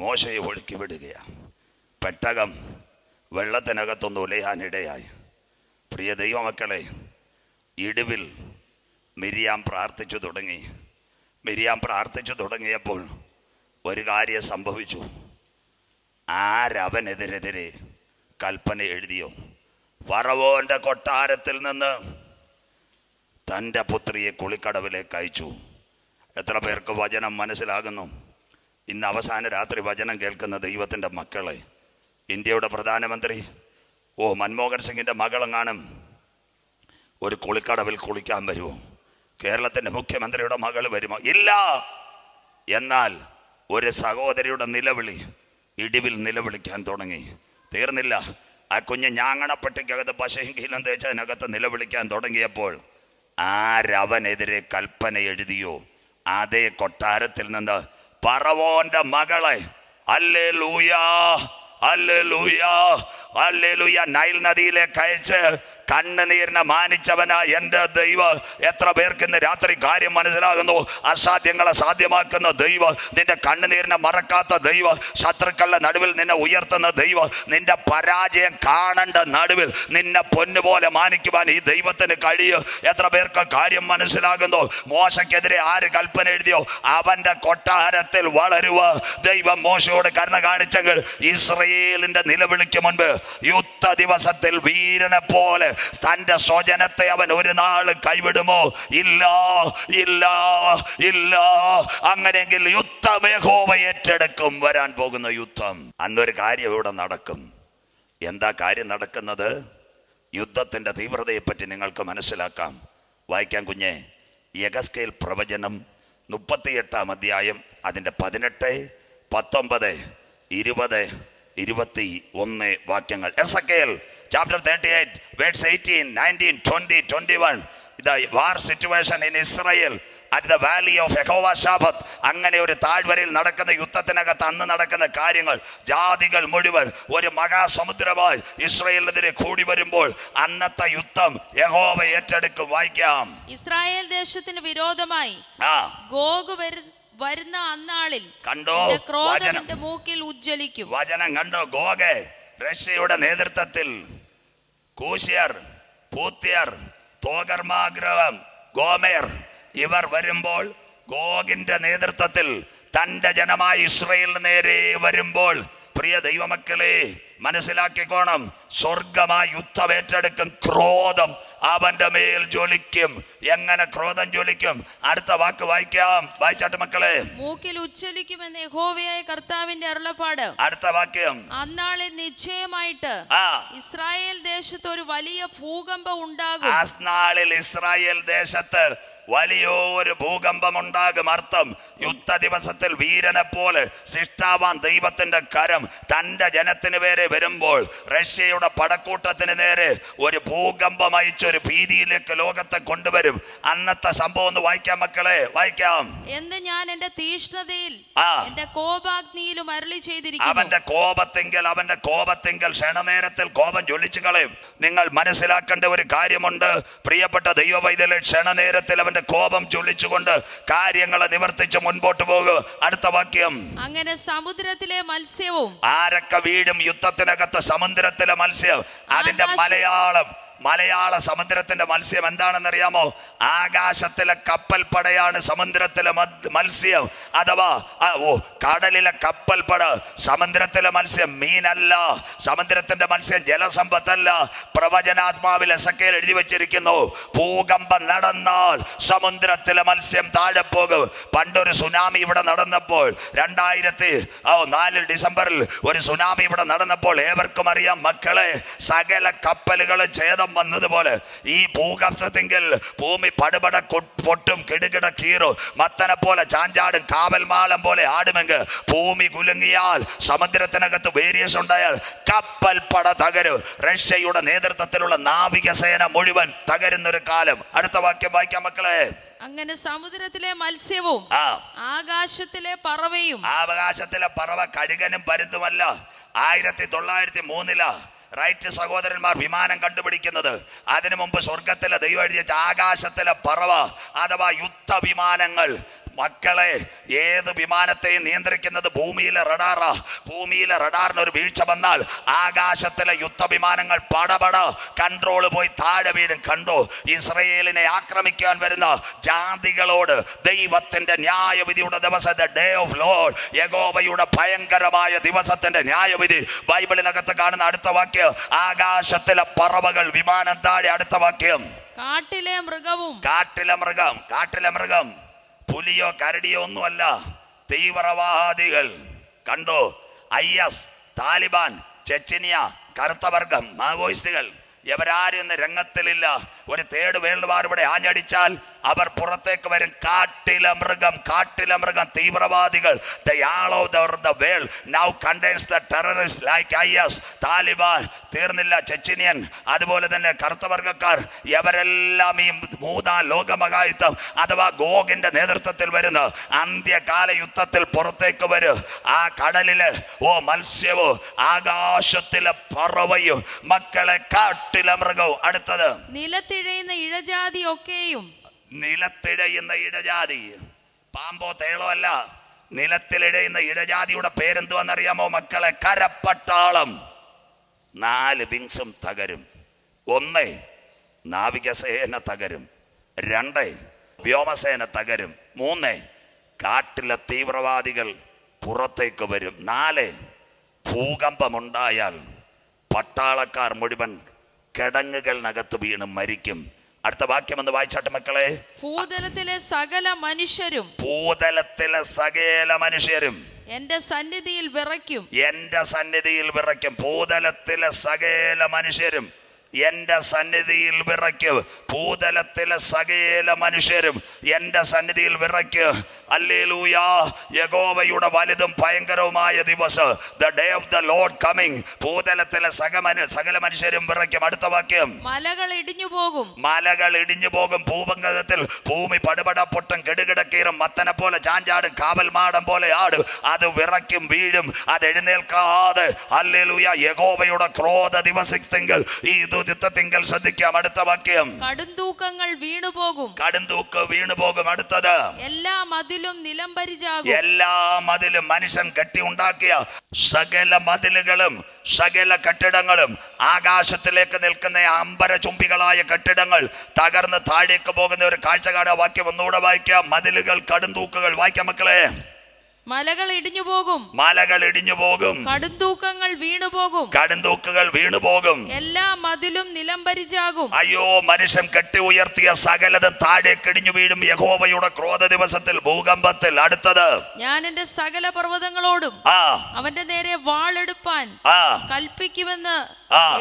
Speaker 1: മോശയെ ഒഴുക്കി വിടുകയാണ് പെട്ടകം വെള്ളത്തിനകത്തൊന്ന് ഉലയാനിടയായി പ്രിയ ദൈവമക്കളെ ഇടിവിൽ മിരിയാം പ്രാർത്ഥിച്ചു തുടങ്ങി മിരിയാം പ്രാർത്ഥിച്ചു തുടങ്ങിയപ്പോൾ ഒരു കാര്യം സംഭവിച്ചു ആരവനെതിരെതിരെ കൽപ്പന എഴുതിയോ ഫറവോന്റെ കൊട്ടാരത്തിൽ നിന്ന് തൻ്റെ പുത്രിയെ കുളിക്കടവിലേക്ക് അയച്ചു എത്ര പേർക്ക് വചനം മനസ്സിലാകുന്നു ഇന്ന് അവസാന രാത്രി വചനം കേൾക്കുന്ന ദൈവത്തിൻ്റെ മക്കളെ ഇന്ത്യയുടെ പ്രധാനമന്ത്രി ഓ മൻമോഹൻ സിംഗിൻ്റെ മകളെങ്ങാനും ഒരു കുളിക്കടവിൽ കുളിക്കാൻ വരുമോ കേരളത്തിൻ്റെ മുഖ്യമന്ത്രിയുടെ മകൾ വരുമോ ഇല്ല എന്നാൽ ഒരു സഹോദരിയുടെ നിലവിളി ഇടിവിൽ നിലവിളിക്കാൻ തുടങ്ങി തീർന്നില്ല ആ കുഞ്ഞ് ഞാങ്ങണപ്പെട്ടിക്കകത്ത് പശയെങ്കിലും തേച്ചതിനകത്ത് നിലവിളിക്കാൻ തുടങ്ങിയപ്പോൾ ആരവനെതിരെ കൽപ്പന എഴുതിയോ അതേ കൊട്ടാരത്തിൽ നിന്ന് പറവോന്റെ മകളെ അല്ലേ ലൂയാ അല്ലുയ അല്ലുയ നൈൽ നദിയിലെ കയച്ച് കണ്ണുനീരിനെ മാനിച്ചവനായ എൻ്റെ ദൈവം എത്ര പേർക്ക് ഇന്ന് രാത്രി കാര്യം മനസ്സിലാകുന്നു അസാധ്യങ്ങളെ സാധ്യമാക്കുന്ന ദൈവം നിന്റെ കണ്ണുനീരിനെ മറക്കാത്ത ദൈവം ശത്രുക്കളുടെ നടുവിൽ നിന്നെ ഉയർത്തുന്ന ദൈവം നിന്റെ പരാജയം കാണേണ്ട നടുവിൽ നിന്നെ പൊന്നുപോലെ മാനിക്കുവാൻ ഈ ദൈവത്തിന് കഴിയും എത്ര പേർക്ക് കാര്യം മനസ്സിലാകുന്നു മോശക്കെതിരെ ആര് കൽപ്പന എഴുതിയോ അവൻ്റെ കൊട്ടാരത്തിൽ വളരുവ ദൈവം മോശയോട് കരുണ കാണിച്ചെങ്കിൽ ഇസ്രയേലിൻ്റെ നിലവിളിക്ക് മുൻപ് യുദ്ധ ദിവസത്തിൽ വീരനെ പോലെ തൻ്റെ സ്വജനത്തെ അവൻ ഒരു നാൾ കൈവിടുമോ ഇല്ല ഇല്ല ഇല്ല അങ്ങനെങ്കിൽ യുദ്ധം യഹോവ ഏറ്റെടുക്കും വരാൻ പോകുന്ന യുദ്ധം അന്നൊരു കാര്യം ഇവിടെ നടക്കും എന്താ കാര്യം നടക്കുന്നത് യുദ്ധത്തിൻ്റെ തീവ്രതയെപ്പറ്റി നിങ്ങൾക്ക് മനസ്സിലാക്കാം വായിക്കാം കുഞ്ഞെ യഗസ്കേൽ പ്രവചനം മുപ്പത്തിയെട്ടാം അധ്യായം അതിൻ്റെ പതിനെട്ട് പത്തൊമ്പത് ഇരുപത് ഇരുപത്തി ഒന്ന് വാക്യങ്ങൾ Ezekiel chapter 38, verse 18, 19, 20, 21. The war situation in Israel at the valley of യഹോവ ഷാബത്ത് അങ്ങനെ ഒരു താഴ്വരയിൽ നടക്കുന്ന യുദ്ധത്തിനകത്ത് അന്ന് നടക്കുന്ന കാര്യങ്ങൾ ജാതികൾ മുഴുവൻ ഒരു മഹാസമുദ്രമായി ഇസ്രായേലിനെതിരെ കൂടി വരുമ്പോൾ അന്നത്തെ യുദ്ധം യഹോവ ഏറ്റെടുക്കും വായിക്കാം
Speaker 2: ഇസ്രായേൽ ദേശത്തിന് വിരോധമായി ഗോഗ് വരുന്ന വരുന്ന അന്നാളിൽ
Speaker 1: കണ്ടോ ക്രോധം മൂക്കിൽ ഉജ്ജ്വലിക്കും വചനം കണ്ടോ ഗോഗെ റഷ്യയുടെ നേതൃത്വത്തിൽ കൂശ്യർ പൂത്യർ തോകർമാഗ്രഹം ഗോമേർ ഇവർ വരുമ്പോൾ ഗോഗിന്റെ നേതൃത്വത്തിൽ തന്റെ ജനമായ ഇസ്രയേലിന് നേരെ വരുമ്പോൾ പ്രിയ ദൈവമക്കളെ മനസ്സിലാക്കിക്കോണം സ്വർഗമായി യുദ്ധമേറ്റെടുക്കും ക്രോധം അവന്റെ മേൽ ജ്വലിക്കും എങ്ങനെ ക്രോധം ജ്വലിക്കും അടുത്ത വാക്ക് വായിക്കാം വായിച്ചാട്ട് മക്കളെ
Speaker 2: മൂക്കിൽ ഉച്ചലിക്കുമെന്ന് യഹോവയായ കർത്താവിന്റെ അരുളപ്പാട് അടുത്ത വാക്യം അന്നാളിൽ നിശ്ചയമായിട്ട് ഇസ്രായേൽ ദേശത്ത് ഒരു വലിയ ഭൂകമ്പം ഉണ്ടാകും അന്നാളിൽ ഇസ്രായേൽ ദേശത്ത്
Speaker 1: വലിയൊരു ഭൂകമ്പമുണ്ടാകും അർത്ഥം യുദ്ധ ദിവസത്തിൽ വീരനെ പോലെ ശിഷ്ടാവാൻ ദൈവത്തിന്റെ കരം തന്റെ ജനത്തിന് പേരെ വരുമ്പോൾ റഷ്യയുടെ പടക്കൂട്ടത്തിന് നേരെ ഒരു ഭൂകമ്പം അയച്ചൊരു ഭീതിയിലേക്ക് ലോകത്തെ കൊണ്ടുവരും അന്നത്തെ സംഭവം ഒന്ന് വായിക്കാം മക്കളെ വായിക്കാം
Speaker 2: എന്ത് ഞാൻ എന്റെ തീഷ്ണതയിൽ കോപാഗ്നിയിലും അരളി ചെയ്തിരിക്കുന്നു അവന്റെ
Speaker 1: കോപത്തെങ്കിൽ അവന്റെ കോപത്തെങ്കിൽ ക്ഷണനേരത്തിൽ കോപം ജ്വലിച്ചു കളയും നിങ്ങൾ മനസ്സിലാക്കേണ്ട ഒരു കാര്യമുണ്ട് പ്രിയപ്പെട്ട ദൈവവൈദ്യ ക്ഷണനേരത്തിൽ അവന്റെ അവന്റെ കോപം ചൊല്ലിച്ചുകൊണ്ട് കാര്യങ്ങളെ നിവർത്തിച്ച് മുൻപോട്ട് പോകുക അടുത്ത വാക്യം
Speaker 2: അങ്ങനെ സമുദ്രത്തിലെ മത്സ്യവും
Speaker 1: ആരൊക്കെ വീടും യുദ്ധത്തിനകത്ത് സമുദ്രത്തിലെ മത്സ്യം അതിന്റെ മലയാളം മലയാള സമുദ്രത്തിന്റെ മത്സ്യം എന്താണെന്നറിയാമോ ആകാശത്തിലെ കപ്പൽ പടയാണ് സമുദ്രത്തിലെ മത്സ്യം അഥവാ ഓ കടലിലെ കപ്പൽ പട സമുദ്രത്തിലെ മത്സ്യം മീനല്ല സമുദ്രത്തിന്റെ മത്സ്യം ജലസമ്പത്തല്ല പ്രവചനാത്മാവിൽ എസക്കേൽ എഴുതി വെച്ചിരിക്കുന്നു ഭൂകമ്പം നടന്നാൽ സമുദ്രത്തിലെ മത്സ്യം താഴെ പോകും പണ്ടൊരു സുനാമി ഇവിടെ നടന്നപ്പോൾ രണ്ടായിരത്തി നാല് ഡിസംബറിൽ ഒരു സുനാമി ഇവിടെ നടന്നപ്പോൾ ഏവർക്കും അറിയാം മക്കളെ സകല കപ്പലുകൾ ഛേദം പ്രളയം വന്നതുപോലെ ഈ ഭൂകമ്പത്തിങ്കിൽ ഭൂമി പടുപട പൊട്ടും കെടുകിട കീറും മത്തനെ പോലെ ചാഞ്ചാടും കാവൽമാളം പോലെ ആടുമെങ്കിൽ ഭൂമി കുലുങ്ങിയാൽ സമുദ്രത്തിനകത്ത് വേരിയേഷൻ ഉണ്ടായാൽ കപ്പൽ പട തകരും റഷ്യയുടെ നേതൃത്വത്തിലുള്ള നാവികസേന മുഴുവൻ തകരുന്നൊരു കാലം അടുത്ത വാക്യം വായിക്കാം മക്കളെ
Speaker 2: അങ്ങനെ സമുദ്രത്തിലെ മത്സ്യവും ആകാശത്തിലെ പറവയും ആകാശത്തിലെ പറവ കഴുകനും പരുത്തുമല്ല ആയിരത്തി തൊള്ളായിരത്തി മൂന്നിലാ റൈറ്റ്
Speaker 1: സഹോദരന്മാർ വിമാനം കണ്ടുപിടിക്കുന്നത് അതിനു മുമ്പ് സ്വർഗത്തിലെ ദൈവം എഴുതിയ ആകാശത്തിലെ പറവ അഥവാ യുദ്ധ വിമാനങ്ങൾ മക്കളെ ഏത് വിമാനത്തെ നിയന്ത്രിക്കുന്നത് ഭൂമിയിലെ റഡാറാ ഭൂമിയിലെ റഡാറിന് ഒരു വീഴ്ച വന്നാൽ ആകാശത്തിലെ യുദ്ധവിമാനങ്ങൾ പടപട കൺട്രോൾ പോയി താഴെ വീഴും കണ്ടു ഇസ്രയേലിനെ ആക്രമിക്കാൻ വരുന്ന ജാതികളോട് ദൈവത്തിന്റെ ന്യായവിധിയുടെ ദിവസത്തെ ഡേ ഓഫ് ലോഡ് യഗോബയുടെ ഭയങ്കരമായ ദിവസത്തിന്റെ ന്യായവിധി ബൈബിളിനകത്ത് കാണുന്ന അടുത്ത വാക്യം ആകാശത്തിലെ പറവകൾ വിമാനം താഴെ അടുത്ത വാക്യം
Speaker 2: കാട്ടിലെ മൃഗവും കാട്ടിലെ
Speaker 1: മൃഗം കാട്ടിലെ മൃഗം പുലിയോ കരടിയോ ഒന്നുമല്ല തീവ്രവാദികൾ കണ്ടോ ഐ എസ് താലിബാൻ ചെച്ചിനിയ വർഗം മാവോയിസ്റ്റുകൾ ഇവരാരും ഇന്ന് രംഗത്തിലില്ല ഒരു തേട് വേൾഡ് വാർ ഇവിടെ ആഞ്ഞടിച്ചാൽ അവർ പുറത്തേക്ക് വരും കാട്ടിലെ മൃഗം കാട്ടിലെ മൃഗം തീവ്രവാദികൾ the of the world now contains the terrorist like I S Taliban തീർന്നില്ല ചെച്ചിനിയൻ അതുപോലെ തന്നെ കറുത്തവർഗക്കാർ എവരെല്ലാം ഈ മൂന്നാം ലോകമകായുത്വം അഥവാ ഗോഗിന്റെ നേതൃത്വത്തിൽ വരുന്ന അന്ത്യകാല യുദ്ധത്തിൽ പുറത്തേക്ക് വരും ആ കടലിലെ ഓ മത്സ്യവും ആകാശത്തിലെ പറവയും മക്കളെ കാട്ടിലെ മൃഗവും അടുത്തത്
Speaker 2: നിലത്തിഴയുന്ന ഇഴജാതി ഒക്കെയും
Speaker 1: നിലത്തിഴയുന്ന ഇടജാതി പാമ്പോ തേളോ അല്ല നിലത്തിലിഴയുന്ന ഇടജാതിയുടെ പേരെന്തുവെന്നറിയാമോ മക്കളെ കരപ്പട്ടാളം നാല് വിങ്സും തകരും ഒന്ന് നാവികസേന തകരും രണ്ട് വ്യോമസേന തകരും മൂന്ന് കാട്ടിലെ തീവ്രവാദികൾ പുറത്തേക്ക് വരും നാല് ഭൂകമ്പമുണ്ടായാൽ പട്ടാളക്കാർ മുഴുവൻ നകത്ത് വീണ് മരിക്കും അടുത്ത വാക്യം ഒന്ന് വായിച്ചാട്ട് മക്കളെ
Speaker 2: ഭൂതലത്തിലെ സകല മനുഷ്യരും
Speaker 1: ഭൂതലത്തിലെ സകല മനുഷ്യരും
Speaker 2: എന്റെ സന്നിധിയിൽ വിറയ്ക്കും
Speaker 1: എന്റെ സന്നിധിയിൽ വിറയ്ക്കും ഭൂതലത്തിലെ സകല മനുഷ്യരും എന്റെ സന്നിധിയിൽ വിറയ്ക്കും ഭൂതലത്തിലെ സകല മനുഷ്യരും എന്റെ സന്നിധിയിൽ വിറയ്ക്കും അല്ലേലൂയ യഗോവയുടെ വലുതും ഭയങ്കരവുമായ ദിവസം the day of the lord coming ഭൂതലത്തിലെ സകമന സകല മനുഷ്യരും വിറയ്ക്കും അടുത്ത വാക്യം
Speaker 2: മലകൾ ഇടിഞ്ഞു പോകും
Speaker 1: മലകൾ ഇടിഞ്ഞു പോകും ഭൂപങ്കതത്തിൽ ഭൂമി പടുപട പൊട്ടം കെടുകിടക്കീറും മത്തനെ പോലെ ചാഞ്ചാടും കാവൽ മാടം പോലെ ആടും അത് വിറയ്ക്കും വീഴും അത് എഴുന്നേൽക്കാതെ അല്ലേലൂയ യഗോവയുടെ ക്രോധ ദിവസത്തെങ്കിൽ ഈ ദുരിതത്തെങ്കിൽ ശ്രദ്ധിക്കാം അടുത്ത വാക്യം
Speaker 2: കടുംതൂക്കങ്ങൾ വീണു പോകും കടുംതൂക്ക്
Speaker 1: വീണു പോകും അടുത്തത്
Speaker 2: എല്ലാ മതിൽ മതിലും നിലം പരിചാകും എല്ലാ
Speaker 1: മതിലും മനുഷ്യൻ കെട്ടി ഉണ്ടാക്കിയ സകല മതിലുകളും സകല കെട്ടിടങ്ങളും ആകാശത്തിലേക്ക് നിൽക്കുന്ന അമ്പര ചുംബികളായ കെട്ടിടങ്ങൾ തകർന്ന് താഴേക്ക് പോകുന്ന ഒരു കാഴ്ചകാട വാക്യം ഒന്നുകൂടെ വായിക്കാം മതിലുകൾ കടുംതൂക്കുകൾ വായിക്കാം മക്കളെ
Speaker 2: മലകൾ ഇടിഞ്ഞു പോകും
Speaker 1: മലകൾ ഇടിഞ്ഞു പോകും
Speaker 2: കടുംതൂക്കങ്ങൾ വീണു പോകും
Speaker 1: കടുംതൂക്കുകൾ വീണു പോകും
Speaker 2: എല്ലാ മതിലും നിലം പരിചാകും അയ്യോ
Speaker 1: മനുഷ്യൻ കെട്ടി ഉയർത്തിയ സകലതും താഴെ ഇടിഞ്ഞു വീഴും യഹോവയുടെ ക്രോധ ദിവസത്തിൽ ഭൂകമ്പത്തിൽ അടുത്തത്
Speaker 2: ഞാൻ എന്റെ സകല പർവ്വതങ്ങളോടും അവന്റെ നേരെ വാളെടുപ്പാൻ കൽപ്പിക്കുമെന്ന്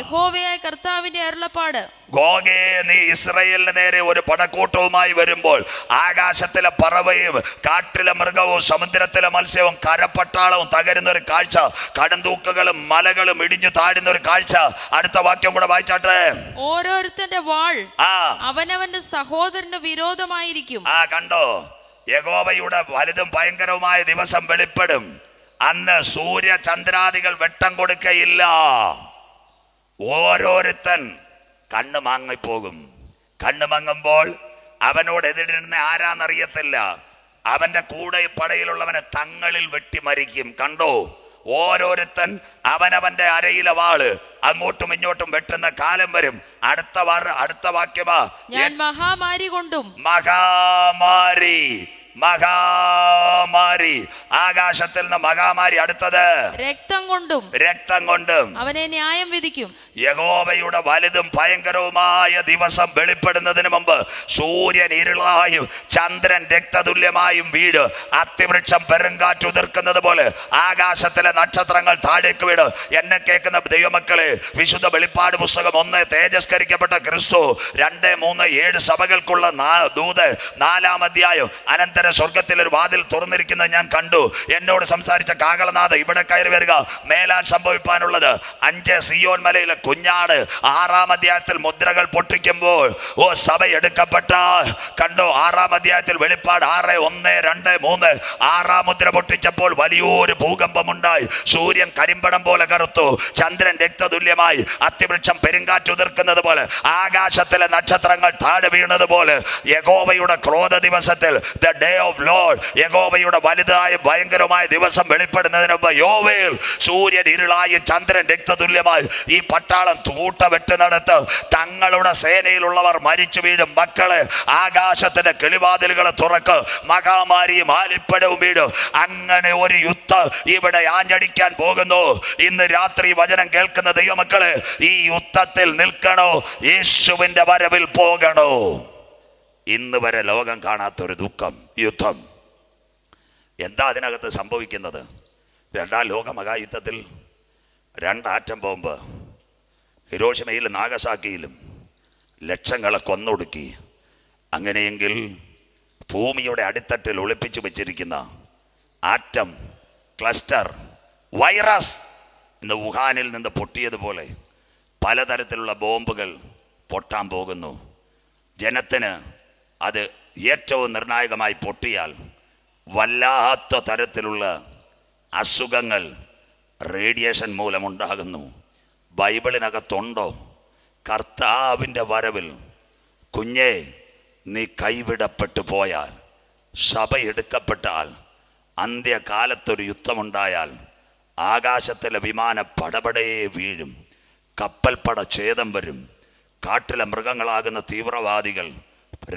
Speaker 2: യഹോവയായ കർത്താവിന്റെ അരുളപ്പാട്
Speaker 1: ഗോഗേ നീ ഇസ്രയേലിന് നേരെ ഒരു പടക്കൂട്ടവുമായി വരുമ്പോൾ ആകാശത്തിലെ പറവയും കാട്ടിലെ മൃഗവും സമുദ്രത്തിലെ മത്സ്യവും കരപ്പട്ടാളവും തകരുന്ന ഒരു കാഴ്ച കടന്തൂക്കുകളും മലകളും ഇടിഞ്ഞു താഴുന്ന ഒരു കാഴ്ച അടുത്ത വാക്യം കൂടെ വായിച്ചാട്ടെ
Speaker 2: ഓരോരുത്തന്റെ വാൾ അവനവന്റെ സഹോദരന് വിരോധമായിരിക്കും ആ കണ്ടോ
Speaker 1: യഗോവയുടെ വലുതും ഭയങ്കരവുമായ
Speaker 2: ദിവസം വെളിപ്പെടും
Speaker 1: അന്ന് സൂര്യ ചന്ദ്രാദികൾ വെട്ടം കൊടുക്കയില്ല ഓരോരുത്തൻ കണ്ണ് മാങ്ങിപ്പോകും കണ്ണ് മങ്ങുമ്പോൾ അവനോട് എതിരിടുന്ന ആരാന്നറിയത്തില്ല അവന്റെ കൂടെ പടയിലുള്ളവനെ തങ്ങളിൽ വെട്ടി മരിക്കും കണ്ടോ ഓരോരുത്തൻ അവനവന്റെ അരയിലെ വാള് അങ്ങോട്ടും ഇങ്ങോട്ടും വെട്ടുന്ന കാലം വരും അടുത്ത അടുത്ത വാക്യമാ
Speaker 2: ഞാൻ മഹാമാരി കൊണ്ടും
Speaker 1: മഹാമാരി മഹാമാരി ആകാശത്തിൽ നിന്ന് മഹാമാരി അടുത്തത്
Speaker 2: രക്തം കൊണ്ടും
Speaker 1: രക്തം കൊണ്ടും
Speaker 2: അവനെ ന്യായം വിധിക്കും
Speaker 1: യഹോവയുടെ വലുതും ഭയങ്കരവുമായ ദിവസം വെളിപ്പെടുന്നതിന് മുമ്പ് സൂര്യൻ ഇരുളായും ചന്ദ്രൻ രക്തതുല്യമായും വീട് അത്തിവൃക്ഷം ഉതിർക്കുന്നത് പോലെ ആകാശത്തിലെ നക്ഷത്രങ്ങൾ താഴേക്ക് വീട് എന്നെ കേൾക്കുന്ന ദൈവമക്കളെ വിശുദ്ധ വെളിപ്പാട് പുസ്തകം ഒന്ന് തേജസ്കരിക്കപ്പെട്ട ക്രിസ്തു രണ്ട് മൂന്ന് ഏഴ് സഭകൾക്കുള്ള ദൂത് നാലാം അധ്യായം അനന്ത ഉത്തര സ്വർഗത്തിൽ ഒരു വാതിൽ തുറന്നിരിക്കുന്നത് ഞാൻ കണ്ടു എന്നോട് സംസാരിച്ച കാകളനാഥ് ഇവിടെ കയറി വരിക മേലാൻ സംഭവിപ്പാനുള്ളത് അഞ്ച് സിയോൻ മലയിലെ കുഞ്ഞാട് ആറാം അധ്യായത്തിൽ മുദ്രകൾ പൊട്ടിക്കുമ്പോൾ ഓ സഭ എടുക്കപ്പെട്ട കണ്ടോ ആറാം അധ്യായത്തിൽ വെളിപ്പാട് ആറ് ഒന്ന് രണ്ട് മൂന്ന് ആറാം മുദ്ര പൊട്ടിച്ചപ്പോൾ വലിയൊരു ഭൂകമ്പമുണ്ടായി സൂര്യൻ കരിമ്പടം പോലെ കറുത്തു ചന്ദ്രൻ രക്തതുല്യമായി അത്തിവൃക്ഷം ഉതിർക്കുന്നത് പോലെ ആകാശത്തിലെ നക്ഷത്രങ്ങൾ താഴെ വീണതുപോലെ യഗോവയുടെ ക്രോധ ദിവസത്തിൽ ദ ഡേ ഓഫ് ലോഡ് യഗോബയുടെ വലുതായ ഭയങ്കരമായ ദിവസം വെളിപ്പെടുന്നതിന് മുമ്പ് യോവയിൽ സൂര്യൻ ഇരുളായി ചന്ദ്രൻ രക്തതുല്യമായി ഈ പട്ടാളം തൂട്ട നടത്ത് തങ്ങളുടെ സേനയിലുള്ളവർ മരിച്ചു വീഴും മക്കളെ ആകാശത്തിന്റെ കിളിവാതിലുകൾ തുറക്ക് മഹാമാരിയും ആലിപ്പടവും വീടും അങ്ങനെ ഒരു യുദ്ധം ഇവിടെ ആഞ്ഞടിക്കാൻ പോകുന്നു ഇന്ന് രാത്രി വചനം കേൾക്കുന്ന ദൈവമക്കളെ ഈ യുദ്ധത്തിൽ നിൽക്കണോ യേശുവിന്റെ വരവിൽ പോകണോ ഇന്ന് വരെ ലോകം കാണാത്തൊരു ദുഃഖം യുദ്ധം എന്താ അതിനകത്ത് സംഭവിക്കുന്നത് രണ്ടാം ലോക മഹായുദ്ധത്തിൽ രണ്ടാറ്റം ബോംബ് ഹിരോഷിമയിലും നാഗസാക്കിയിലും ലക്ഷങ്ങളെ കൊന്നൊടുക്കി അങ്ങനെയെങ്കിൽ ഭൂമിയുടെ അടിത്തട്ടിൽ ഒളിപ്പിച്ചു വച്ചിരിക്കുന്ന ആറ്റം ക്ലസ്റ്റർ വൈറസ് ഇന്ന് വുഹാനിൽ നിന്ന് പൊട്ടിയതുപോലെ പലതരത്തിലുള്ള ബോംബുകൾ പൊട്ടാൻ പോകുന്നു ജനത്തിന് അത് ഏറ്റവും നിർണായകമായി പൊട്ടിയാൽ വല്ലാത്ത തരത്തിലുള്ള അസുഖങ്ങൾ റേഡിയേഷൻ മൂലമുണ്ടാകുന്നു ബൈബിളിനകത്തുണ്ടോ കർത്താവിൻ്റെ വരവിൽ കുഞ്ഞെ നീ കൈവിടപ്പെട്ടു പോയാൽ സഭയെടുക്കപ്പെട്ടാൽ അന്ത്യകാലത്തൊരു യുദ്ധമുണ്ടായാൽ ആകാശത്തിലെ വിമാന പടപടയെ വീഴും കപ്പൽപ്പട ഛേദം വരും കാട്ടിലെ മൃഗങ്ങളാകുന്ന തീവ്രവാദികൾ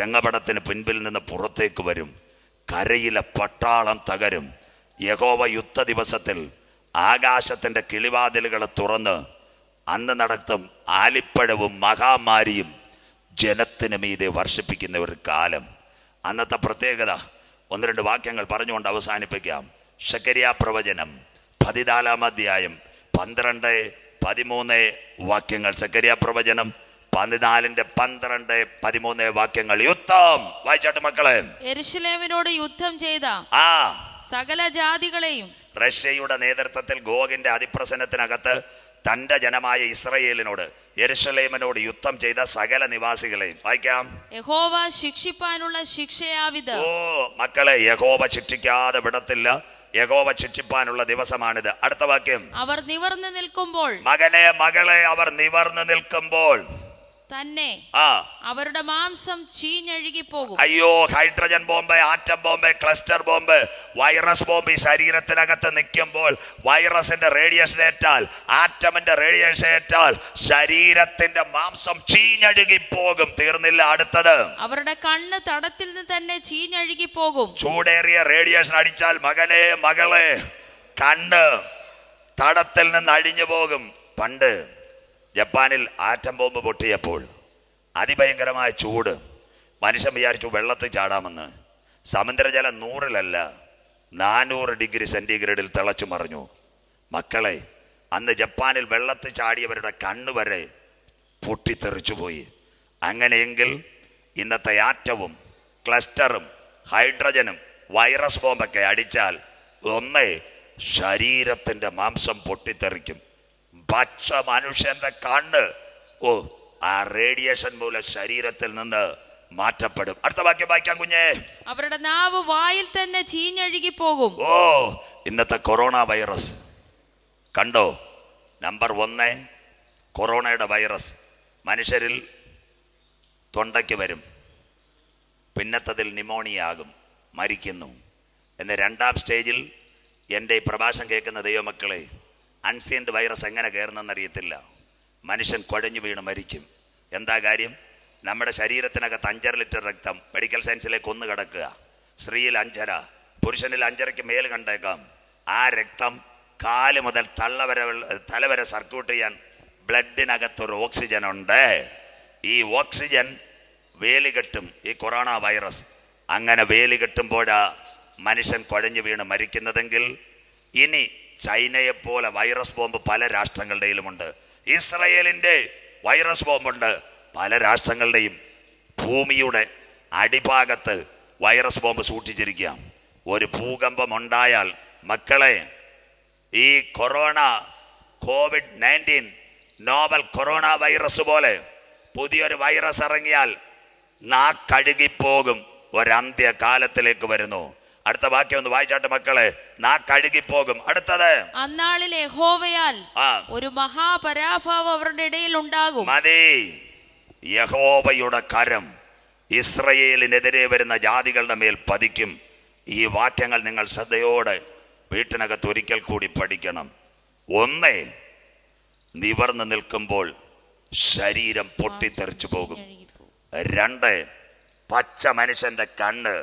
Speaker 1: രംഗപടത്തിന് പിൻപിൽ നിന്ന് പുറത്തേക്ക് വരും കരയിലെ പട്ടാളം തകരും യഹോവ യുദ്ധ ദിവസത്തിൽ ആകാശത്തിൻ്റെ കിളിവാതിലുകളെ തുറന്ന് അന്ന് നടത്തും ആലിപ്പഴവും മഹാമാരിയും ജനത്തിന് മീതെ വർഷിപ്പിക്കുന്ന ഒരു കാലം അന്നത്തെ പ്രത്യേകത ഒന്ന് രണ്ട് വാക്യങ്ങൾ പറഞ്ഞുകൊണ്ട് അവസാനിപ്പിക്കാം ശക്കരിയ പ്രവചനം പതിനാലാം അധ്യായം പന്ത്രണ്ട് പതിമൂന്ന് വാക്യങ്ങൾ ശക്കരിയ പ്രവചനം പതിനാലിന്റെ പന്ത്രണ്ട് പതിമൂന്ന് വാക്യങ്ങൾ യുദ്ധം വായിച്ചാട്ട് മക്കളെ
Speaker 2: എരുഷലേമിനോട് യുദ്ധം ചെയ്ത ആ സകല ജാതികളെയും
Speaker 1: റഷ്യയുടെ നേതൃത്വത്തിൽ ഗോഗിന്റെ അതിപ്രസന്നത്തിനകത്ത് തന്റെ ജനമായ ഇസ്രയേലിനോട് യെരുഷലേമിനോട് യുദ്ധം ചെയ്ത സകല നിവാസികളെയും വായിക്കാം
Speaker 2: യഹോവ ശിക്ഷിപ്പാനുള്ള ശിക്ഷയാവിത ഓ
Speaker 1: മക്കളെ യഹോവ ശിക്ഷിക്കാതെ വിടത്തില്ല യഹോവ ശിക്ഷിപ്പാനുള്ള ദിവസമാണിത് അടുത്ത വാക്യം
Speaker 2: അവർ നിവർന്നു നിൽക്കുമ്പോൾ മകനെ മകളെ അവർ നിവർന്നു
Speaker 1: നിൽക്കുമ്പോൾ
Speaker 2: തന്നെ അവരുടെ മാംസം ചീഞ്ഞഴുകി പോകും അയ്യോ
Speaker 1: hydrogen bomb atom bomb cluster bomb virus bomb ഈ ശരീരത്തിനകത്ത് നിൽക്കുമ്പോൾ വൈറസിന്റെ റേഡിയേഷൻ ഏറ്റാൽ ആറ്റമിന്റെ റേഡിയേഷൻ ഏറ്റാൽ ശരീരത്തിന്റെ മാംസം ചീഞ്ഞഴുകി പോകും തീർന്നില്ല അടുത്തത്
Speaker 2: അവരുടെ കണ്ണ് തടത്തിൽ നിന്ന്
Speaker 1: തന്നെ ചീഞ്ഞഴുകി പോകും ചൂടേറിയ റേഡിയേഷൻ അടിച്ചാൽ മകനെ മകളെ കണ്ണ് തടത്തിൽ നിന്ന് അഴിഞ്ഞു പോകും പണ്ട് ജപ്പാനിൽ ആറ്റം ബോംബ് പൊട്ടിയപ്പോൾ അതിഭയങ്കരമായ ചൂട് മനുഷ്യൻ വിചാരിച്ചു വെള്ളത്തിൽ ചാടാമെന്ന് സമുദ്രജലം നൂറിലല്ല നാനൂറ് ഡിഗ്രി സെൻറ്റിഗ്രേഡിൽ തിളച്ചു മറിഞ്ഞു മക്കളെ അന്ന് ജപ്പാനിൽ വെള്ളത്തിൽ ചാടിയവരുടെ കണ്ണുവരെ പൊട്ടിത്തെറിച്ചു പോയി അങ്ങനെയെങ്കിൽ ഇന്നത്തെ ആറ്റവും ക്ലസ്റ്ററും ഹൈഡ്രജനും വൈറസ് ബോംബൊക്കെ അടിച്ചാൽ ഒന്നേ ശരീരത്തിൻ്റെ മാംസം പൊട്ടിത്തെറിക്കും പച്ച മനുഷ്യന്റെ കണ്ണ് ഓ ആ റേഡിയേഷൻ മൂലം ശരീരത്തിൽ നിന്ന് മാറ്റപ്പെടും അടുത്ത വാക്യം വായിക്കാം
Speaker 2: കുഞ്ഞേ അവരുടെ നാവ് വായിൽ തന്നെ ചീഞ്ഞഴുകി പോകും ഓ
Speaker 1: ഇന്നത്തെ കൊറോണ വൈറസ് കണ്ടോ നമ്പർ ഒന്ന് കൊറോണയുടെ വൈറസ് മനുഷ്യരിൽ തൊണ്ടയ്ക്ക് വരും പിന്നത്തതിൽ നിമോണിയ ആകും മരിക്കുന്നു എന്ന രണ്ടാം സ്റ്റേജിൽ എൻ്റെ ഈ പ്രഭാഷണം കേൾക്കുന്ന ദൈവമക്കളെ അൺസീൻഡ് വൈറസ് എങ്ങനെ കയറുന്നെന്നറിയത്തില്ല മനുഷ്യൻ കുഴഞ്ഞു വീണ് മരിക്കും എന്താ കാര്യം നമ്മുടെ ശരീരത്തിനകത്ത് അഞ്ചര ലിറ്റർ രക്തം മെഡിക്കൽ സയൻസിലേക്ക് ഒന്ന് കിടക്കുക സ്ത്രീയിൽ അഞ്ചര പുരുഷനിൽ അഞ്ചരയ്ക്ക് മേൽ കണ്ടേക്കാം ആ രക്തം കാല് മുതൽ തള്ളവരെ തലവരെ സർക്യൂട്ട് ചെയ്യാൻ ബ്ലഡിനകത്തൊരു ഓക്സിജൻ ഉണ്ട് ഈ ഓക്സിജൻ വേലി കെട്ടും ഈ കൊറോണ വൈറസ് അങ്ങനെ വേലി കെട്ടുമ്പോഴാ മനുഷ്യൻ കുഴഞ്ഞു വീണ് മരിക്കുന്നതെങ്കിൽ ഇനി ചൈനയെപ്പോലെ വൈറസ് ബോംബ് പല രാഷ്ട്രങ്ങളുടെയിലുമുണ്ട് ഇസ്രയേലിൻ്റെ വൈറസ് ബോംബുണ്ട് പല രാഷ്ട്രങ്ങളുടെയും ഭൂമിയുടെ അടിഭാഗത്ത് വൈറസ് ബോംബ് സൂക്ഷിച്ചിരിക്കുക ഒരു ഭൂകമ്പം ഉണ്ടായാൽ മക്കളെ ഈ corona Covid nineteen novel corona virus പോലെ പുതിയൊരു വൈറസ് ഇറങ്ങിയാൽ നാക്കഴുകിപ്പോകും ഒരന്ത്യകാലത്തിലേക്ക് വരുന്നു അടുത്ത വാക്യം ഒന്ന് വായിച്ചാട്ടെ മക്കളെ പോകും
Speaker 2: അടുത്തത് അന്നാളിൽ യഹോവയാൽ ഒരു മഹാപരാഭവം അവരുടെ ഇടയിൽ ഉണ്ടാകും
Speaker 1: മതി യഹോവയുടെ കരം ഇസ്രയേലിനെതിരെ വരുന്ന ജാതികളുടെ മേൽ പതിക്കും ഈ വാക്യങ്ങൾ നിങ്ങൾ ശ്രദ്ധയോടെ വീട്ടിനകത്ത് ഒരിക്കൽ കൂടി പഠിക്കണം ഒന്നേ നിവർന്നു നിൽക്കുമ്പോൾ ശരീരം പൊട്ടിത്തെറിച്ചു പോകും രണ്ട് പച്ച മനുഷ്യന്റെ കണ്ണ്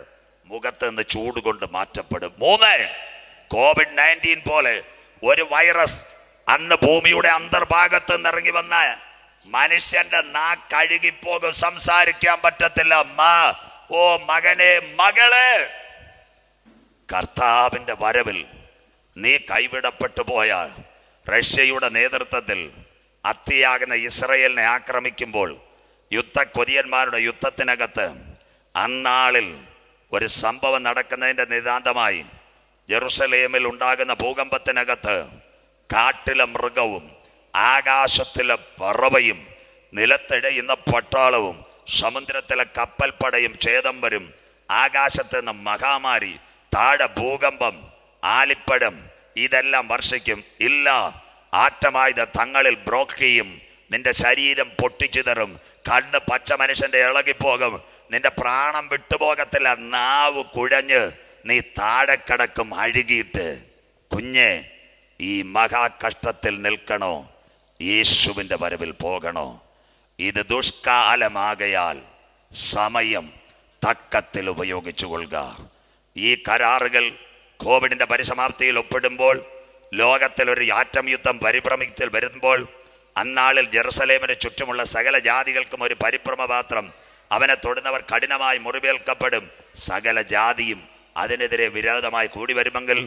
Speaker 1: മുഖത്ത് നിന്ന് ചൂട് കൊണ്ട് മാറ്റപ്പെടും മൂന്ന് കോവിഡ് നയൻറ്റീൻ പോലെ ഒരു വൈറസ് അന്ന് ഭൂമിയുടെ അന്തർഭാഗത്ത് ഇറങ്ങി വന്ന മനുഷ്യന്റെ നാ കഴുകിപ്പോകും സംസാരിക്കാൻ പറ്റത്തില്ല മാ ഓ മകനെ മകള് കർത്താവിന്റെ വരവിൽ നീ കൈവിടപ്പെട്ടു പോയാൽ റഷ്യയുടെ നേതൃത്വത്തിൽ അത്തിയാകുന്ന ഇസ്രയേലിനെ ആക്രമിക്കുമ്പോൾ യുദ്ധ കൊതിയന്മാരുടെ യുദ്ധത്തിനകത്ത് അന്നാളിൽ ഒരു സംഭവം നടക്കുന്നതിൻ്റെ നിതാന്തമായി ജെറുസലേമിൽ ഉണ്ടാകുന്ന ഭൂകമ്പത്തിനകത്ത് കാട്ടിലെ മൃഗവും ആകാശത്തിലെ പറവയും നിലത്തിടയുന്ന പട്ടാളവും സമുദ്രത്തിലെ കപ്പൽപ്പടയും വരും ആകാശത്ത് നിന്ന് മഹാമാരി താഴെ ഭൂകമ്പം ആലിപ്പഴം ഇതെല്ലാം വർഷിക്കും ഇല്ല ആറ്റമായത് തങ്ങളിൽ ബ്രോക്ക് ചെയ്യും നിന്റെ ശരീരം പൊട്ടിച്ചിതറും കണ്ണ് പച്ച മനുഷ്യന്റെ ഇളകിപ്പോകും നിന്റെ പ്രാണം വിട്ടുപോകത്തില്ല നാവ് കുഴഞ്ഞ് നീ താഴെ കിടക്കും അഴുകിയിട്ട് കുഞ്ഞ് ഈ മഹാകഷ്ടത്തിൽ നിൽക്കണോ യേശുവിൻ്റെ വരവിൽ പോകണോ ഇത് ദുഷ്കാലമാകയാൽ സമയം തക്കത്തിൽ ഉപയോഗിച്ചു കൊള്ളുക ഈ കരാറുകൾ കോവിഡിൻ്റെ പരിസമാപ്തിയിൽ ഒപ്പിടുമ്പോൾ ലോകത്തിൽ ഒരു ആറ്റം യുദ്ധം പരിഭ്രമത്തിൽ വരുമ്പോൾ അന്നാളിൽ ജെറുസലേമിന് ചുറ്റുമുള്ള സകല ജാതികൾക്കും ഒരു പരിഭ്രമപാത്രം അവനെ തൊടുന്നവർ കഠിനമായി മുറിവേൽക്കപ്പെടും സകല ജാതിയും അതിനെതിരെ വിരോധമായി കൂടി വരുമെങ്കിൽ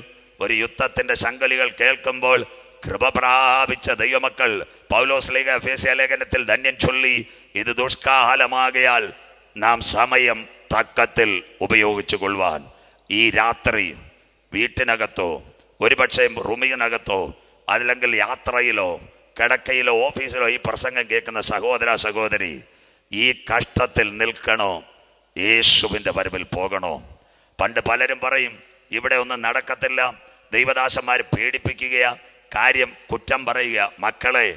Speaker 1: ഒരു യുദ്ധത്തിന്റെ ശങ്കലികൾ കേൾക്കുമ്പോൾ കൃപ പ്രാപിച്ച ദൈവമക്കൾ പൗലോസ് ലീഗ ഫേസ്യ ലേഖനത്തിൽ ധന്യൻ ചൊല്ലി ഇത് ദുഷ്കാലമാകയാൽ നാം സമയം തക്കത്തിൽ ഉപയോഗിച്ചു കൊള്ളുവാൻ ഈ രാത്രി വീട്ടിനകത്തോ ഒരുപക്ഷെ റൂമിനകത്തോ അല്ലെങ്കിൽ യാത്രയിലോ കിടക്കയിലോ ഓഫീസിലോ ഈ പ്രസംഗം കേൾക്കുന്ന സഹോദര സഹോദരി ഈ കഷ്ടത്തിൽ നിൽക്കണോ യേശുവിൻ്റെ വരവിൽ പോകണോ പണ്ട് പലരും പറയും ഇവിടെ ഒന്നും നടക്കത്തില്ല ദൈവദാസന്മാർ പേടിപ്പിക്കുകയാ കാര്യം കുറ്റം പറയുക മക്കളെ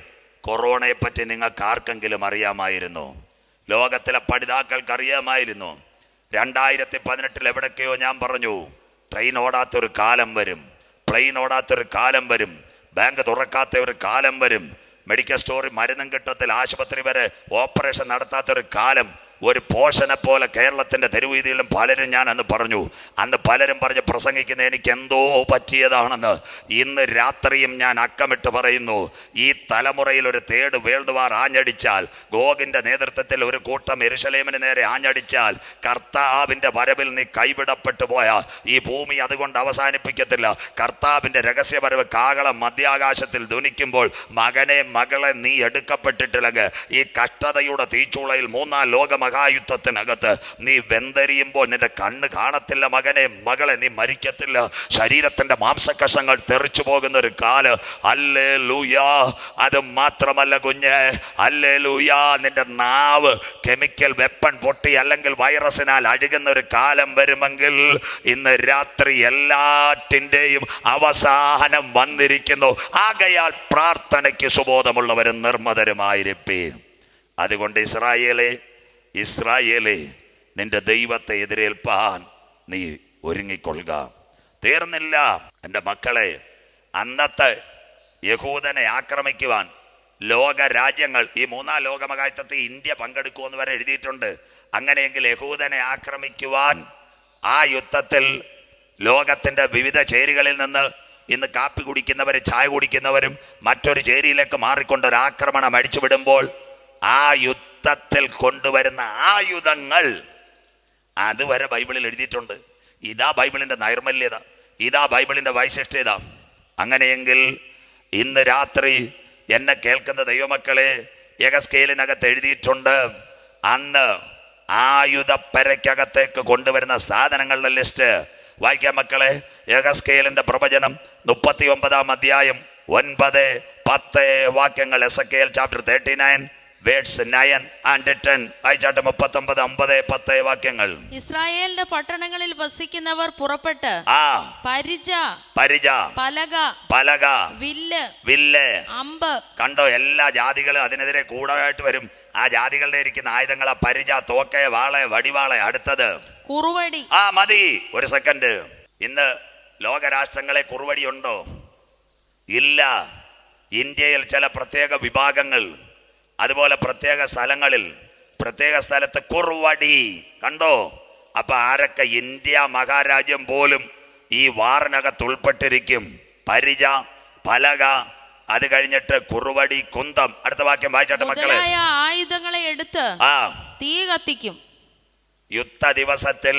Speaker 1: കൊറോണയെപ്പറ്റി നിങ്ങൾക്ക് ആർക്കെങ്കിലും അറിയാമായിരുന്നു ലോകത്തിലെ പഠിതാക്കൾക്ക് അറിയാമായിരുന്നു രണ്ടായിരത്തി പതിനെട്ടിൽ എവിടൊക്കെയോ ഞാൻ പറഞ്ഞു ട്രെയിൻ ഓടാത്തൊരു കാലം വരും പ്ലെയിൻ ഓടാത്തൊരു കാലം വരും ബാങ്ക് തുറക്കാത്ത ഒരു കാലം വരും മെഡിക്കൽ സ്റ്റോറിൽ മരുന്നും കിട്ടത്തിൽ ആശുപത്രി വരെ ഓപ്പറേഷൻ നടത്താത്തൊരു കാലം ഒരു പോഷനെ പോലെ കേരളത്തിൻ്റെ തെരുവീതിയിലും പലരും ഞാൻ അന്ന് പറഞ്ഞു അന്ന് പലരും പറഞ്ഞ് പ്രസംഗിക്കുന്ന എനിക്ക് എന്തോ പറ്റിയതാണെന്ന് ഇന്ന് രാത്രിയും ഞാൻ അക്കമിട്ട് പറയുന്നു ഈ തലമുറയിൽ ഒരു തേർഡ് വേൾഡ് വാർ ആഞ്ഞടിച്ചാൽ ഗോഗിൻ്റെ നേതൃത്വത്തിൽ ഒരു കൂട്ടം എരുഷലേമിന് നേരെ ആഞ്ഞടിച്ചാൽ കർത്താവിൻ്റെ വരവിൽ നീ കൈവിടപ്പെട്ടു പോയ ഈ ഭൂമി അതുകൊണ്ട് അവസാനിപ്പിക്കത്തില്ല കർത്താവിൻ്റെ രഹസ്യവരവ് കാകളം മധ്യാകാശത്തിൽ ധുനിക്കുമ്പോൾ മകനെ മകളെ നീ എടുക്കപ്പെട്ടിട്ടില്ലെങ്കിൽ ഈ കഷ്ടതയുടെ തീച്ചൂളയിൽ മൂന്നാം ലോകം മഹായുദ്ധത്തിനകത്ത് നീ വെന്തരിയുമ്പോൾ നിന്റെ കണ്ണ് കാണത്തില്ല മകനെ മകളെ നീ മരിക്കത്തില്ല ശരീരത്തിന്റെ മാംസകഷങ്ങൾ തെറിച്ചു പോകുന്ന ഒരു കാല് അല്ലേ ലൂയാ അത് മാത്രമല്ല കുഞ്ഞ് അല്ലേ ലൂയാ നിന്റെ നാവ് കെമിക്കൽ വെപ്പൺ പൊട്ടി അല്ലെങ്കിൽ വൈറസിനാൽ അഴുകുന്ന ഒരു കാലം വരുമെങ്കിൽ ഇന്ന് രാത്രി എല്ലാറ്റിൻ്റെയും അവസാനം വന്നിരിക്കുന്നു ആകയാൽ പ്രാർത്ഥനയ്ക്ക് സുബോധമുള്ളവരും നിർമ്മതരുമായിരിക്കും അതുകൊണ്ട് ഇസ്രായേലെ ഇസ്രായേലെ നിന്റെ ദൈവത്തെ എതിരേൽപ്പാൻ നീ ഒരുങ്ങിക്കൊള്ളുക തീർന്നില്ല എൻ്റെ മക്കളെ അന്നത്തെ യഹൂദനെ ആക്രമിക്കുവാൻ ലോക രാജ്യങ്ങൾ ഈ മൂന്നാം ലോകമകായത്വത്തിൽ ഇന്ത്യ പങ്കെടുക്കുമെന്ന് വരെ എഴുതിയിട്ടുണ്ട് അങ്ങനെയെങ്കിൽ യഹൂദനെ ആക്രമിക്കുവാൻ ആ യുദ്ധത്തിൽ ലോകത്തിൻ്റെ വിവിധ ചേരികളിൽ നിന്ന് ഇന്ന് കാപ്പി കുടിക്കുന്നവരും ചായ കുടിക്കുന്നവരും മറ്റൊരു ചേരിയിലേക്ക് മാറിക്കൊണ്ട് ഒരു ആക്രമണം അടിച്ചുവിടുമ്പോൾ ആ യുദ്ധ യുദ്ധത്തിൽ കൊണ്ടുവരുന്ന ആയുധങ്ങൾ അതുവരെ ബൈബിളിൽ എഴുതിയിട്ടുണ്ട് ഇതാ ബൈബിളിന്റെ നൈർമല്യത ഇതാ ബൈബിളിന്റെ വൈശിഷ്ട്യത അങ്ങനെയെങ്കിൽ ഇന്ന് രാത്രി എന്നെ കേൾക്കുന്ന ദൈവമക്കളെ യകസ്കേലിനകത്ത് എഴുതിയിട്ടുണ്ട് അന്ന് ആയുധപ്പരയ്ക്കകത്തേക്ക് കൊണ്ടുവരുന്ന സാധനങ്ങളുടെ ലിസ്റ്റ് വായിക്കാം മക്കളെ യകസ്കേലിന്റെ പ്രവചനം മുപ്പത്തി ഒമ്പതാം അധ്യായം ഒൻപത് പത്ത് വാക്യങ്ങൾ S A K L chapter thirty nine വാക്യങ്ങൾ
Speaker 2: ഇസ്രായേലിന്റെ പട്ടണങ്ങളിൽ വസിക്കുന്നവർ പുറപ്പെട്ട് ആ പരിച പരിച പലക പലക വില്ല് വില്ല് അമ്പ്
Speaker 1: കണ്ടോ എല്ലാ ജാതികളും അതിനെതിരെ കൂടായിട്ട് വരും ആ ജാതികളുടെ ഇരിക്കുന്ന ആയുധങ്ങളെ പരിച തോക്കെ വാളെ വടിവാളെ അടുത്തത് കുറുവടി ആ മതി ഒരു സെക്കൻഡ് ഇന്ന് ലോകരാഷ്ട്രങ്ങളെ കുറുവടി ഉണ്ടോ ഇല്ല ഇന്ത്യയിൽ ചില പ്രത്യേക വിഭാഗങ്ങൾ അതുപോലെ പ്രത്യേക സ്ഥലങ്ങളിൽ പ്രത്യേക സ്ഥലത്ത് കുറുവടി കണ്ടോ അപ്പൊ ആരൊക്കെ ഇന്ത്യ മഹാരാജ്യം പോലും ഈ വാറിനകത്ത് ഉൾപ്പെട്ടിരിക്കും പരിച പലക അത് കഴിഞ്ഞിട്ട് കുറുവടി കുന്തം അടുത്ത വാക്യം വായിച്ചോട്ടെ മക്കളെ
Speaker 2: ആയുധങ്ങളെ എടുത്ത് ആ തീ കത്തിക്കും
Speaker 1: യുദ്ധ ദിവസത്തിൽ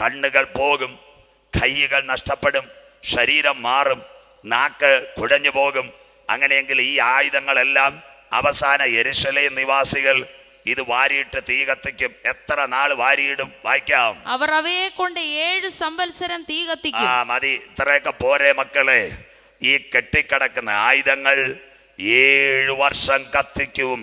Speaker 1: കണ്ണുകൾ പോകും കൈകൾ നഷ്ടപ്പെടും ശരീരം മാറും നാക്ക് കുഴഞ്ഞു പോകും അങ്ങനെയെങ്കിൽ ഈ ആയുധങ്ങളെല്ലാം അവസാന എരിശലേ നിവാസികൾ ഇത് വാരിയിട്ട് തീ കത്തിക്കും എത്ര നാൾ വാരിയിടും വായിക്കാം
Speaker 2: അവർ അവയെ കൊണ്ട് ഏഴ് സംവത്സരം തീ കത്തിക്കും ആ
Speaker 1: മതി ഇത്രയൊക്കെ പോരെ മക്കളെ ഈ കെട്ടിക്കിടക്കുന്ന ആയുധങ്ങൾ ഏഴ് വർഷം കത്തിക്കും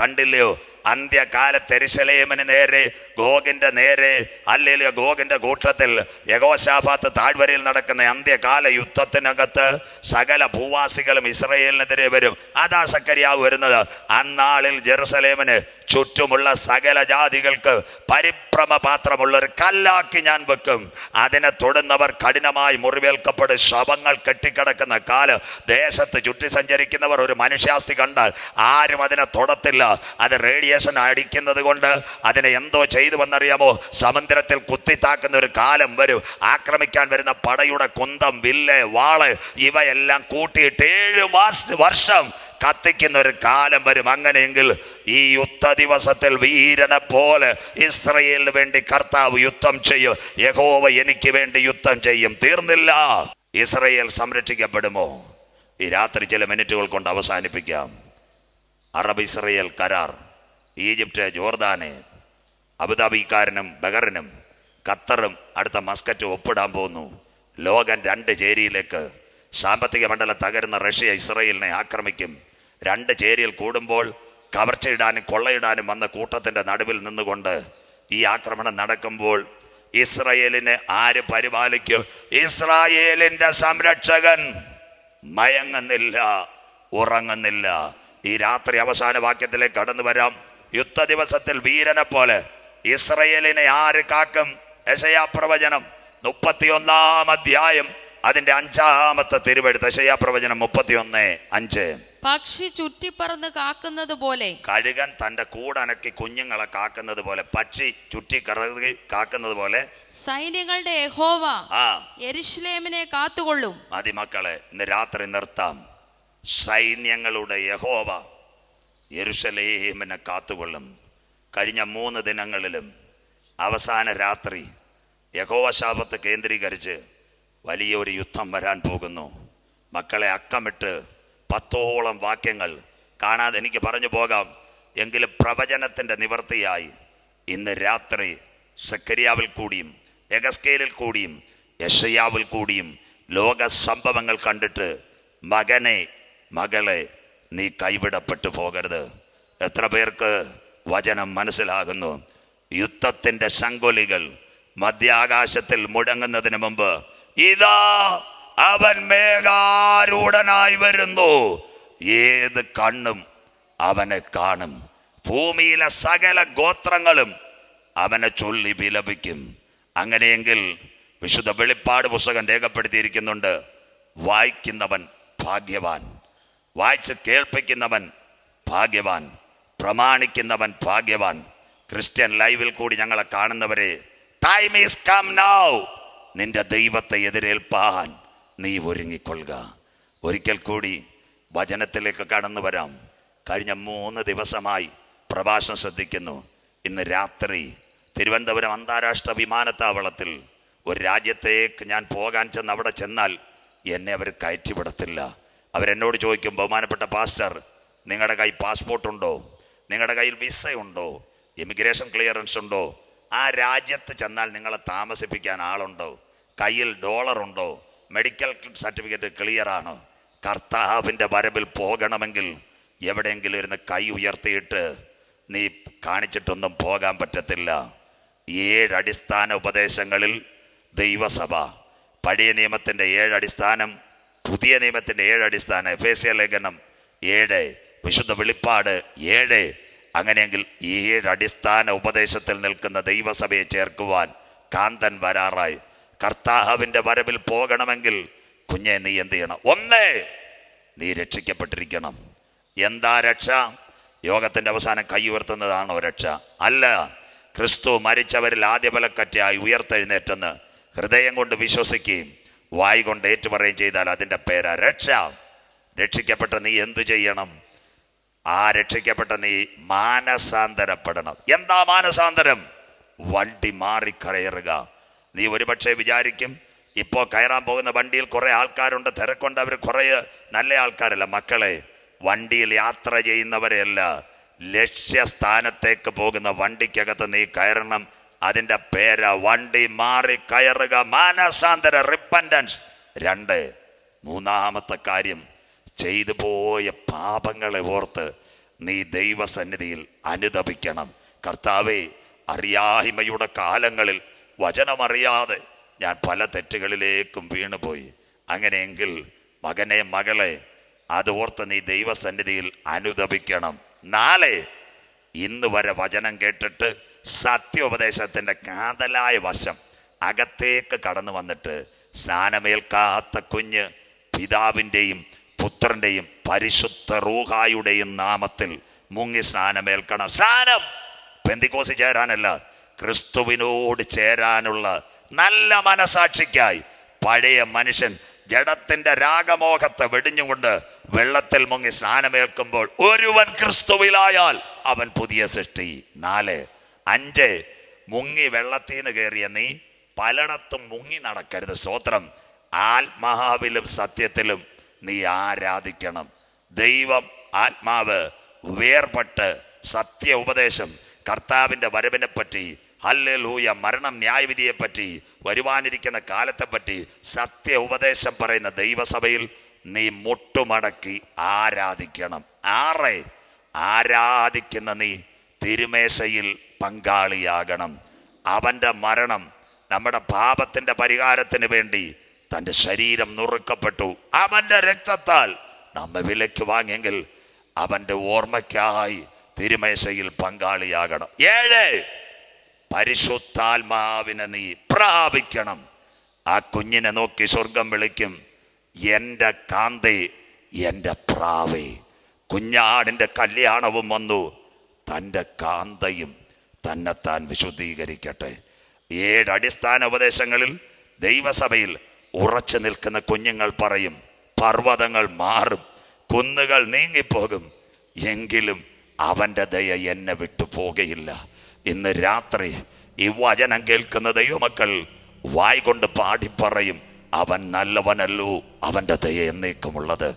Speaker 1: കണ്ടില്ലയോ അന്ത്യകാല തെരിശലേമന് നേരെ ഗോഗിന്റെ നേരെ അല്ലെങ്കിൽ ഗോഗിന്റെ കൂട്ടത്തിൽ യഗോശാഫാത്ത് താഴ്വരയിൽ നടക്കുന്ന അന്ത്യകാല യുദ്ധത്തിനകത്ത് സകല ഭൂവാസികളും ഇസ്രയേലിനെതിരെ വരും അതാ സക്കരിയാവ് വരുന്നത് അന്നാളിൽ ജെറുസലേമന് ചുറ്റുമുള്ള സകല ജാതികൾക്ക് പരിഭ്രമപാത്രമുള്ള ഒരു കല്ലാക്കി ഞാൻ വെക്കും അതിനെ തൊടുന്നവർ കഠിനമായി മുറിവേൽക്കപ്പെടും ശവങ്ങൾ കെട്ടിക്കിടക്കുന്ന കാല് ദേശത്ത് ചുറ്റി സഞ്ചരിക്കുന്നവർ ഒരു മനുഷ്യാസ്തി കണ്ടാൽ ആരും അതിനെ തൊടത്തില്ല അത് റേഡിയ റേഡിയേഷൻ അടിക്കുന്നത് കൊണ്ട് അതിനെ എന്തോ ചെയ്തു വന്നറിയാമോ സമുദ്രത്തിൽ കുത്തിത്താക്കുന്ന ഒരു കാലം വരും ആക്രമിക്കാൻ വരുന്ന പടയുടെ കുന്തം വില്ല് വാള് ഇവയെല്ലാം കൂട്ടിയിട്ട് ഏഴ് മാസ വർഷം കത്തിക്കുന്ന ഒരു കാലം വരും അങ്ങനെയെങ്കിൽ ഈ യുദ്ധ ദിവസത്തിൽ വീരനെ പോലെ ഇസ്രയേലിന് വേണ്ടി കർത്താവ് യുദ്ധം ചെയ്യും യഹോവ എനിക്ക് വേണ്ടി യുദ്ധം ചെയ്യും തീർന്നില്ല ഇസ്രയേൽ സംരക്ഷിക്കപ്പെടുമോ ഈ രാത്രി ചില മിനിറ്റുകൾ കൊണ്ട് അവസാനിപ്പിക്കാം അറബ് ഇസ്രയേൽ കരാർ ഈജിപ്റ്റ് ജോർദാന് അബുദാബിക്കാരനും ബഹറിനും ഖത്തറും അടുത്ത മസ്കറ്റ് ഒപ്പിടാൻ പോകുന്നു ലോകം രണ്ട് ചേരിയിലേക്ക് സാമ്പത്തിക മണ്ഡലം തകരുന്ന റഷ്യ ഇസ്രയേലിനെ ആക്രമിക്കും രണ്ട് ചേരിയിൽ കൂടുമ്പോൾ കവർച്ചയിടാനും കൊള്ളയിടാനും വന്ന കൂട്ടത്തിൻ്റെ നടുവിൽ നിന്നുകൊണ്ട് ഈ ആക്രമണം നടക്കുമ്പോൾ ഇസ്രയേലിനെ ആര് പരിപാലിക്കും ഇസ്രായേലിന്റെ സംരക്ഷകൻ മയങ്ങുന്നില്ല ഉറങ്ങുന്നില്ല ഈ രാത്രി അവസാന വാക്യത്തിലേക്ക് കടന്നു വരാം യുദ്ധ ദിവസത്തിൽ വീരനെ പോലെ ഇസ്രയേലിനെ ആര് കാക്കും യശയാപ്രവചനം മുപ്പത്തിയൊന്നാം അധ്യായം അതിന്റെ അഞ്ചാമത്തെ തിരുവെടുത്ത് യശയാ പ്രവചനം മുപ്പത്തിയൊന്ന് അഞ്ച്
Speaker 2: പക്ഷി ചുറ്റിപ്പറന്ന് കാക്കുന്നത് പോലെ
Speaker 1: കഴുകൻ തന്റെ കൂടനക്കി കുഞ്ഞുങ്ങളെ കാക്കുന്നത് പോലെ പക്ഷി ചുറ്റി കാക്കുന്നത് പോലെ
Speaker 2: സൈന്യങ്ങളുടെ യഹോവ എരിശ്ലേമിനെ കാത്തുകൊള്ളും
Speaker 1: മതിമക്കളെ ഇന്ന് രാത്രി നിർത്താം സൈന്യങ്ങളുടെ യഹോവ യെരുഷലേമിനെ കാത്തുകൊള്ളും കഴിഞ്ഞ മൂന്ന് ദിനങ്ങളിലും അവസാന രാത്രി യഹോവശാപത്ത് കേന്ദ്രീകരിച്ച് വലിയൊരു യുദ്ധം വരാൻ പോകുന്നു മക്കളെ അക്കമിട്ട് പത്തോളം വാക്യങ്ങൾ കാണാതെ എനിക്ക് പറഞ്ഞു പോകാം എങ്കിലും പ്രവചനത്തിൻ്റെ നിവൃത്തിയായി ഇന്ന് രാത്രി സക്കരിയാവിൽ കൂടിയും എഗസ്കേലിൽ കൂടിയും യഷയാവിൽ കൂടിയും ലോക സംഭവങ്ങൾ കണ്ടിട്ട് മകനെ മകളെ നീ കൈവിടപ്പെട്ടു പോകരുത് എത്ര പേർക്ക് വചനം മനസ്സിലാകുന്നു യുദ്ധത്തിൻ്റെ ശങ്കുലികൾ മധ്യാകാശത്തിൽ മുടങ്ങുന്നതിന് മുമ്പ് ഇതാ അവൻ മേഘാരൂഢനായി വരുന്നു ഏത് കണ്ണും അവനെ കാണും ഭൂമിയിലെ സകല ഗോത്രങ്ങളും അവനെ ചൊല്ലി വിലപിക്കും അങ്ങനെയെങ്കിൽ വിശുദ്ധ വെളിപ്പാട് പുസ്തകം രേഖപ്പെടുത്തിയിരിക്കുന്നുണ്ട് വായിക്കുന്നവൻ ഭാഗ്യവാൻ വായിച്ച് കേൾപ്പിക്കുന്നവൻ ഭാഗ്യവാൻ പ്രമാണിക്കുന്നവൻ ഭാഗ്യവാൻ ക്രിസ്ത്യൻ ലൈവിൽ കൂടി ഞങ്ങളെ കാണുന്നവരെ ടൈം ഈസ് കം നൗ നിന്റെ ദൈവത്തെ എതിരേൽപ്പാൻ നീ ഒരുങ്ങിക്കൊള്ളുക ഒരിക്കൽ കൂടി വചനത്തിലേക്ക് കടന്നു വരാം കഴിഞ്ഞ മൂന്ന് ദിവസമായി പ്രഭാഷണം ശ്രദ്ധിക്കുന്നു ഇന്ന് രാത്രി തിരുവനന്തപുരം അന്താരാഷ്ട്ര വിമാനത്താവളത്തിൽ ഒരു രാജ്യത്തേക്ക് ഞാൻ പോകാൻ ചെന്ന് അവിടെ ചെന്നാൽ എന്നെ അവർ കയറ്റിവിടത്തില്ല അവരെന്നോട് ചോദിക്കും ബഹുമാനപ്പെട്ട പാസ്റ്റർ നിങ്ങളുടെ കൈ പാസ്പോർട്ട് ഉണ്ടോ നിങ്ങളുടെ കയ്യിൽ വിസ ഉണ്ടോ ഇമിഗ്രേഷൻ ക്ലിയറൻസ് ഉണ്ടോ ആ രാജ്യത്ത് ചെന്നാൽ നിങ്ങളെ താമസിപ്പിക്കാൻ ആളുണ്ടോ കയ്യിൽ ഡോളർ ഉണ്ടോ മെഡിക്കൽ സർട്ടിഫിക്കറ്റ് ക്ലിയർ ആണോ കർത്താവിൻ്റെ വരവിൽ പോകണമെങ്കിൽ എവിടെയെങ്കിലും ഇരുന്ന് കൈ ഉയർത്തിയിട്ട് നീ കാണിച്ചിട്ടൊന്നും പോകാൻ പറ്റത്തില്ല ഏഴ് അടിസ്ഥാന ഉപദേശങ്ങളിൽ ദൈവസഭ പഴയ നിയമത്തിൻ്റെ ഏഴ് അടിസ്ഥാനം പുതിയ നിയമത്തിൻ്റെ ഏഴ് അടിസ്ഥാന എഫേസ്യ ലേഖനം ഏഴ് വിശുദ്ധ വെളിപ്പാട് ഏഴ് അങ്ങനെയെങ്കിൽ ഈ ഏഴ് അടിസ്ഥാന ഉപദേശത്തിൽ നിൽക്കുന്ന ദൈവസഭയെ ചേർക്കുവാൻ കാന്തൻ വരാറായി കർത്താഹവിൻ്റെ വരവിൽ പോകണമെങ്കിൽ കുഞ്ഞെ നീ എന്ത് ചെയ്യണം ഒന്ന് നീ രക്ഷിക്കപ്പെട്ടിരിക്കണം എന്താ രക്ഷ യോഗത്തിൻ്റെ അവസാനം കൈ ഉയർത്തുന്നതാണോ രക്ഷ അല്ല ക്രിസ്തു മരിച്ചവരിൽ ആദ്യ ഫലക്കറ്റയായി ഉയർത്തെഴുന്നേറ്റെന്ന് ഹൃദയം കൊണ്ട് വിശ്വസിക്കുകയും വായി കൊണ്ട് ഏറ്റുപറയും ചെയ്താൽ അതിൻ്റെ പേരാ രക്ഷ രക്ഷിക്കപ്പെട്ട നീ എന്തു ചെയ്യണം ആ രക്ഷിക്കപ്പെട്ട നീ മാനസാന്തരപ്പെടണം എന്താ മാനസാന്തരം വണ്ടി മാറി കയറുക നീ ഒരുപക്ഷെ വിചാരിക്കും ഇപ്പോൾ കയറാൻ പോകുന്ന വണ്ടിയിൽ കുറേ ആൾക്കാരുണ്ട് തിരക്കൊണ്ട് അവർ കുറേ നല്ല ആൾക്കാരല്ല മക്കളെ വണ്ടിയിൽ യാത്ര ചെയ്യുന്നവരെയല്ല ലക്ഷ്യസ്ഥാനത്തേക്ക് പോകുന്ന വണ്ടിക്കകത്ത് നീ കയറണം അതിൻ്റെ പേര് വണ്ടി മാറി കയറുക മാനസാന്തര റിപ്പൻഡൻസ് രണ്ട് മൂന്നാമത്തെ കാര്യം ചെയ്തു പോയ പാപങ്ങളെ ഓർത്ത് നീ ദൈവസന്നിധിയിൽ അനുദപിക്കണം കർത്താവെ അറിയാഹിമയുടെ കാലങ്ങളിൽ വചനമറിയാതെ ഞാൻ പല തെറ്റുകളിലേക്കും വീണുപോയി അങ്ങനെയെങ്കിൽ മകനെ മകളെ അത് ഓർത്ത് നീ ദൈവസന്നിധിയിൽ അനുദപിക്കണം നാളെ ഇന്ന് വരെ വചനം കേട്ടിട്ട് സത്യോപദേശത്തിൻ്റെ കാതലായ വശം അകത്തേക്ക് കടന്നു വന്നിട്ട് സ്നാനമേൽക്കാത്ത കുഞ്ഞ് പിതാവിൻ്റെയും പുത്രൻ്റെയും പരിശുദ്ധ റൂഹായുടെയും നാമത്തിൽ മുങ്ങി സ്നാനമേൽക്കണം സ്നാനം പെന്തിക്കോസ് ചേരാനല്ല ക്രിസ്തുവിനോട് ചേരാനുള്ള നല്ല മനസാക്ഷിക്കായി പഴയ മനുഷ്യൻ ജഡത്തിൻ്റെ രാഗമോഹത്തെ വെടിഞ്ഞുകൊണ്ട് വെള്ളത്തിൽ മുങ്ങി സ്നാനമേൽക്കുമ്പോൾ ഒരുവൻ ക്രിസ്തുവിലായാൽ അവൻ പുതിയ സൃഷ്ടി നാല് അഞ്ച് മുങ്ങി വെള്ളത്തിൽ നിന്ന് കയറിയ നീ പലയിടത്തും മുങ്ങി നടക്കരുത് സ്തോത്രം ആത്മാവിലും സത്യത്തിലും നീ ആരാധിക്കണം ദൈവം ആത്മാവ് വേർപെട്ട് സത്യ ഉപദേശം കർത്താവിൻ്റെ വരവിനെ പറ്റി ഹല്ലൂയ മരണം ന്യായവിധിയെപ്പറ്റി വരുവാനിരിക്കുന്ന കാലത്തെപ്പറ്റി സത്യ ഉപദേശം പറയുന്ന ദൈവസഭയിൽ നീ മുട്ടുമടക്കി ആരാധിക്കണം ആറേ ആരാധിക്കുന്ന നീ തിരുമേശയിൽ പങ്കാളിയാകണം അവൻ്റെ മരണം നമ്മുടെ പാപത്തിൻ്റെ പരിഹാരത്തിന് വേണ്ടി തൻ്റെ ശരീരം നുറുക്കപ്പെട്ടു അവൻ്റെ രക്തത്താൽ നമ്മെ വിലയ്ക്ക് വാങ്ങിയെങ്കിൽ അവൻ്റെ ഓർമ്മയ്ക്കായി തിരുമേശയിൽ പങ്കാളിയാകണം ഏഴ് പരിശുദ്ധാത്മാവിനെ നീ പ്രാപിക്കണം ആ കുഞ്ഞിനെ നോക്കി സ്വർഗം വിളിക്കും എൻ്റെ കാന്തേ എൻ്റെ പ്രാവേ കുഞ്ഞാടിൻ്റെ കല്യാണവും വന്നു തൻ്റെ കാന്തയും തന്നെത്താൻ വിശുദ്ധീകരിക്കട്ടെ ഏഴ് അടിസ്ഥാന ഉപദേശങ്ങളിൽ ദൈവസഭയിൽ ഉറച്ചു നിൽക്കുന്ന കുഞ്ഞുങ്ങൾ പറയും പർവ്വതങ്ങൾ മാറും കുന്നുകൾ നീങ്ങിപ്പോകും എങ്കിലും അവൻ്റെ ദയ എന്നെ വിട്ടു പോകയില്ല ഇന്ന് രാത്രി ഈ വചനം കേൾക്കുന്ന ദൈവമക്കൾ വായ്കൊണ്ട് പാടിപ്പറയും അവൻ നല്ലവനല്ലോ അവൻ്റെ ദയ എന്നേക്കുമുള്ളത്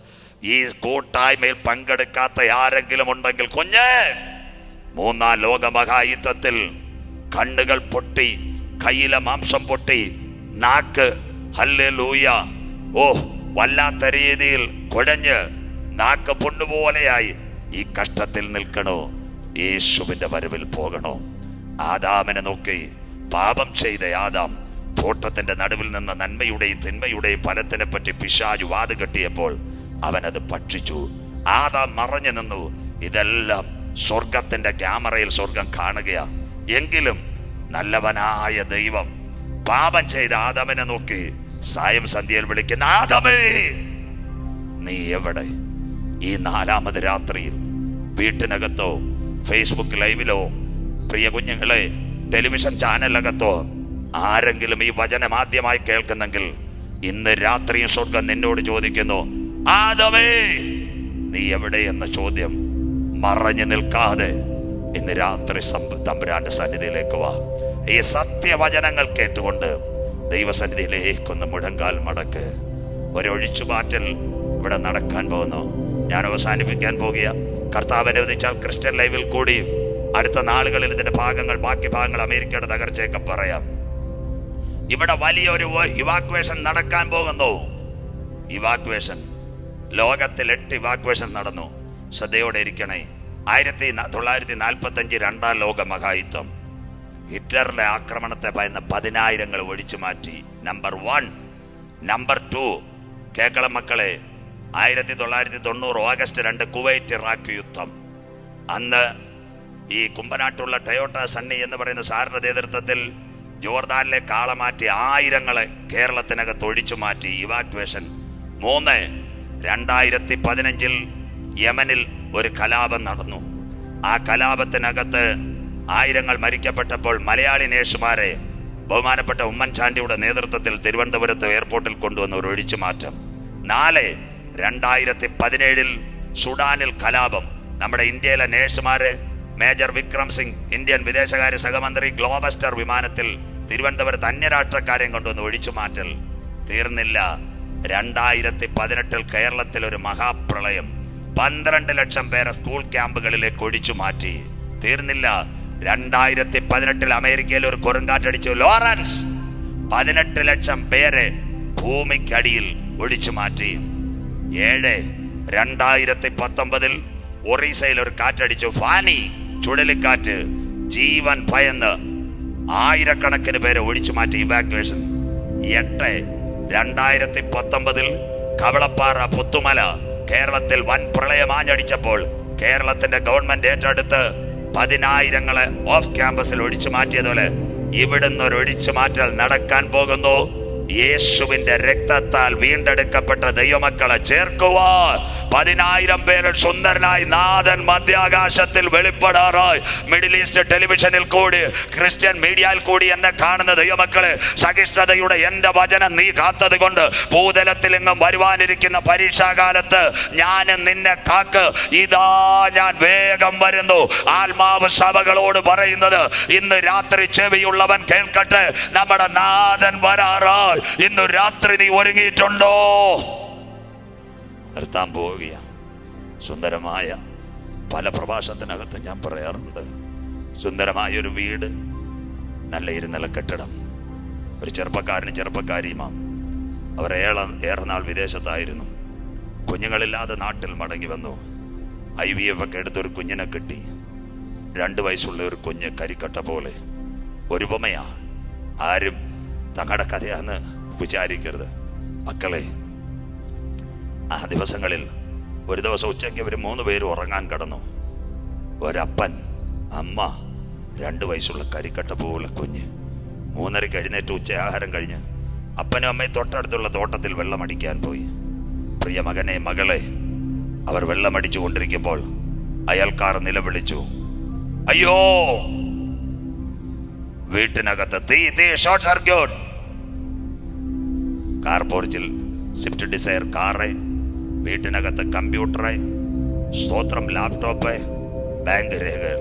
Speaker 1: ഈ കൂട്ടായ്മയിൽ പങ്കെടുക്കാത്ത ആരെങ്കിലും ഉണ്ടെങ്കിൽ കുഞ്ഞേ മൂന്നാം മഹായുദ്ധത്തിൽ കണ്ണുകൾ പൊട്ടി കയ്യിലെ മാംസം പൊട്ടി നാക്ക് ഹല്ലൂയ ഓ വല്ലാത്ത രീതിയിൽ കുഴഞ്ഞ് നാക്ക് പൊണ്ണുപോലെയായി ഈ കഷ്ടത്തിൽ നിൽക്കണോ യേശുവിന്റെ വരവിൽ പോകണോ ആദാമിനെ നോക്കി പാപം ചെയ്ത ആദാം തോട്ടത്തിന്റെ നടുവിൽ നിന്ന് നന്മയുടെയും തിന്മയുടെയും ഫലത്തിനെ പറ്റി പിശാജ് വാത് കെട്ടിയപ്പോൾ അവനത് ഭക്ഷിച്ചു ആദാം മറഞ്ഞു നിന്നു ഇതെല്ലാം സ്വർഗത്തിൻ്റെ ക്യാമറയിൽ സ്വർഗം കാണുകയാണ് എങ്കിലും നല്ലവനായ ദൈവം പാപം ചെയ്ത ആദമനെ നോക്കി സായം സന്ധ്യയിൽ വിളിക്കുന്ന ആദമേ നീ എവിടെ ഈ നാലാമത് രാത്രിയിൽ വീട്ടിനകത്തോ ഫേസ്ബുക്ക് ലൈവിലോ പ്രിയ കുഞ്ഞുങ്ങളെ ടെലിവിഷൻ ചാനലകത്തോ ആരെങ്കിലും ഈ വചനം ആദ്യമായി കേൾക്കുന്നെങ്കിൽ ഇന്ന് രാത്രിയും സ്വർഗം നിന്നോട് ചോദിക്കുന്നു ആദമേ നീ എവിടെ എന്ന ചോദ്യം മറഞ്ഞു നിൽക്കാതെ ഇന്ന് രാത്രി തമ്പുരാന്റെ സന്നിധിയിലേക്ക് വാ ഈ സത്യവചനങ്ങൾ കേട്ടുകൊണ്ട് ദൈവസന്നിധിയിലേക്കൊന്ന് മുഴങ്കാൽ മടക്ക് മാറ്റൽ ഇവിടെ നടക്കാൻ പോകുന്നു ഞാൻ അവസാനിപ്പിക്കാൻ പോകുക കർത്താവ് അനുവദിച്ചാൽ ക്രിസ്ത്യൻ ലൈവിൽ കൂടി അടുത്ത നാളുകളിൽ ഇതിന്റെ ഭാഗങ്ങൾ ബാക്കി ഭാഗങ്ങൾ അമേരിക്കയുടെ തകർച്ചയൊക്കെ പറയാം ഇവിടെ വലിയൊരു ഇവാക്വേഷൻ നടക്കാൻ പോകുന്നു ഇവാക്വേഷൻ ലോകത്തിൽ എട്ട് ഇവാക്വേഷൻ നടന്നു ശ്രദ്ധയോടെ ഇരിക്കണേ ആയിരത്തി തൊള്ളായിരത്തി നാൽപ്പത്തഞ്ച് രണ്ടാം ലോക മഹായുദ്ധം ഹിറ്റ്ലറിന്റെ ആക്രമണത്തെ ഭയന്ന പതിനായിരങ്ങൾ ഒഴിച്ചു മാറ്റി നമ്പർ വൺ നമ്പർ ടു കേക്കളം മക്കളെ ആയിരത്തി തൊള്ളായിരത്തി തൊണ്ണൂറ് ഓഗസ്റ്റ് രണ്ട് കുവൈറ്റ് ഇറാഖ് യുദ്ധം അന്ന് ഈ കുമ്പനാട്ടുള്ള ടയോട്ട സണ്ണി എന്ന് പറയുന്ന സാറിന്റെ നേതൃത്വത്തിൽ ജോർദാനിലെ കാളമാറ്റി ആയിരങ്ങളെ കേരളത്തിനകത്ത് ഒഴിച്ചു മാറ്റി ഇവാക്വേഷൻ മൂന്ന് രണ്ടായിരത്തി പതിനഞ്ചിൽ യമനിൽ ഒരു കലാപം നടന്നു ആ കലാപത്തിനകത്ത് ആയിരങ്ങൾ മരിക്കപ്പെട്ടപ്പോൾ മലയാളി നേഴ്സുമാരെ ബഹുമാനപ്പെട്ട ഉമ്മൻചാണ്ടിയുടെ നേതൃത്വത്തിൽ തിരുവനന്തപുരത്ത് എയർപോർട്ടിൽ കൊണ്ടുവന്ന ഒരു മാറ്റം നാല് രണ്ടായിരത്തി പതിനേഴിൽ സുഡാനിൽ കലാപം നമ്മുടെ ഇന്ത്യയിലെ നേഴ്സുമാര് മേജർ വിക്രം സിംഗ് ഇന്ത്യൻ വിദേശകാര്യ സഹമന്ത്രി ഗ്ലോബസ്റ്റർ വിമാനത്തിൽ തിരുവനന്തപുരത്ത് അന്യരാഷ്ട്രക്കാരെയും കൊണ്ടുവന്ന് ഒഴിച്ചു മാറ്റൽ തീർന്നില്ല രണ്ടായിരത്തി പതിനെട്ടിൽ കേരളത്തിൽ ഒരു മഹാപ്രളയം പന്ത്രണ്ട് ലക്ഷം പേരെ സ്കൂൾ ക്യാമ്പുകളിലേക്ക് ഒഴിച്ചു മാറ്റി തീർന്നില്ല രണ്ടായിരത്തി പതിനെട്ടിൽ അമേരിക്കയിൽ ഒരു കൊടുങ്കാറ്റടിച്ചു ലോറൻസ് പതിനെട്ട് ലക്ഷം പേരെ ഭൂമിക്കടിയിൽ ഒഴിച്ചു മാറ്റി ഏഴ് രണ്ടായിരത്തി പത്തൊമ്പതിൽ ഒറീസയിൽ ഒരു കാറ്റടിച്ചു ഫാനി ചുഴലിക്കാറ്റ് ജീവൻ ഭയന്ന് ആയിരക്കണക്കിന് പേരെ ഒഴിച്ചു മാറ്റി ഇവാക്വേഷൻ എട്ട് രണ്ടായിരത്തി പത്തൊമ്പതിൽ കവളപ്പാറ പുത്തുമല കേരളത്തിൽ വൻ പ്രളയം ആഞ്ഞടിച്ചപ്പോൾ കേരളത്തിന്റെ ഗവൺമെന്റ് ഏറ്റെടുത്ത് പതിനായിരങ്ങളെ ഓഫ് ക്യാമ്പസിൽ ഒഴിച്ചു മാറ്റിയതുപോലെ ഇവിടുന്ന് ഒരു ഒഴിച്ചു മാറ്റൽ നടക്കാൻ പോകുന്നു യേശുവിന്റെ രക്തത്താൽ വീണ്ടെടുക്കപ്പെട്ട ദൈവമക്കളെ ചേർക്കുവാൻ പതിനായിരം പേരിൽ സുന്ദരനായി നാഥൻ മധ്യാകാശത്തിൽ വെളിപ്പെടാറ് മിഡിൽ ഈസ്റ്റ് ടെലിവിഷനിൽ കൂടി ക്രിസ്ത്യൻ മീഡിയയിൽ കൂടി എന്നെ കാണുന്ന ദൈവമക്കളെ സഹിഷ്ണുതയുടെ എൻ്റെ വചനം നീ കാത്തത് കൊണ്ട് ഭൂതലത്തിലെങ്ങും വരുവാനിരിക്കുന്ന പരീക്ഷാകാലത്ത് ഞാൻ നിന്നെ കാക്ക് ഇതാ ഞാൻ വേഗം വരുന്നു ആത്മാവ് സഭകളോട് പറയുന്നത് ഇന്ന് രാത്രി ചെവിയുള്ളവൻ കേൾക്കട്ടെ നമ്മുടെ നാഥൻ വരാറായി ഇന്ന് രാത്രി നീ ഒരുങ്ങിയിട്ടുണ്ടോ നിർത്താൻ പോവുകയാണ് സുന്ദരമായ പല പ്രഭാഷണത്തിനകത്ത് ഞാൻ പറയാറുണ്ട് സുന്ദരമായ ഒരു വീട് നല്ല ഇരുനില കെട്ടിടം ഒരു ചെറുപ്പക്കാരന് ചെറുപ്പക്കാരിയുമാണ് അവർ ഏറെ ഏറെ നാൾ വിദേശത്തായിരുന്നു കുഞ്ഞുങ്ങളില്ലാതെ നാട്ടിൽ മടങ്ങി വന്നു ഐ വി എഫ് ഒക്കെ എടുത്തൊരു കുഞ്ഞിനെ കിട്ടി രണ്ട് വയസ്സുള്ള ഒരു കുഞ്ഞ് കരിക്കട്ട പോലെ ഒരുപമയാ ആരും തങ്ങളുടെ കഥയാന്ന് വിചാരിക്കരുത് മക്കളെ ആ ദിവസങ്ങളിൽ ഒരു ദിവസം ഉച്ചയ്ക്ക് ഇവർ മൂന്ന് പേര് ഉറങ്ങാൻ കിടന്നു ഒരപ്പൻ അമ്മ രണ്ട് വയസ്സുള്ള കരിക്കട്ട പോലെ കുഞ്ഞ് മൂന്നരയ്ക്ക് എഴുന്നേറ്റ് ആഹാരം കഴിഞ്ഞ് അപ്പനും അമ്മയും തൊട്ടടുത്തുള്ള തോട്ടത്തിൽ വെള്ളമടിക്കാൻ പോയി പ്രിയ മകനെ മകളെ അവർ വെള്ളമടിച്ചു കൊണ്ടിരിക്കുമ്പോൾ അയാൾക്കാർ നിലവിളിച്ചു അയ്യോ വീട്ടിനകത്ത് തീ തീ ഷോർട്ട് സർക്യൂട്ട് കാർ പോർച്ചിൽ സ്വിഫ്റ്റ് ഡിസൈർ കാറ് വീട്ടിനകത്ത് കമ്പ്യൂട്ടറ് സ്തോത്രം ലാപ്ടോപ്പ് ബാങ്ക് രേഖകൾ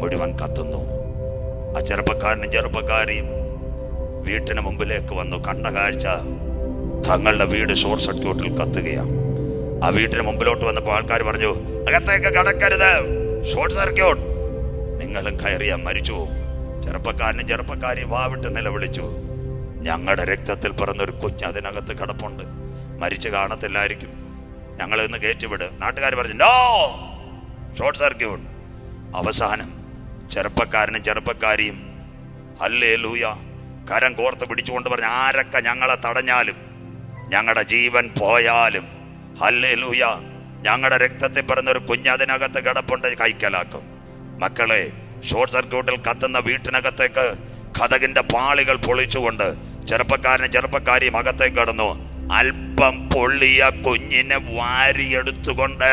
Speaker 1: മുഴുവൻ കത്തുന്നു ആ ചെറുപ്പക്കാരനും ചെറുപ്പക്കാരിയും വീട്ടിന് മുമ്പിലേക്ക് വന്നു കണ്ട കാഴ്ച തങ്ങളുടെ വീട് ഷോർട്ട് സർക്യൂട്ടിൽ കത്തുകയാണ് ആ വീട്ടിന് മുമ്പിലോട്ട് വന്നപ്പോൾ ആൾക്കാർ പറഞ്ഞു അകത്തേക്ക് കടക്കരുത് ഷോർട്ട് സർക്യൂട്ട് നിങ്ങളും കയറിയാൽ മരിച്ചു ചെറുപ്പക്കാരനും ചെറുപ്പക്കാരി വാവിട്ട് നിലവിളിച്ചു ഞങ്ങളുടെ രക്തത്തിൽ പിറന്നൊരു കൊച്ചു അതിനകത്ത് കിടപ്പുണ്ട് മരിച്ചു കാണത്തില്ലായിരിക്കും ഞങ്ങൾ ഇന്ന് കയറ്റിവിട് നാട്ടുകാർ പറഞ്ഞു നോ ഷോർട്ട് സർക്യൂട്ട് അവസാനം ചെറുപ്പക്കാരനും ചെറുപ്പക്കാരിയും അല്ലേ ലൂയ കരം കോർത്ത് പിടിച്ചുകൊണ്ട് പറഞ്ഞു ആരൊക്കെ ഞങ്ങളെ തടഞ്ഞാലും ഞങ്ങളുടെ ജീവൻ പോയാലും അല്ലേ ലൂയ ഞങ്ങളുടെ രക്തത്തിൽ പിറന്നൊരു കുഞ്ഞ് അതിനകത്ത് കിടപ്പുണ്ട് കൈക്കലാക്കും മക്കളെ ഷോർട്ട് സർക്യൂട്ടിൽ കത്തുന്ന വീട്ടിനകത്തേക്ക് കഥകിന്റെ പാളികൾ പൊളിച്ചുകൊണ്ട് ചെറുപ്പക്കാരന് ചെറുപ്പക്കാരി മകത്തെ കടന്നു അല്പം പൊള്ളിയ കുഞ്ഞിനെ വാരിയെടുത്തുകൊണ്ട്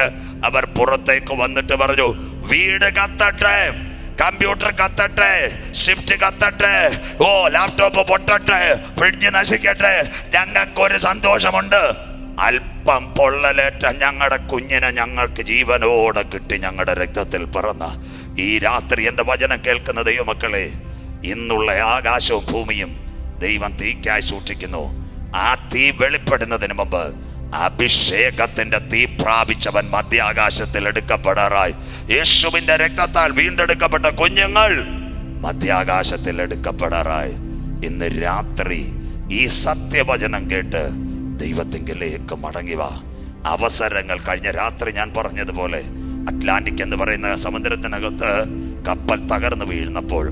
Speaker 1: അവർ പുറത്തേക്ക് വന്നിട്ട് പറഞ്ഞു വീട് കത്തട്ടെ കമ്പ്യൂട്ടർ കത്തട്ടെ ഷിഫ്റ്റ് കത്തട്ടെ ഓ ലാപ്ടോപ്പ് പൊട്ടട്ടെ ഫ്രിഡ്ജ് നശിക്കട്ടെ ഞങ്ങൾക്കൊരു സന്തോഷമുണ്ട് അല്പം പൊള്ളലേറ്റ ഞങ്ങളുടെ കുഞ്ഞിനെ ഞങ്ങൾക്ക് ജീവനോടെ കിട്ടി ഞങ്ങളുടെ രക്തത്തിൽ പിറന്ന ഈ രാത്രി എൻ്റെ വചനം കേൾക്കുന്ന ദൈവമക്കളെ ഇന്നുള്ള ആകാശവും ഭൂമിയും ദൈവം തീക്കായി സൂക്ഷിക്കുന്നു ആ തീ വെളിപ്പെടുന്നതിന് മുമ്പ് അഭിഷേകത്തിന്റെ തീ പ്രാപിച്ചവൻ മധ്യാകാശത്തിൽ എടുക്കപ്പെടാറായി യേശുവിന്റെ രക്തത്താൽ വീണ്ടെടുക്കപ്പെട്ട കുഞ്ഞുങ്ങൾ മധ്യാകാശത്തിൽ എടുക്കപ്പെടാറായി ഇന്ന് രാത്രി ഈ സത്യവചനം കേട്ട് ദൈവത്തിങ്കിലേക്ക് മടങ്ങി വാ അവസരങ്ങൾ കഴിഞ്ഞ രാത്രി ഞാൻ പറഞ്ഞതുപോലെ അറ്റ്ലാന്റിക് എന്ന് പറയുന്ന സമുദ്രത്തിനകത്ത് കപ്പൽ തകർന്നു വീഴുന്നപ്പോൾ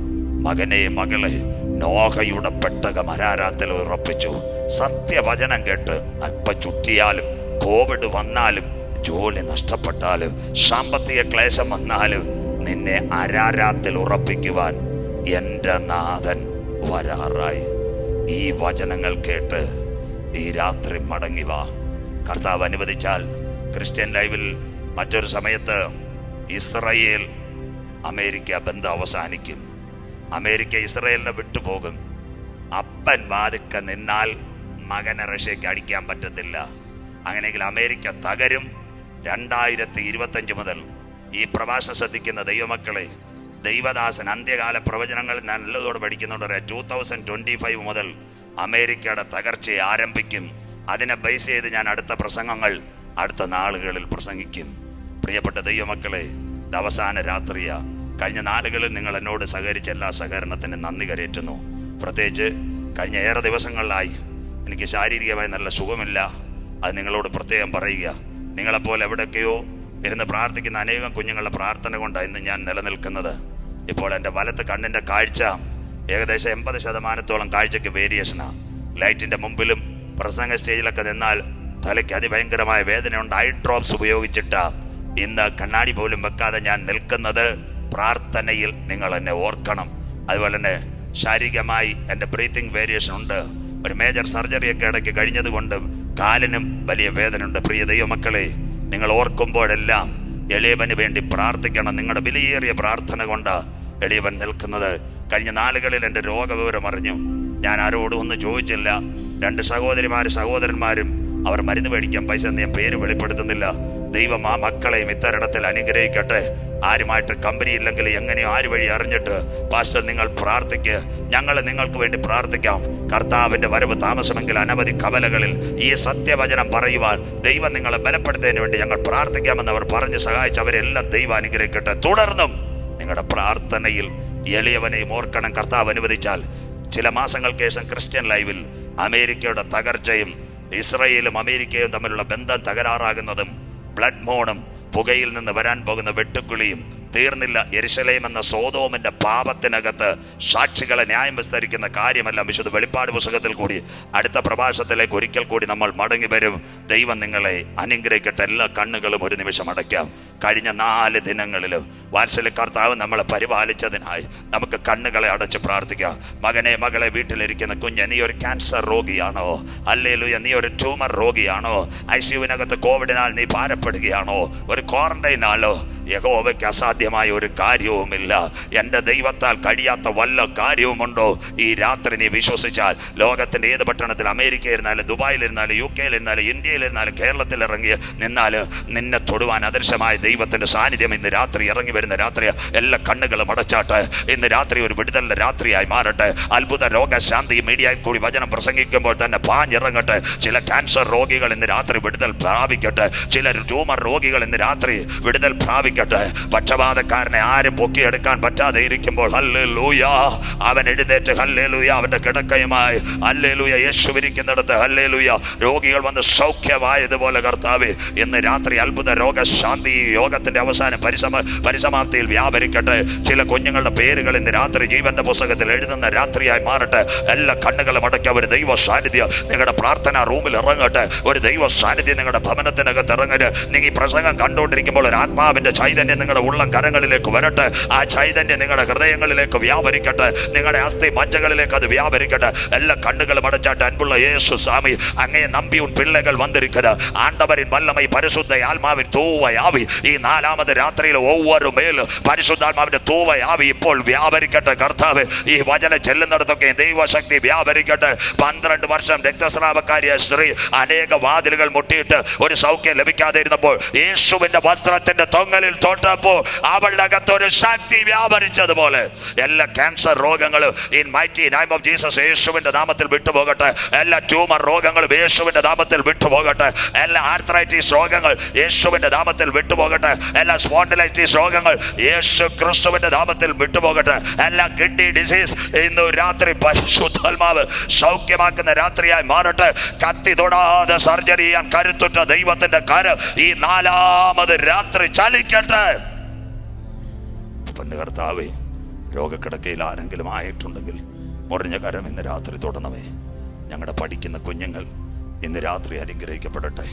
Speaker 1: മകനെ മകളെ നോഹയുടെ പെട്ടകം അരാരാത്തിൽ ഉറപ്പിച്ചു സത്യവചനം കേട്ട് അല്പ ചുറ്റിയാലും കോവിഡ് വന്നാലും ജോലി നഷ്ടപ്പെട്ടാലും സാമ്പത്തിക ക്ലേശം വന്നാലും നിന്നെ അരാരാത്തിൽ ഉറപ്പിക്കുവാൻ എൻ്റെ നാഥൻ വരാറായി ഈ വചനങ്ങൾ കേട്ട് ഈ രാത്രി മടങ്ങി വാ കർത്താവ് അനുവദിച്ചാൽ ക്രിസ്ത്യൻ ലൈവിൽ മറ്റൊരു സമയത്ത് ഇസ്രയേൽ അമേരിക്ക ബന്ധം അവസാനിക്കും അമേരിക്ക ഇസ്രയേലിനെ വിട്ടുപോകും അപ്പൻ വാതുക്ക നിന്നാൽ മകനെ റഷ്യക്ക് അടിക്കാൻ പറ്റത്തില്ല അങ്ങനെയെങ്കിൽ അമേരിക്ക തകരും രണ്ടായിരത്തി ഇരുപത്തഞ്ച് മുതൽ ഈ പ്രഭാഷണം ശ്രദ്ധിക്കുന്ന ദൈവമക്കളെ ദൈവദാസൻ അന്ത്യകാല പ്രവചനങ്ങൾ നല്ലതോട് പഠിക്കുന്നുണ്ട് ടു തൗസൻഡ് ട്വൻറ്റി ഫൈവ് മുതൽ അമേരിക്കയുടെ തകർച്ചയെ ആരംഭിക്കും അതിനെ ബേസ് ചെയ്ത് ഞാൻ അടുത്ത പ്രസംഗങ്ങൾ അടുത്ത നാളുകളിൽ പ്രസംഗിക്കും പ്രിയപ്പെട്ട ദൈവമക്കളെ അവസാന രാത്രിയാണ് കഴിഞ്ഞ നാളുകളിൽ നിങ്ങൾ എന്നോട് സഹകരിച്ച എല്ലാ സഹകരണത്തിനും നന്ദി കരയറ്റുന്നു പ്രത്യേകിച്ച് കഴിഞ്ഞ ഏറെ ദിവസങ്ങളിലായി എനിക്ക് ശാരീരികമായി നല്ല സുഖമില്ല അത് നിങ്ങളോട് പ്രത്യേകം പറയുക നിങ്ങളെപ്പോലെ എവിടെയൊക്കെയോ ഇരുന്ന് പ്രാർത്ഥിക്കുന്ന അനേകം കുഞ്ഞുങ്ങളുടെ പ്രാർത്ഥന കൊണ്ടാണ് ഇന്ന് ഞാൻ നിലനിൽക്കുന്നത് ഇപ്പോൾ എൻ്റെ വലത്ത് കണ്ണിൻ്റെ കാഴ്ച ഏകദേശം എൺപത് ശതമാനത്തോളം കാഴ്ചയ്ക്ക് വേരിയേഷനാണ് ലൈറ്റിൻ്റെ മുമ്പിലും പ്രസംഗ സ്റ്റേജിലൊക്കെ നിന്നാൽ തലയ്ക്ക് അതിഭയങ്കരമായ വേദന ഉണ്ട് ഐ ഡ്രോപ്സ് ഉപയോഗിച്ചിട്ട് ഇന്ന് കണ്ണാടി പോലും വെക്കാതെ ഞാൻ നിൽക്കുന്നത് പ്രാർത്ഥനയിൽ നിങ്ങൾ എന്നെ ഓർക്കണം അതുപോലെ തന്നെ ശാരീരികമായി എൻ്റെ ബ്രീത്തിങ് വേരിയേഷൻ ഉണ്ട് ഒരു മേജർ സർജറിയൊക്കെ ഇടയ്ക്ക് കഴിഞ്ഞതുകൊണ്ട് കാലിനും വലിയ വേദന ഉണ്ട് പ്രിയ ദൈവമക്കളെ നിങ്ങൾ ഓർക്കുമ്പോഴെല്ലാം എളിയവന് വേണ്ടി പ്രാർത്ഥിക്കണം നിങ്ങളുടെ വിലയേറിയ പ്രാർത്ഥന കൊണ്ട് എളിയവൻ നിൽക്കുന്നത് കഴിഞ്ഞ നാളുകളിൽ എൻ്റെ രോഗവിവരം അറിഞ്ഞു ഞാൻ ആരോടും ഒന്നും ചോദിച്ചില്ല രണ്ട് സഹോദരിമാരും സഹോദരന്മാരും അവർ മരുന്ന് മേടിക്കാൻ പൈസ ഞാൻ പേര് വെളിപ്പെടുത്തുന്നില്ല ദൈവം ആ മക്കളെയും ഇത്തരണത്തിൽ അനുഗ്രഹിക്കട്ടെ ആരുമായിട്ട് കമ്പനി ഇല്ലെങ്കിൽ എങ്ങനെയോ ആര് വഴി അറിഞ്ഞിട്ട് പാസ്റ്റർ നിങ്ങൾ പ്രാർത്ഥിക്ക് ഞങ്ങൾ നിങ്ങൾക്ക് വേണ്ടി പ്രാർത്ഥിക്കാം കർത്താവിൻ്റെ വരവ് താമസമെങ്കിൽ അനവധി കവലകളിൽ ഈ സത്യവചനം പറയുവാൻ ദൈവം നിങ്ങളെ ബലപ്പെടുത്തുന്നതിന് വേണ്ടി ഞങ്ങൾ പ്രാർത്ഥിക്കാമെന്ന് അവർ പറഞ്ഞ് സഹായിച്ച് അവരെല്ലാം ദൈവം അനുഗ്രഹിക്കട്ടെ തുടർന്നും നിങ്ങളുടെ പ്രാർത്ഥനയിൽ എളിയവനെയും ഓർക്കണം കർത്താവ് അനുവദിച്ചാൽ ചില മാസങ്ങൾക്ക് ശേഷം ക്രിസ്ത്യൻ ലൈവിൽ അമേരിക്കയുടെ തകർച്ചയും ഇസ്രയേലും അമേരിക്കയും തമ്മിലുള്ള ബന്ധം തകരാറാകുന്നതും ബ്ലഡ് മോണും പുകയിൽ നിന്ന് വരാൻ പോകുന്ന വെട്ടുക്കുളിയും തീർന്നില്ല എരിശലേം എന്ന സോതോമിൻ്റെ പാപത്തിനകത്ത് സാക്ഷികളെ ന്യായം വിസ്തരിക്കുന്ന കാര്യമെല്ലാം വിശുദ്ധ വെളിപ്പാട് പുസ്തകത്തിൽ കൂടി അടുത്ത പ്രഭാഷണത്തിലേക്ക് ഒരിക്കൽ കൂടി നമ്മൾ മടങ്ങി വരും ദൈവം നിങ്ങളെ അനുഗ്രഹിക്കട്ടെ എല്ലാ കണ്ണുകളും ഒരു നിമിഷം അടയ്ക്കാം കഴിഞ്ഞ നാല് ദിനങ്ങളിലും കർത്താവ് നമ്മളെ പരിപാലിച്ചതിനായി നമുക്ക് കണ്ണുകളെ അടച്ച് പ്രാർത്ഥിക്കാം മകനെ മകളെ വീട്ടിലിരിക്കുന്ന കുഞ്ഞ് നീ ഒരു ക്യാൻസർ രോഗിയാണോ അല്ലേലൂയ നീ ഒരു ട്യൂമർ രോഗിയാണോ ഐ സിയുവിനകത്ത് കോവിഡിനാൽ നീ ഭാരപ്പെടുകയാണോ ഒരു ക്വാറന്റൈനാണോ യഹോവയ്ക്ക് അസാധ്യ സാധ്യമായ ഒരു കാര്യവുമില്ല എൻ്റെ ദൈവത്താൽ കഴിയാത്ത വല്ല കാര്യവുമുണ്ടോ ഈ രാത്രി നീ വിശ്വസിച്ചാൽ ലോകത്തിൻ്റെ ഏത് പട്ടണത്തിൽ അമേരിക്കയിലിരുന്നാലും ദുബായിലിരുന്നാലും യു കെയിലിരുന്നാലും ഇന്ത്യയിലിരുന്നാലും ഇറങ്ങി നിന്നാൽ നിന്നെ തൊടുവാൻ അദൃശ്യമായ ദൈവത്തിൻ്റെ സാന്നിധ്യം ഇന്ന് രാത്രി ഇറങ്ങി വരുന്ന രാത്രി എല്ലാ കണ്ണുകളും അടച്ചാട്ടെ ഇന്ന് രാത്രി ഒരു വിടുതലിൻ്റെ രാത്രിയായി മാറട്ടെ അത്ഭുത രോഗശാന്തി മീഡിയയിൽ കൂടി വചനം പ്രസംഗിക്കുമ്പോൾ തന്നെ പാഞ്ഞിറങ്ങട്ടെ ചില ക്യാൻസർ രോഗികൾ ഇന്ന് രാത്രി വിടുതൽ പ്രാപിക്കട്ടെ ചില ട്യൂമർ രോഗികൾ ഇന്ന് രാത്രി വിടുതൽ പ്രാപിക്കട്ടെ പക്ഷപാ കിടക്കാതെ ആരും പൊക്കിയെടുക്കാൻ പറ്റാതെ ഇരിക്കുമ്പോൾ ഹല്ലേ ലൂയ അവൻ എഴുന്നേറ്റ് ഹല്ലേ ലൂയ അവൻ്റെ കിടക്കയുമായി ഹല്ലേ ലൂയ യേശു ഇരിക്കുന്നിടത്ത് ഹല്ലേ ലൂയ രോഗികൾ വന്ന് സൗഖ്യമായതുപോലെ കർത്താവ് ഇന്ന് രാത്രി അത്ഭുത രോഗശാന്തി യോഗത്തിൻ്റെ അവസാനം പരിസമ പരിസമാപ്തിയിൽ വ്യാപരിക്കട്ടെ ചില കുഞ്ഞുങ്ങളുടെ പേരുകൾ ഇന്ന് രാത്രി ജീവന്റെ പുസ്തകത്തിൽ എഴുതുന്ന രാത്രിയായി മാറട്ടെ എല്ലാ കണ്ണുകളും അടയ്ക്കുക ഒരു ദൈവ സാന്നിധ്യം നിങ്ങളുടെ പ്രാർത്ഥനാ റൂമിൽ ഇറങ്ങട്ടെ ഒരു ദൈവ സാന്നിധ്യം നിങ്ങളുടെ ഭവനത്തിനകത്ത് ഇറങ്ങട്ടെ നിങ്ങൾ ഈ പ്രസംഗം കണ്ടുകൊണ്ടിരിക്കുമ്പോൾ ഒരു ആത്മാവിൻ്റെ ചൈതന്യം നിങ്ങളുടെ ഉള്ളം സംസ്കാരങ്ങളിലേക്ക് വരട്ടെ ആ ചൈതന്യം നിങ്ങളുടെ ഹൃദയങ്ങളിലേക്ക് വ്യാപരിക്കട്ടെ നിങ്ങളുടെ അസ്ഥി മജ്ജകളിലേക്ക് അത് വ്യാപരിക്കട്ടെ എല്ലാ കണ്ണുകളും അടച്ചാട്ട് അൻപുള്ള യേശു സ്വാമി അങ്ങേ ഉൻ പിള്ളകൾ വന്നിരിക്കുന്നത് ആണ്ടവരിൻ വല്ലമൈ പരിശുദ്ധ ആത്മാവിൻ തൂവയാവി ഈ നാലാമത് രാത്രിയിൽ ഒവ്വൊരു മേൽ പരിശുദ്ധാത്മാവിന്റെ തൂവയാവി ഇപ്പോൾ വ്യാപരിക്കട്ടെ കർത്താവ് ഈ വചന ചെല്ലുന്നിടത്തൊക്കെ ദൈവശക്തി വ്യാപരിക്കട്ടെ പന്ത്രണ്ട് വർഷം രക്തസ്രാവക്കാരിയ സ്ത്രീ അനേക വാതിലുകൾ മുട്ടിയിട്ട് ഒരു സൗഖ്യം ലഭിക്കാതിരുന്നപ്പോൾ യേശുവിന്റെ വസ്ത്രത്തിന്റെ തൊങ്ങലിൽ തൊട്ടപ്പോൾ അവളുടെ ഒരു ശക്തി വ്യാപരിച്ചതുപോലെ എല്ലാ ക്യാൻസർ രോഗങ്ങളും in mighty name of Jesus യേശുവിൻ്റെ നാമത്തിൽ വിട്ടുപോകട്ടെ എല്ലാ ട്യൂമർ രോഗങ്ങളും യേശുവിൻ്റെ നാമത്തിൽ വിട്ടുപോകട്ടെ എല്ലാ ആർത്രൈറ്റിസ് രോഗങ്ങൾ യേശുവിൻ്റെ നാമത്തിൽ വിട്ടുപോകട്ടെ എല്ലാ സ്പോണ്ടലൈറ്റിസ് രോഗങ്ങൾ യേശു ക്രിസ്തുവിൻ്റെ നാമത്തിൽ വിട്ടുപോകട്ടെ എല്ലാ കിഡ്നി ഡിസീസ് ഇന്ന് രാത്രി പരിശുദ്ധാത്മാവ് സൗഖ്യമാക്കുന്ന രാത്രിയായി മാറട്ടെ കത്തി തൊടാതെ സർജറി ചെയ്യാൻ കരുത്തുറ്റ ദൈവത്തിന്റെ കാര്യം ഈ നാലാമത് രാത്രി ചലിക്കട്ടെ പൊന്നു കർത്താവേ രോഗക്കിടക്കയിൽ ആരെങ്കിലും ആയിട്ടുണ്ടെങ്കിൽ മുറിഞ്ഞ കരം ഇന്ന് രാത്രി തുടണമേ ഞങ്ങളുടെ പഠിക്കുന്ന കുഞ്ഞുങ്ങൾ ഇന്ന് രാത്രി അനുഗ്രഹിക്കപ്പെടട്ടെ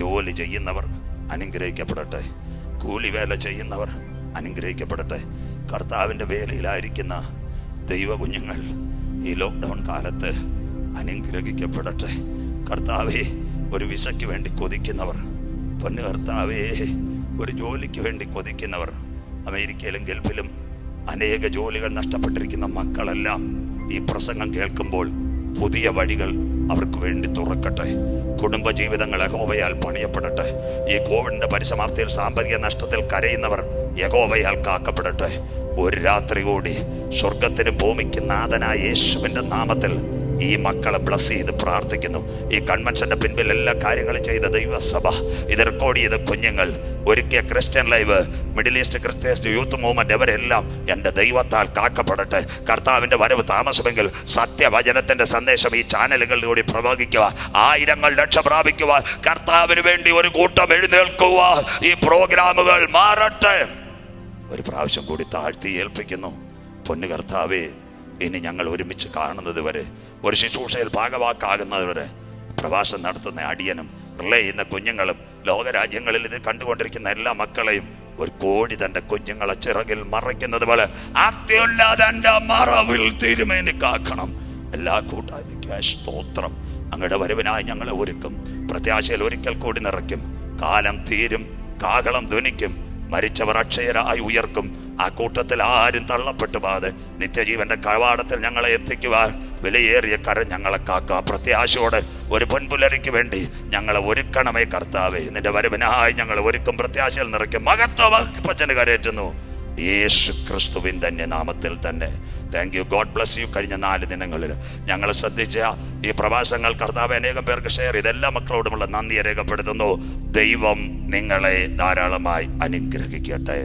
Speaker 1: ജോലി ചെയ്യുന്നവർ അനുഗ്രഹിക്കപ്പെടട്ടെ കൂലിവേല ചെയ്യുന്നവർ അനുഗ്രഹിക്കപ്പെടട്ടെ കർത്താവിൻ്റെ വേലയിലായിരിക്കുന്ന ദൈവ കുഞ്ഞുങ്ങൾ ഈ ലോക്ക്ഡൗൺ കാലത്ത് അനുഗ്രഹിക്കപ്പെടട്ടെ കർത്താവേ ഒരു വിസയ്ക്ക് വേണ്ടി കൊതിക്കുന്നവർ പൊന്നു കർത്താവേ ഒരു ജോലിക്ക് വേണ്ടി കൊതിക്കുന്നവർ അമേരിക്കയിലും ഗൾഫിലും അനേക ജോലികൾ നഷ്ടപ്പെട്ടിരിക്കുന്ന മക്കളെല്ലാം ഈ പ്രസംഗം കേൾക്കുമ്പോൾ പുതിയ വഴികൾ അവർക്ക് വേണ്ടി തുറക്കട്ടെ കുടുംബജീവിതങ്ങൾ യഹോബയാൽ പണിയപ്പെടട്ടെ ഈ കോവിഡിന്റെ പരിസമാപ്തിയിൽ സാമ്പത്തിക നഷ്ടത്തിൽ കരയുന്നവർ യഹോബയാൽ കാക്കപ്പെടട്ടെ ഒരു രാത്രി കൂടി സ്വർഗത്തിന് ഭൂമിക്ക് നാഥനായ യേശുവിൻ്റെ നാമത്തിൽ ഈ മക്കളെ ബ്ലസ് ചെയ്ത് പ്രാർത്ഥിക്കുന്നു ഈ കൺവെൻഷന്റെ പിൻപിൽ എല്ലാ കാര്യങ്ങളും ചെയ്ത ദൈവസഭ ഇത് റെക്കോർഡ് ചെയ്ത കുഞ്ഞുങ്ങൾ ഒരുക്കിയ Christian live Middle east Christian youth movement ഇവരെല്ലാം എൻ്റെ ദൈവത്താൽ കാക്കപ്പെടട്ടെ കർത്താവിൻ്റെ വരവ് താമസമെങ്കിൽ സത്യവചനത്തിൻ്റെ സന്ദേശം ഈ ചാനലുകളിലൂടെ പ്രവഹിക്കുക ആയിരങ്ങൾ രക്ഷ പ്രാപിക്കുക കർത്താവിന് വേണ്ടി ഒരു കൂട്ടം എഴുന്നേൽക്കുക ഈ പ്രോഗ്രാമുകൾ മാറട്ടെ ഒരു പ്രാവശ്യം കൂടി താഴ്ത്തി ഏൽപ്പിക്കുന്നു പൊന്നു കർത്താവേ ഇനി ഞങ്ങൾ ഒരുമിച്ച് കാണുന്നത് വരെ ഒരു ശുശ്രൂഷയിൽ ഭാഗവാക്കാകുന്നത് വരെ പ്രവാസം നടത്തുന്ന അടിയനും റിലേ ചെയ്യുന്ന കുഞ്ഞുങ്ങളും ലോകരാജ്യങ്ങളിൽ ഇത് കണ്ടുകൊണ്ടിരിക്കുന്ന എല്ലാ മക്കളെയും ഒരു കോഴി തന്റെ കുഞ്ഞുങ്ങളെ ചിറകിൽ മറയ്ക്കുന്നത് പോലെ അത്യുല്ല മറവിൽ തിരുമേനി കാക്കണം എല്ലാ കൂട്ടായ്മയ്ക്ക് സ്തോത്രം അങ്ങയുടെ വരവിനായി ഞങ്ങളെ ഒരുക്കും പ്രത്യാശയിൽ ഒരിക്കൽ കൂടി നിറയ്ക്കും കാലം തീരും കാഹളം ധ്വനിക്കും മരിച്ചവർ അക്ഷയരായി ഉയർക്കും ആ കൂട്ടത്തിൽ ആരും തള്ളപ്പെട്ടു പോകാതെ നിത്യജീവന്റെ കഴവാടത്തിൽ ഞങ്ങളെ എത്തിക്കുവാൻ വിലയേറിയ കരം ഞങ്ങളെ കാക്ക പ്രത്യാശയോട് ഒരു പൊൻപുലരിക്ക് വേണ്ടി ഞങ്ങളെ ഒരുക്കണമേ കർത്താവേ നിന്റെ വരവിനായി ഞങ്ങൾ ഒരുക്കും പ്രത്യാശയിൽ നിറയ്ക്കും മകത്വ പച്ചന് കരയേറ്റുന്നു യേശു ക്രിസ്തുവിൻ്റെ നാമത്തിൽ തന്നെ thank you God bless you കഴിഞ്ഞ നാല് ദിനങ്ങളിൽ ഞങ്ങൾ ശ്രദ്ധിച്ച ഈ പ്രഭാഷങ്ങൾ കർത്താവ് അനേകം പേർക്ക് ഷെയർ ചെയ്ത് മക്കളോടുമുള്ള നന്ദിയെ രേഖപ്പെടുത്തുന്നു ദൈവം നിങ്ങളെ ധാരാളമായി അനുഗ്രഹിക്കട്ടെ